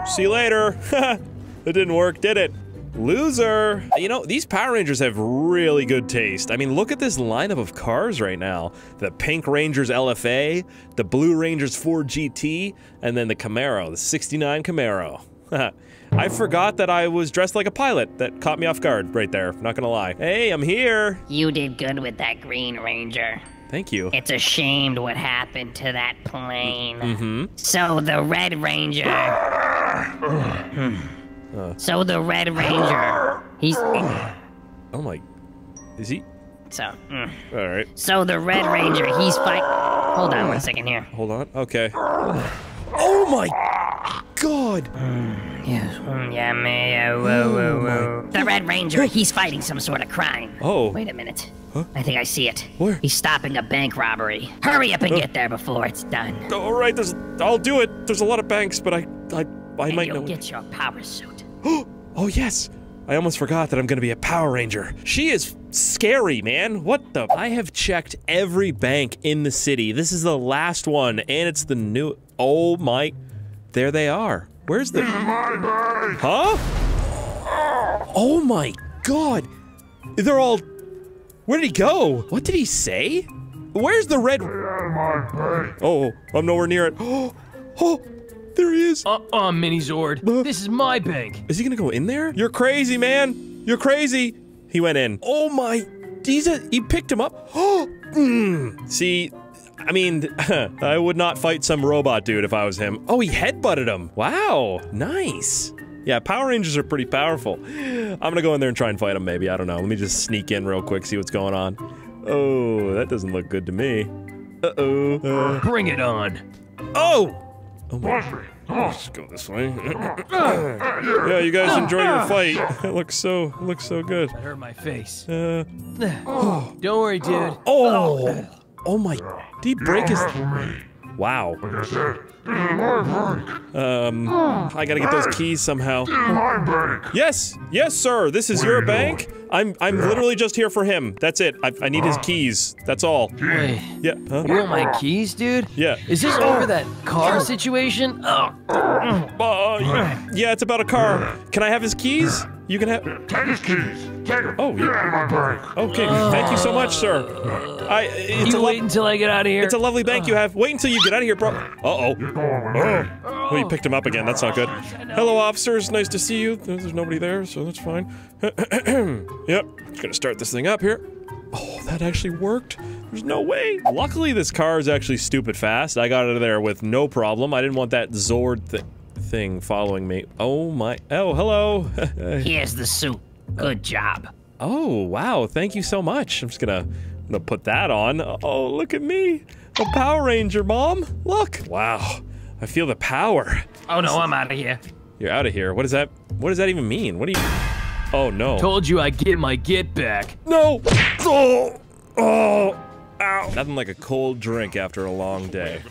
S1: See you later. it didn't work, did it? Loser. You know, these Power Rangers have really good taste. I mean, look at this lineup of cars right now. The Pink Rangers LFA, the Blue Rangers Ford GT, and then the Camaro, the 69 Camaro. I forgot that I was dressed like a pilot. That caught me off guard right there. Not gonna lie. Hey, I'm here.
S13: You did good with that Green Ranger.
S1: Thank you.
S13: It's a shame what happened to that plane.
S1: Mm-hmm.
S13: So the Red Ranger.
S1: Uh,
S13: So the Red Ranger. He's.
S1: oh my. Is he?
S13: So. mm.
S1: All right.
S13: So the Red Ranger, he's fight. Hold on one second here.
S1: Hold on. Okay. Oh my god.
S13: Yes. Mm, yeah, me. Uh, whoa, whoa, whoa. The Red Ranger, he's fighting some sort of crime.
S1: Oh.
S13: Wait a minute.
S1: Huh?
S13: I think I see it.
S1: Where?
S13: He's stopping a bank robbery. Hurry up and get there before it's done.
S1: All right, there's. I'll do it. There's a lot of banks, but I, I, I
S13: and
S1: might
S13: you'll
S1: know.
S13: get your power suit.
S1: oh yes. I almost forgot that I'm gonna be a Power Ranger. She is scary, man. What the? I have checked every bank in the city. This is the last one, and it's the new. Oh my. There they are. Where's the? Huh? Oh my god. They're all. Where did he go? What did he say? Where's the red? Oh, I'm nowhere near it. Oh, oh, there he is.
S2: Uh-uh, Mini Zord. This is my bank.
S1: Is he gonna go in there? You're crazy, man. You're crazy. He went in. Oh my. He's a, he picked him up. Oh. mm. See, I mean, I would not fight some robot dude if I was him. Oh, he headbutted him. Wow. Nice. Yeah, Power Rangers are pretty powerful. I'm gonna go in there and try and fight him, maybe. I don't know. Let me just sneak in real quick, see what's going on. Oh, that doesn't look good to me. Uh-oh. Uh,
S2: Bring it on.
S1: oh! Oh my. Let's go this way. yeah, you guys enjoy your fight. It looks so it looks so good.
S2: That hurt my face.
S1: Uh,
S2: Don't worry, dude.
S1: oh, oh my! Did he break his? Wow. Um, I gotta get those keys somehow. Yes, yes, sir. This is your bank. I'm I'm literally just here for him. That's it. I, I need his keys. That's all.
S2: Wait.
S1: Yeah. Huh?
S2: You want my keys, dude?
S1: Yeah.
S2: Is this over that car situation? Oh.
S1: Uh, yeah, it's about a car. Can I have his keys? You can have.
S5: Take his keys.
S1: Oh,
S5: Get out of my bank.
S1: Okay, thank you so much, sir. I. It's
S2: You
S1: a
S2: wait until I get out of here.
S1: It's a lovely bank you have. Wait until you get out of here, bro. Uh oh. Oh. Well, you picked him up again. That's not good. Hello, officers. Nice to see you. There's nobody there, so that's fine. yep. Just gonna start this thing up here. Oh, that actually worked. There's no way. Luckily, this car is actually stupid fast. I got out of there with no problem. I didn't want that Zord thi- thing following me. Oh my. Oh, hello.
S13: Here's the suit. Good job.
S1: Oh, wow. Thank you so much. I'm just gonna, I'm gonna put that on. Oh, look at me. A Power Ranger, Mom. Look. Wow. I feel the power.
S2: Oh no, I'm out of here.
S1: You're out of here. What does that, what does that even mean? What do you, oh no.
S2: Told you I get my get back.
S1: No. Oh. Oh. Ow. Nothing like a cold drink after a long day.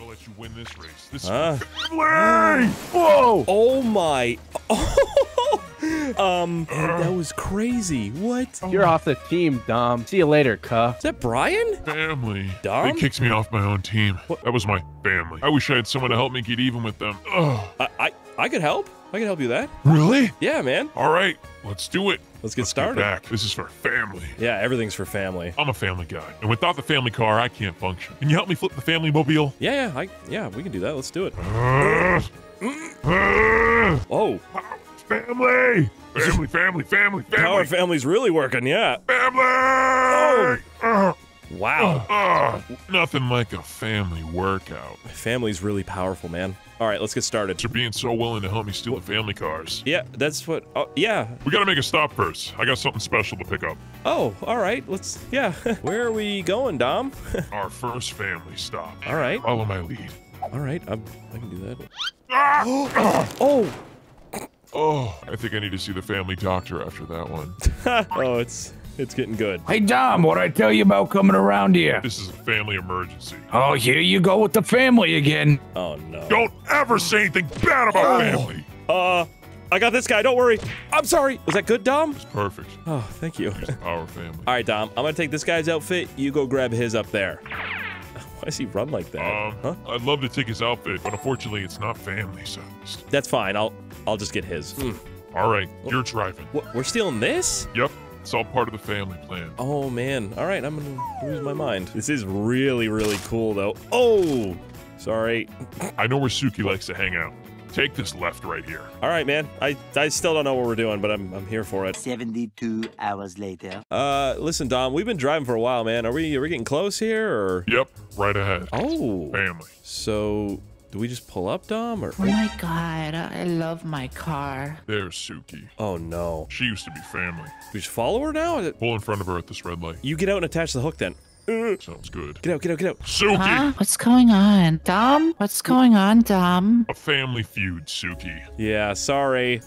S5: I'm gonna let you win this
S1: Huh?
S5: family. Whoa.
S1: Oh my. um, that was crazy. What?
S7: You're off the team, Dom. See you later, cuh.
S1: Is that Brian?
S5: Family.
S1: Dom?
S5: They kicks me off my own team. That was my family. I wish I had someone to help me get even with them. Oh,
S1: I, I, I could help. I can help you with that.
S5: really?
S1: Yeah, man.
S5: All right, let's do it.
S1: Let's get
S5: Let's
S1: started.
S5: back. This is for family.
S1: Yeah, everything's for family.
S5: I'm a family guy, and without the family car, I can't function. Can you help me flip the family mobile?
S1: Yeah, yeah, I, yeah, we can do that. Let's do it.
S5: Uh, uh,
S1: Oh,
S5: family, family, family, family,
S1: Power Family's really working. Yeah.
S5: family. Uh,
S1: Wow.
S5: uh, nothing like a family workout.
S1: Family's really powerful, man. All right, let's get started.
S5: For being so willing to help me steal the family cars.
S1: Yeah, that's what. Oh, yeah.
S5: We gotta make a stop first. I got something special to pick up.
S1: Oh, all right. Let's. Yeah. Where are we going, Dom?
S5: Our first family stop.
S1: all right.
S5: Follow my lead.
S1: All right, I'm, I can do that.
S5: oh! Oh, I think I need to see the family doctor after that one.
S1: oh, it's it's getting good.
S14: Hey, Dom, what'd I tell you about coming around here?
S5: This is a family emergency.
S14: Oh, here you go with the family again.
S1: Oh, no.
S5: Don't ever say anything bad about family.
S1: Uh, I got this guy. Don't worry. I'm sorry. Was that good, Dom?
S5: It's perfect.
S1: Oh, thank you.
S5: It's our family.
S1: All right, Dom. I'm gonna take this guy's outfit. You go grab his up there. Why does he run like that?
S5: Um,
S1: huh?
S5: I'd love to take his outfit, but unfortunately, it's not family sized.
S1: That's fine. I'll I'll just get his.
S5: All right, you're driving.
S1: What? We're stealing this?
S5: Yep, it's all part of the family plan.
S1: Oh man. All right, I'm gonna lose my mind. This is really really cool though. Oh, sorry.
S5: I know where Suki likes to hang out. Take this left right here.
S1: All right, man. I I still don't know what we're doing, but I'm I'm here for it.
S17: 72 hours later.
S1: Uh, listen, Dom. We've been driving for a while, man. Are we are we getting close here or?
S5: Yep, right ahead.
S1: Oh.
S5: Family.
S1: So, do we just pull up, Dom, or?
S18: Oh my god, I love my car.
S5: There's Suki.
S1: Oh no.
S5: She used to be family.
S1: We just follow her now? It-
S5: Pull in front of her at this red light.
S1: You get out and attach the hook then.
S5: Sounds good.
S1: Get out, get out, get out.
S5: Suki!
S18: Huh? What's going on? Dom? What's going on, Dom?
S5: A family feud, Suki.
S1: Yeah, sorry.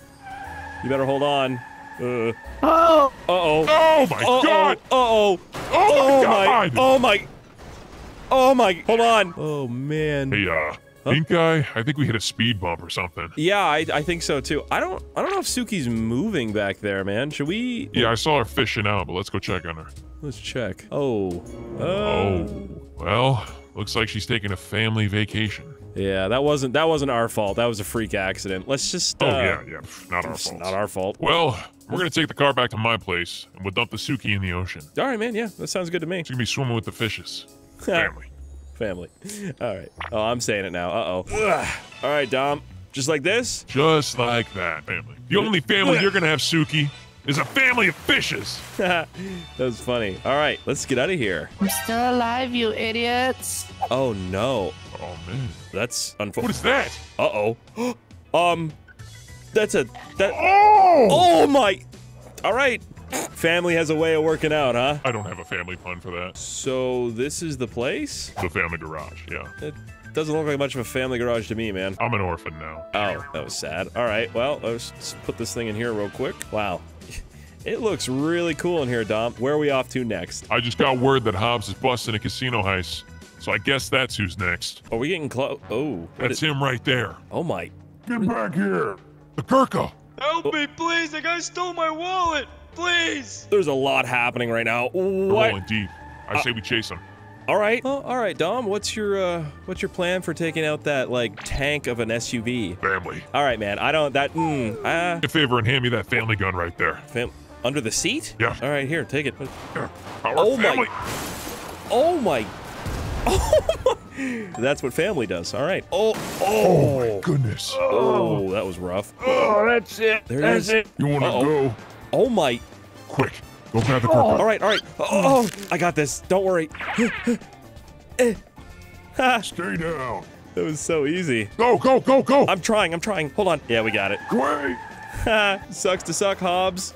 S1: You better hold on. Uh.
S18: Oh!
S1: Uh-oh.
S5: Oh my
S1: Uh-oh.
S5: god!
S1: Uh-oh.
S5: Oh my
S1: my.
S5: God.
S1: Oh my. Oh my. Hold on. Oh man.
S5: Hey, uh, pink guy, I think we hit a speed bump or something.
S1: Yeah, I, I think so too. I don't I don't know if Suki's moving back there, man. Should we?
S5: Yeah, I saw her fishing out, but let's go check on her.
S1: Let's check. Oh. Uh,
S5: Oh, well, looks like she's taking a family vacation.
S1: Yeah, that wasn't that wasn't our fault. That was a freak accident. Let's just. Uh,
S5: Oh, yeah, yeah, not our fault.
S1: Not our fault.
S5: Well, we're gonna take the car back to my place, and we'll dump the Suki in the ocean.
S1: All right, man. Yeah, that sounds good to me.
S5: She's gonna be swimming with the fishes. Family.
S1: Family. All right. Oh, I'm saying it now. Uh oh. All right, Dom. Just like this.
S5: Just like that, family. The only family you're gonna have, Suki, is a family of fishes.
S1: that was funny. All right, let's get out of here.
S18: I'm still alive, you idiots.
S1: Oh no.
S5: Oh man.
S1: That's
S5: What
S1: unfortunate.
S5: is that?
S1: Uh oh. um, that's a that.
S5: Oh!
S1: Oh my. All right. Family has a way of working out, huh?
S5: I don't have a family pun for that.
S1: So this is the place.
S5: The family garage, yeah.
S1: It doesn't look like much of a family garage to me, man.
S5: I'm an orphan now.
S1: Oh, that was sad. All right, well, let's put this thing in here real quick. Wow. It looks really cool in here, Dom. Where are we off to next?
S5: I just got word that Hobbs is busting a casino heist, so I guess that's who's next.
S1: Are we getting close? Oh,
S5: That's him right there.
S1: Oh my.
S5: Get back here. The Gurkha.
S19: Help me, please! The guy stole my wallet! Please!
S1: There's a lot happening right now.
S5: We're
S1: What?
S5: rolling deep. I say we chase him.
S1: All right. Oh, all right, Dom. What's your uh, what's your plan for taking out that like tank of an SUV?
S5: Family.
S1: All right, man. I don't that. Mm, ah.
S5: Do a favor and hand me that family gun right there.
S1: Fam- under the seat?
S5: Yeah.
S1: All right, here, take it.
S5: Here. Our
S1: Oh
S5: family.
S1: my. Oh my. Oh my. That's what family does. All right. Oh.
S5: Oh my
S1: Oh.
S5: goodness.
S1: Oh, that was rough.
S3: Oh, that's it.
S1: There
S3: that's
S1: is.
S3: it.
S5: You want to
S1: Uh-oh.
S5: go?
S1: Oh my.
S5: Quick. Go grab the Gurkha.
S1: All right, all right. Oh, I got this. Don't worry.
S5: Stay down.
S1: that was so easy.
S5: Go, go, go, go.
S1: I'm trying. I'm trying. Hold on. Yeah, we got it.
S5: Great.
S1: Sucks to suck, Hobbs.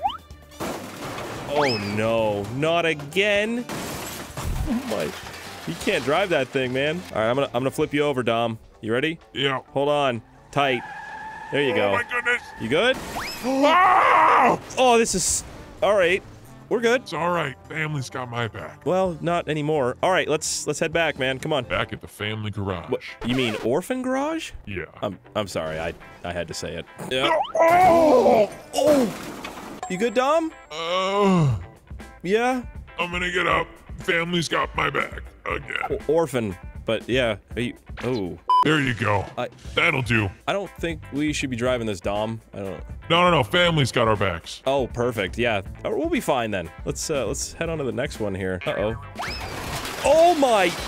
S1: Oh no, not again. Oh my. You can't drive that thing, man. All right, I'm gonna I'm gonna flip you over, Dom. You ready?
S5: Yeah.
S1: Hold on. Tight. There you
S5: Oh
S1: go.
S5: my goodness.
S1: You good?
S5: Ah!
S1: Oh, this is all right. We're good.
S5: It's all right. Family's got my back.
S1: Well, not anymore. All right, let's let's head back, man. Come on.
S5: Back at the family garage.
S1: What, you mean orphan garage?
S5: Yeah.
S1: I'm I'm sorry. I I had to say it. Yeah.
S5: Oh!
S1: Oh. You good, Dom?
S5: Oh,
S1: Yeah.
S5: I'm gonna get up. Family's got my back again.
S1: O- orphan. But yeah. Are you, oh.
S5: There you go.
S1: I
S5: That'll do.
S1: I don't think we should be driving this, Dom. I don't.
S5: No, no, no. Family's got our backs.
S1: Oh, perfect. Yeah. We'll be fine then. Let's uh let's head on to the next one here. Uh oh. Oh my.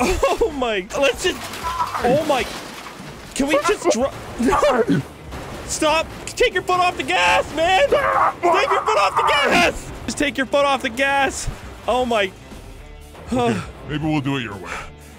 S1: Oh my. Let's just. Oh my. Can we just? Stop! Take your foot off the gas, man! Take your foot off the gas! Just take your foot off the gas! Oh my. Oh,
S5: Maybe we'll do it your way.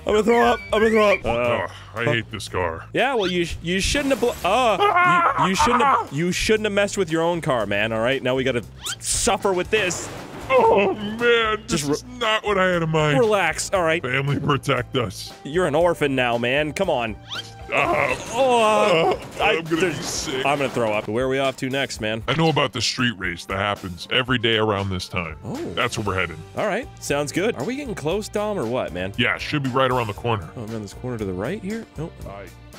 S1: I'm gonna throw up. I'm gonna throw up. Uh,
S5: Ugh, I hate this car.
S1: yeah, well, you sh- you shouldn't have. Bl- uh, you, you shouldn't have. You shouldn't have messed with your own car, man. All right, now we gotta suffer with this.
S5: Oh man, this
S1: Just
S5: is not what I had in mind.
S1: Relax. All right.
S5: Family, protect us.
S1: You're an orphan now, man. Come on.
S5: Uh,
S1: Oh, uh, I,
S5: I'm gonna be sick.
S1: I'm gonna throw up. Where are we off to next, man?
S5: I know about the street race that happens every day around this time.
S1: Oh.
S5: That's where we're headed.
S1: All right. Sounds good. Are we getting close, Dom, or what, man?
S5: Yeah, should be right around the corner.
S1: Oh, I'm around this corner to the right here. Nope.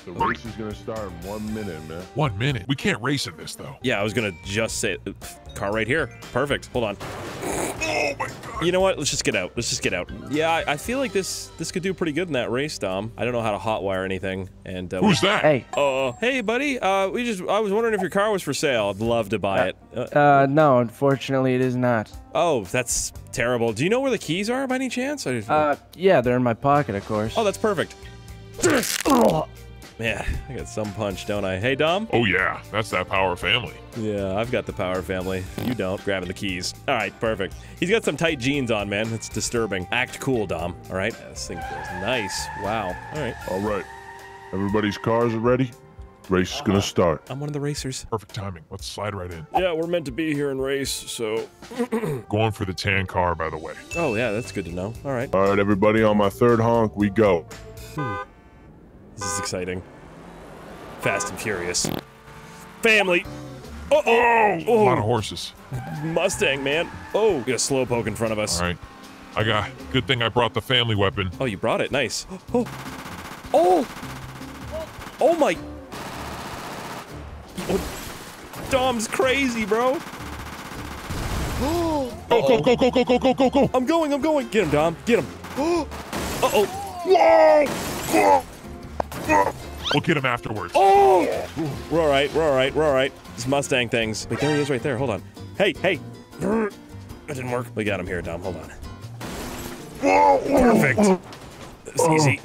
S20: The race is gonna start in one minute, man.
S5: One minute. We can't race in this though.
S1: Yeah, I was gonna just say uh, car right here. Perfect. Hold on.
S5: Oh my god.
S1: You know what? Let's just get out. Let's just get out. Yeah, I, I feel like this this could do pretty good in that race, Dom. I don't know how to hotwire anything. And uh,
S5: Who's that?
S7: Hey.
S1: Uh, hey, buddy. Uh, we just I was wondering if your car was for sale. I'd love to buy it. Uh,
S7: Uh, no, unfortunately, it is not.
S1: oh, that's terrible. Do you know where the keys are by any chance? I just,
S7: Uh, yeah, they're in my pocket, of course.
S1: oh, that's perfect. Man, I got some punch, don't I? Hey, Dom.
S5: Oh yeah, that's that power family.
S1: Yeah, I've got the power family. You don't. Grabbing the keys. All right, perfect. He's got some tight jeans on, man. It's disturbing. Act cool, Dom. All right. This thing feels nice. Wow. All right.
S20: All right, everybody's cars are ready. Race is gonna uh-huh. start.
S1: I'm one of the racers.
S5: Perfect timing. Let's slide right in.
S1: Yeah, we're meant to be here and race, so.
S5: Going for the tan car, by the way.
S1: oh, yeah, that's good to know. All right.
S20: All right, everybody, on my third honk, we go. Hmm.
S1: This is exciting. Fast and Furious. Family. Uh oh. oh.
S5: A lot of
S1: Oh.
S5: horses.
S1: Mustang, man. Oh, we got a slow poke in front of us.
S5: All right. I got. Good thing I brought the family weapon.
S1: Oh, you brought it. Nice. Oh. Oh. Oh my. Oh. Dom's crazy, bro.
S5: Go go go go go go go go go.
S1: I'm going, I'm going. Get him, Dom. Get him. Uh-oh.
S5: We'll get him afterwards.
S1: Oh! We're all right, we're all right, we're all right. These Mustang things. Wait, there he is right there. Hold on. Hey, hey. That didn't work. We got him here, Dom. Hold on. Perfect. It's easy.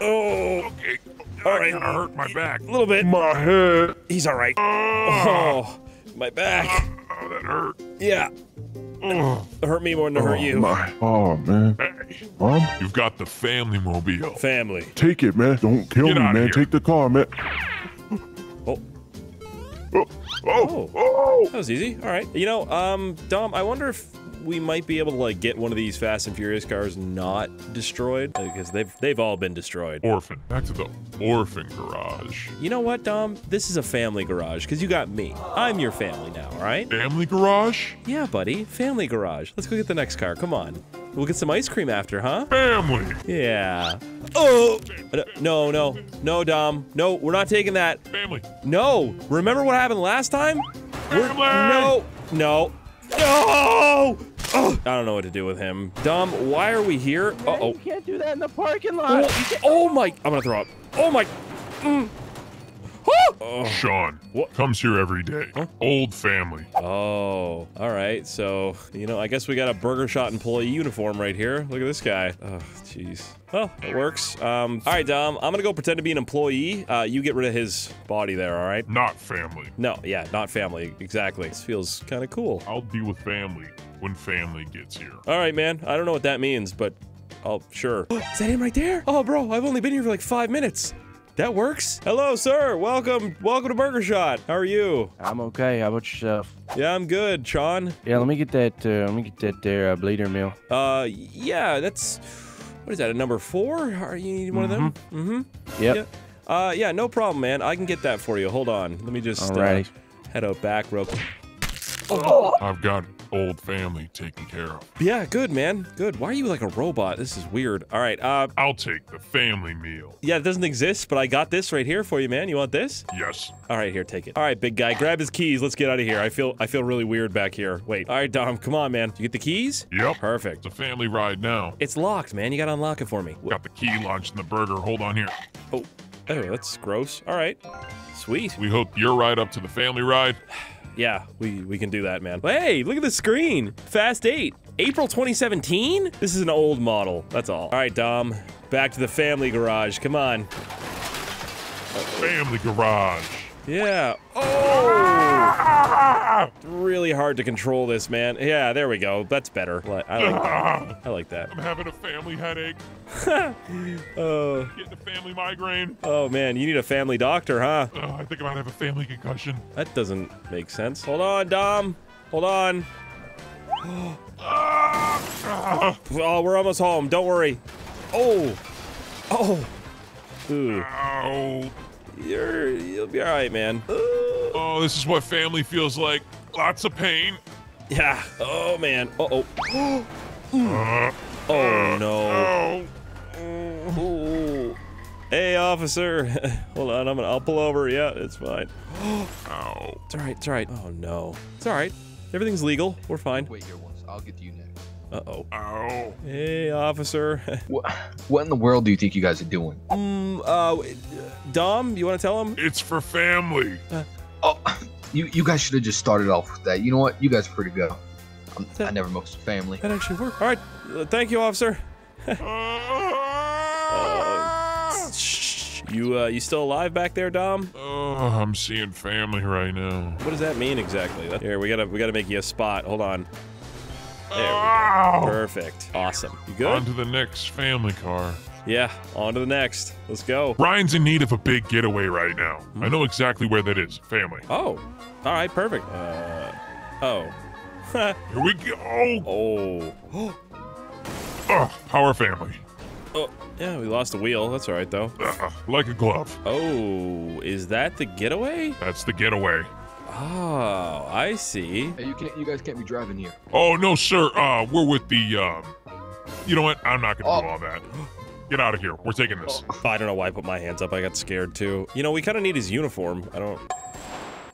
S1: Oh.
S5: Okay.
S1: All
S5: I kinda hurt my back.
S1: A little bit.
S20: My head.
S1: He's all right. Ah. Oh, my back.
S5: Oh, that hurt.
S1: Yeah.
S5: Oh,
S1: It hurt me more than it hurt oh, you.
S20: My, oh man. Mom,
S5: you've got the family mobile.
S1: Family.
S20: take it, man. Don't kill
S5: Get
S20: me, man.
S5: here.
S20: Take the car, man.
S1: Oh.
S20: Oh, oh, oh.
S1: That was easy. All right. You know, um, Dom, I wonder if we might be able to like get one of these Fast and Furious cars not destroyed because they've they've all been destroyed.
S5: Orphan. Back to the orphan garage.
S1: You know what, Dom? This is a family garage because you got me. I'm your family now, all right?
S5: Family garage?
S1: Yeah, buddy. Family garage. Let's go get the next car. Come on. We'll get some ice cream after, huh?
S5: Family.
S1: Yeah. Oh! No, no. No, Dom. No, we're not taking that.
S5: Family.
S1: No! Remember what happened last time? We're-
S5: Family.
S1: no! No! No! Oh, I don't know what to do with him. Dom, why are we here? Uh oh.
S7: You can't do that in the parking lot.
S1: Oh, oh my! I'm gonna throw up. Oh my! Mm. Oh.
S5: Sean.
S1: What?
S5: Comes here every day. Old family.
S1: Oh, all right. So, you know, I guess we got a Burger Shot employee uniform right here. Look at this guy. Oh, jeez. Oh, it works. Um, all right, Dom, I'm gonna go pretend to be an employee. Uh, you get rid of his body there, all right?
S5: Not family.
S1: No, yeah, not family. Exactly. This feels kind of cool.
S5: I'll deal with family when family gets here.
S1: All right, man. I don't know what that means, but oh, sure. Is that him right there? Oh, bro, I've only been here for like five minutes. That works. Hello, sir. Welcome. Welcome to Burger Shot. How are you?
S7: I'm okay. How about yourself?
S1: Yeah, I'm good, Sean.
S7: Yeah, let me get that. Uh, let me get that there uh, bleeder meal.
S1: Uh, yeah, that's what is that? A number four? Are you need one of them? Mm-hmm.
S7: Yep.
S1: Yeah. Uh, yeah, no problem, man. I can get that for you. Hold on. Let me just uh, head out back real quick. Oh.
S5: I've got old family taken care of.
S1: Yeah, good, man. Good. Why are you like a robot? This is weird. All right. Uh,
S5: I'll take the family meal.
S1: yeah, it doesn't exist, but I got this right here for you, man. You want this?
S5: Yes.
S1: All right, here, take it. All right, big guy, grab his keys. Let's get out of here. I feel I feel really weird back here. Wait. All right, Dom, come on, man. You get the keys?
S5: Yep.
S1: Perfect.
S5: It's a family ride now.
S1: It's locked, man. You gotta unlock it for me.
S5: Got the key launched in the burger. Hold on here.
S1: Oh, oh, that's gross. All right. Sweet.
S5: We hook your ride up to the family ride.
S1: Yeah, we, we can do that, man. Hey, look at the screen. Fast 8. April 2017? This is an old model. That's all. All right, Dom. Back to the family garage. Come on.
S5: Family garage.
S1: Yeah. Oh! Really hard to control this, man. Yeah, there we go. That's better. I like that. I like that.
S5: I'm having a family headache.
S1: Oh,
S5: Getting a family migraine.
S1: oh man, you need a family doctor, huh?
S5: Oh, I think I might have a family concussion.
S1: That doesn't make sense. Hold on, Dom. Hold on. Oh, we're almost home. Don't worry. Oh. Oh. Ooh.
S5: Ow.
S1: You're, you'll be all right, man.
S5: Oh, this is what family feels like. Lots of pain.
S1: Yeah. Oh, man. Uh-oh.
S5: Uh,
S1: Oh, no.
S5: oh.
S1: Ooh. Hey, officer. Hold on. I'm gonna. I'll pull over. Yeah, it's fine.
S5: Ow.
S1: It's all right. It's all right. Oh no. It's all right. Everything's legal. We're fine.
S21: Wait here once. I'll get to you next.
S1: Uh oh.
S5: Ow.
S1: Hey, officer.
S21: What, what in the world do you think you guys are doing?
S1: Mm, uh, Dom, you want to tell him?
S5: It's for family.
S21: Oh, you you guys should have just started off with that. You know what? You guys are pretty good. I'm, I never mixed with family.
S1: That actually worked. All right. Uh, thank you, officer. Uh. You, uh, you still alive back there, Dom?
S5: Oh, I'm seeing family right now.
S1: What does that mean exactly? Here, we gotta, we gotta make you a spot. Hold on. There we
S5: Ow.
S1: go. Perfect. Awesome. You good?
S5: On to the next family car.
S1: Yeah. On to the next. Let's go.
S5: Ryan's in need of a big getaway right now. I know exactly where that is. Family.
S1: Oh. All right. Perfect. Uh. Oh.
S5: Here we go.
S1: oh.
S5: Ugh, power family.
S1: Oh. Yeah. We lost the wheel. That's all right though.
S5: Ugh, like a glove.
S1: Oh. Is that the getaway?
S5: That's the getaway.
S1: Oh. I see.
S21: Hey, you can't. You guys can't be driving here.
S5: Oh no, sir. Uh, we're with the. Um, you know what? I'm not gonna
S21: Oh.
S5: do all that. Get out of here. We're taking this.
S1: I don't know why I put my hands up. I got scared too. You know, we kind of need his uniform. I don't.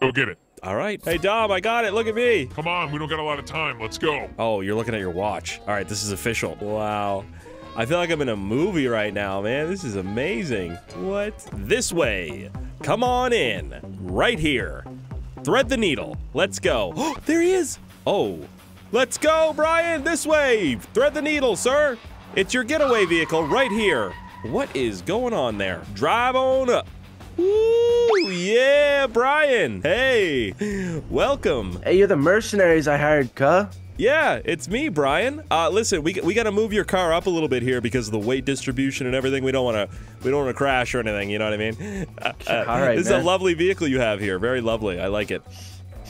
S5: Go get it.
S1: All right. Hey, Dom, I got it. Look at me.
S5: Come on, we don't got a lot of time. Let's go.
S1: Oh, you're looking at your watch. All right, this is official. Wow. I feel like I'm in a movie right now, man. This is amazing. What? This way. Come on in. Right here. Thread the needle. Let's go. Oh, there he is. Oh. Let's go, Brian. This way. Thread the needle, sir. It's your getaway vehicle right here. What is going on there? Drive on up. Woo! Yeah, Brian. Hey. Welcome.
S7: Hey, you're the mercenaries I hired, cuh.
S1: Yeah, it's me, Brian. Uh, listen, we, we got to move your car up a little bit here because of the weight distribution and everything. We don't want to we don't want to crash or anything. You know what I mean? Uh, uh,
S7: All right,
S1: This
S7: man.
S1: is a lovely vehicle you have here. Very lovely. I like it.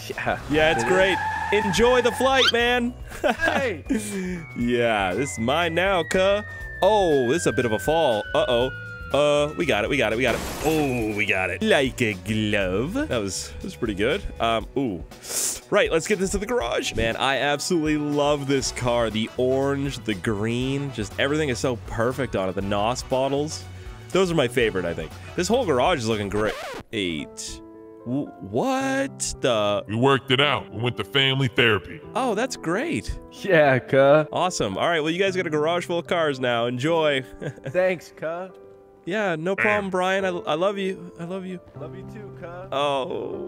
S7: Yeah.
S1: Yeah, it's great. Enjoy the flight, man.
S7: Hey.
S1: yeah, this is mine now, cuh. Oh, this is a bit of a fall. Uh-oh. Uh, we got it, we got it, we got it. Oh, we got it. Like a glove. That was, that was pretty good. Um, ooh. Right, let's get this to the garage. Man, I absolutely love this car. The orange, the green, just everything is so perfect on it. The NOS bottles. Those are my favorite, I think. This whole garage is looking great. Eight. W- what the?
S5: We worked it out. We went to family therapy.
S1: Oh, that's great.
S7: Yeah, cuh.
S1: Awesome. All right, well, you guys got a garage full of cars now. Enjoy.
S7: Thanks, cuh.
S1: Yeah, no problem, Brian. I, I love you. I love you.
S7: Love you too, cuh.
S1: Oh.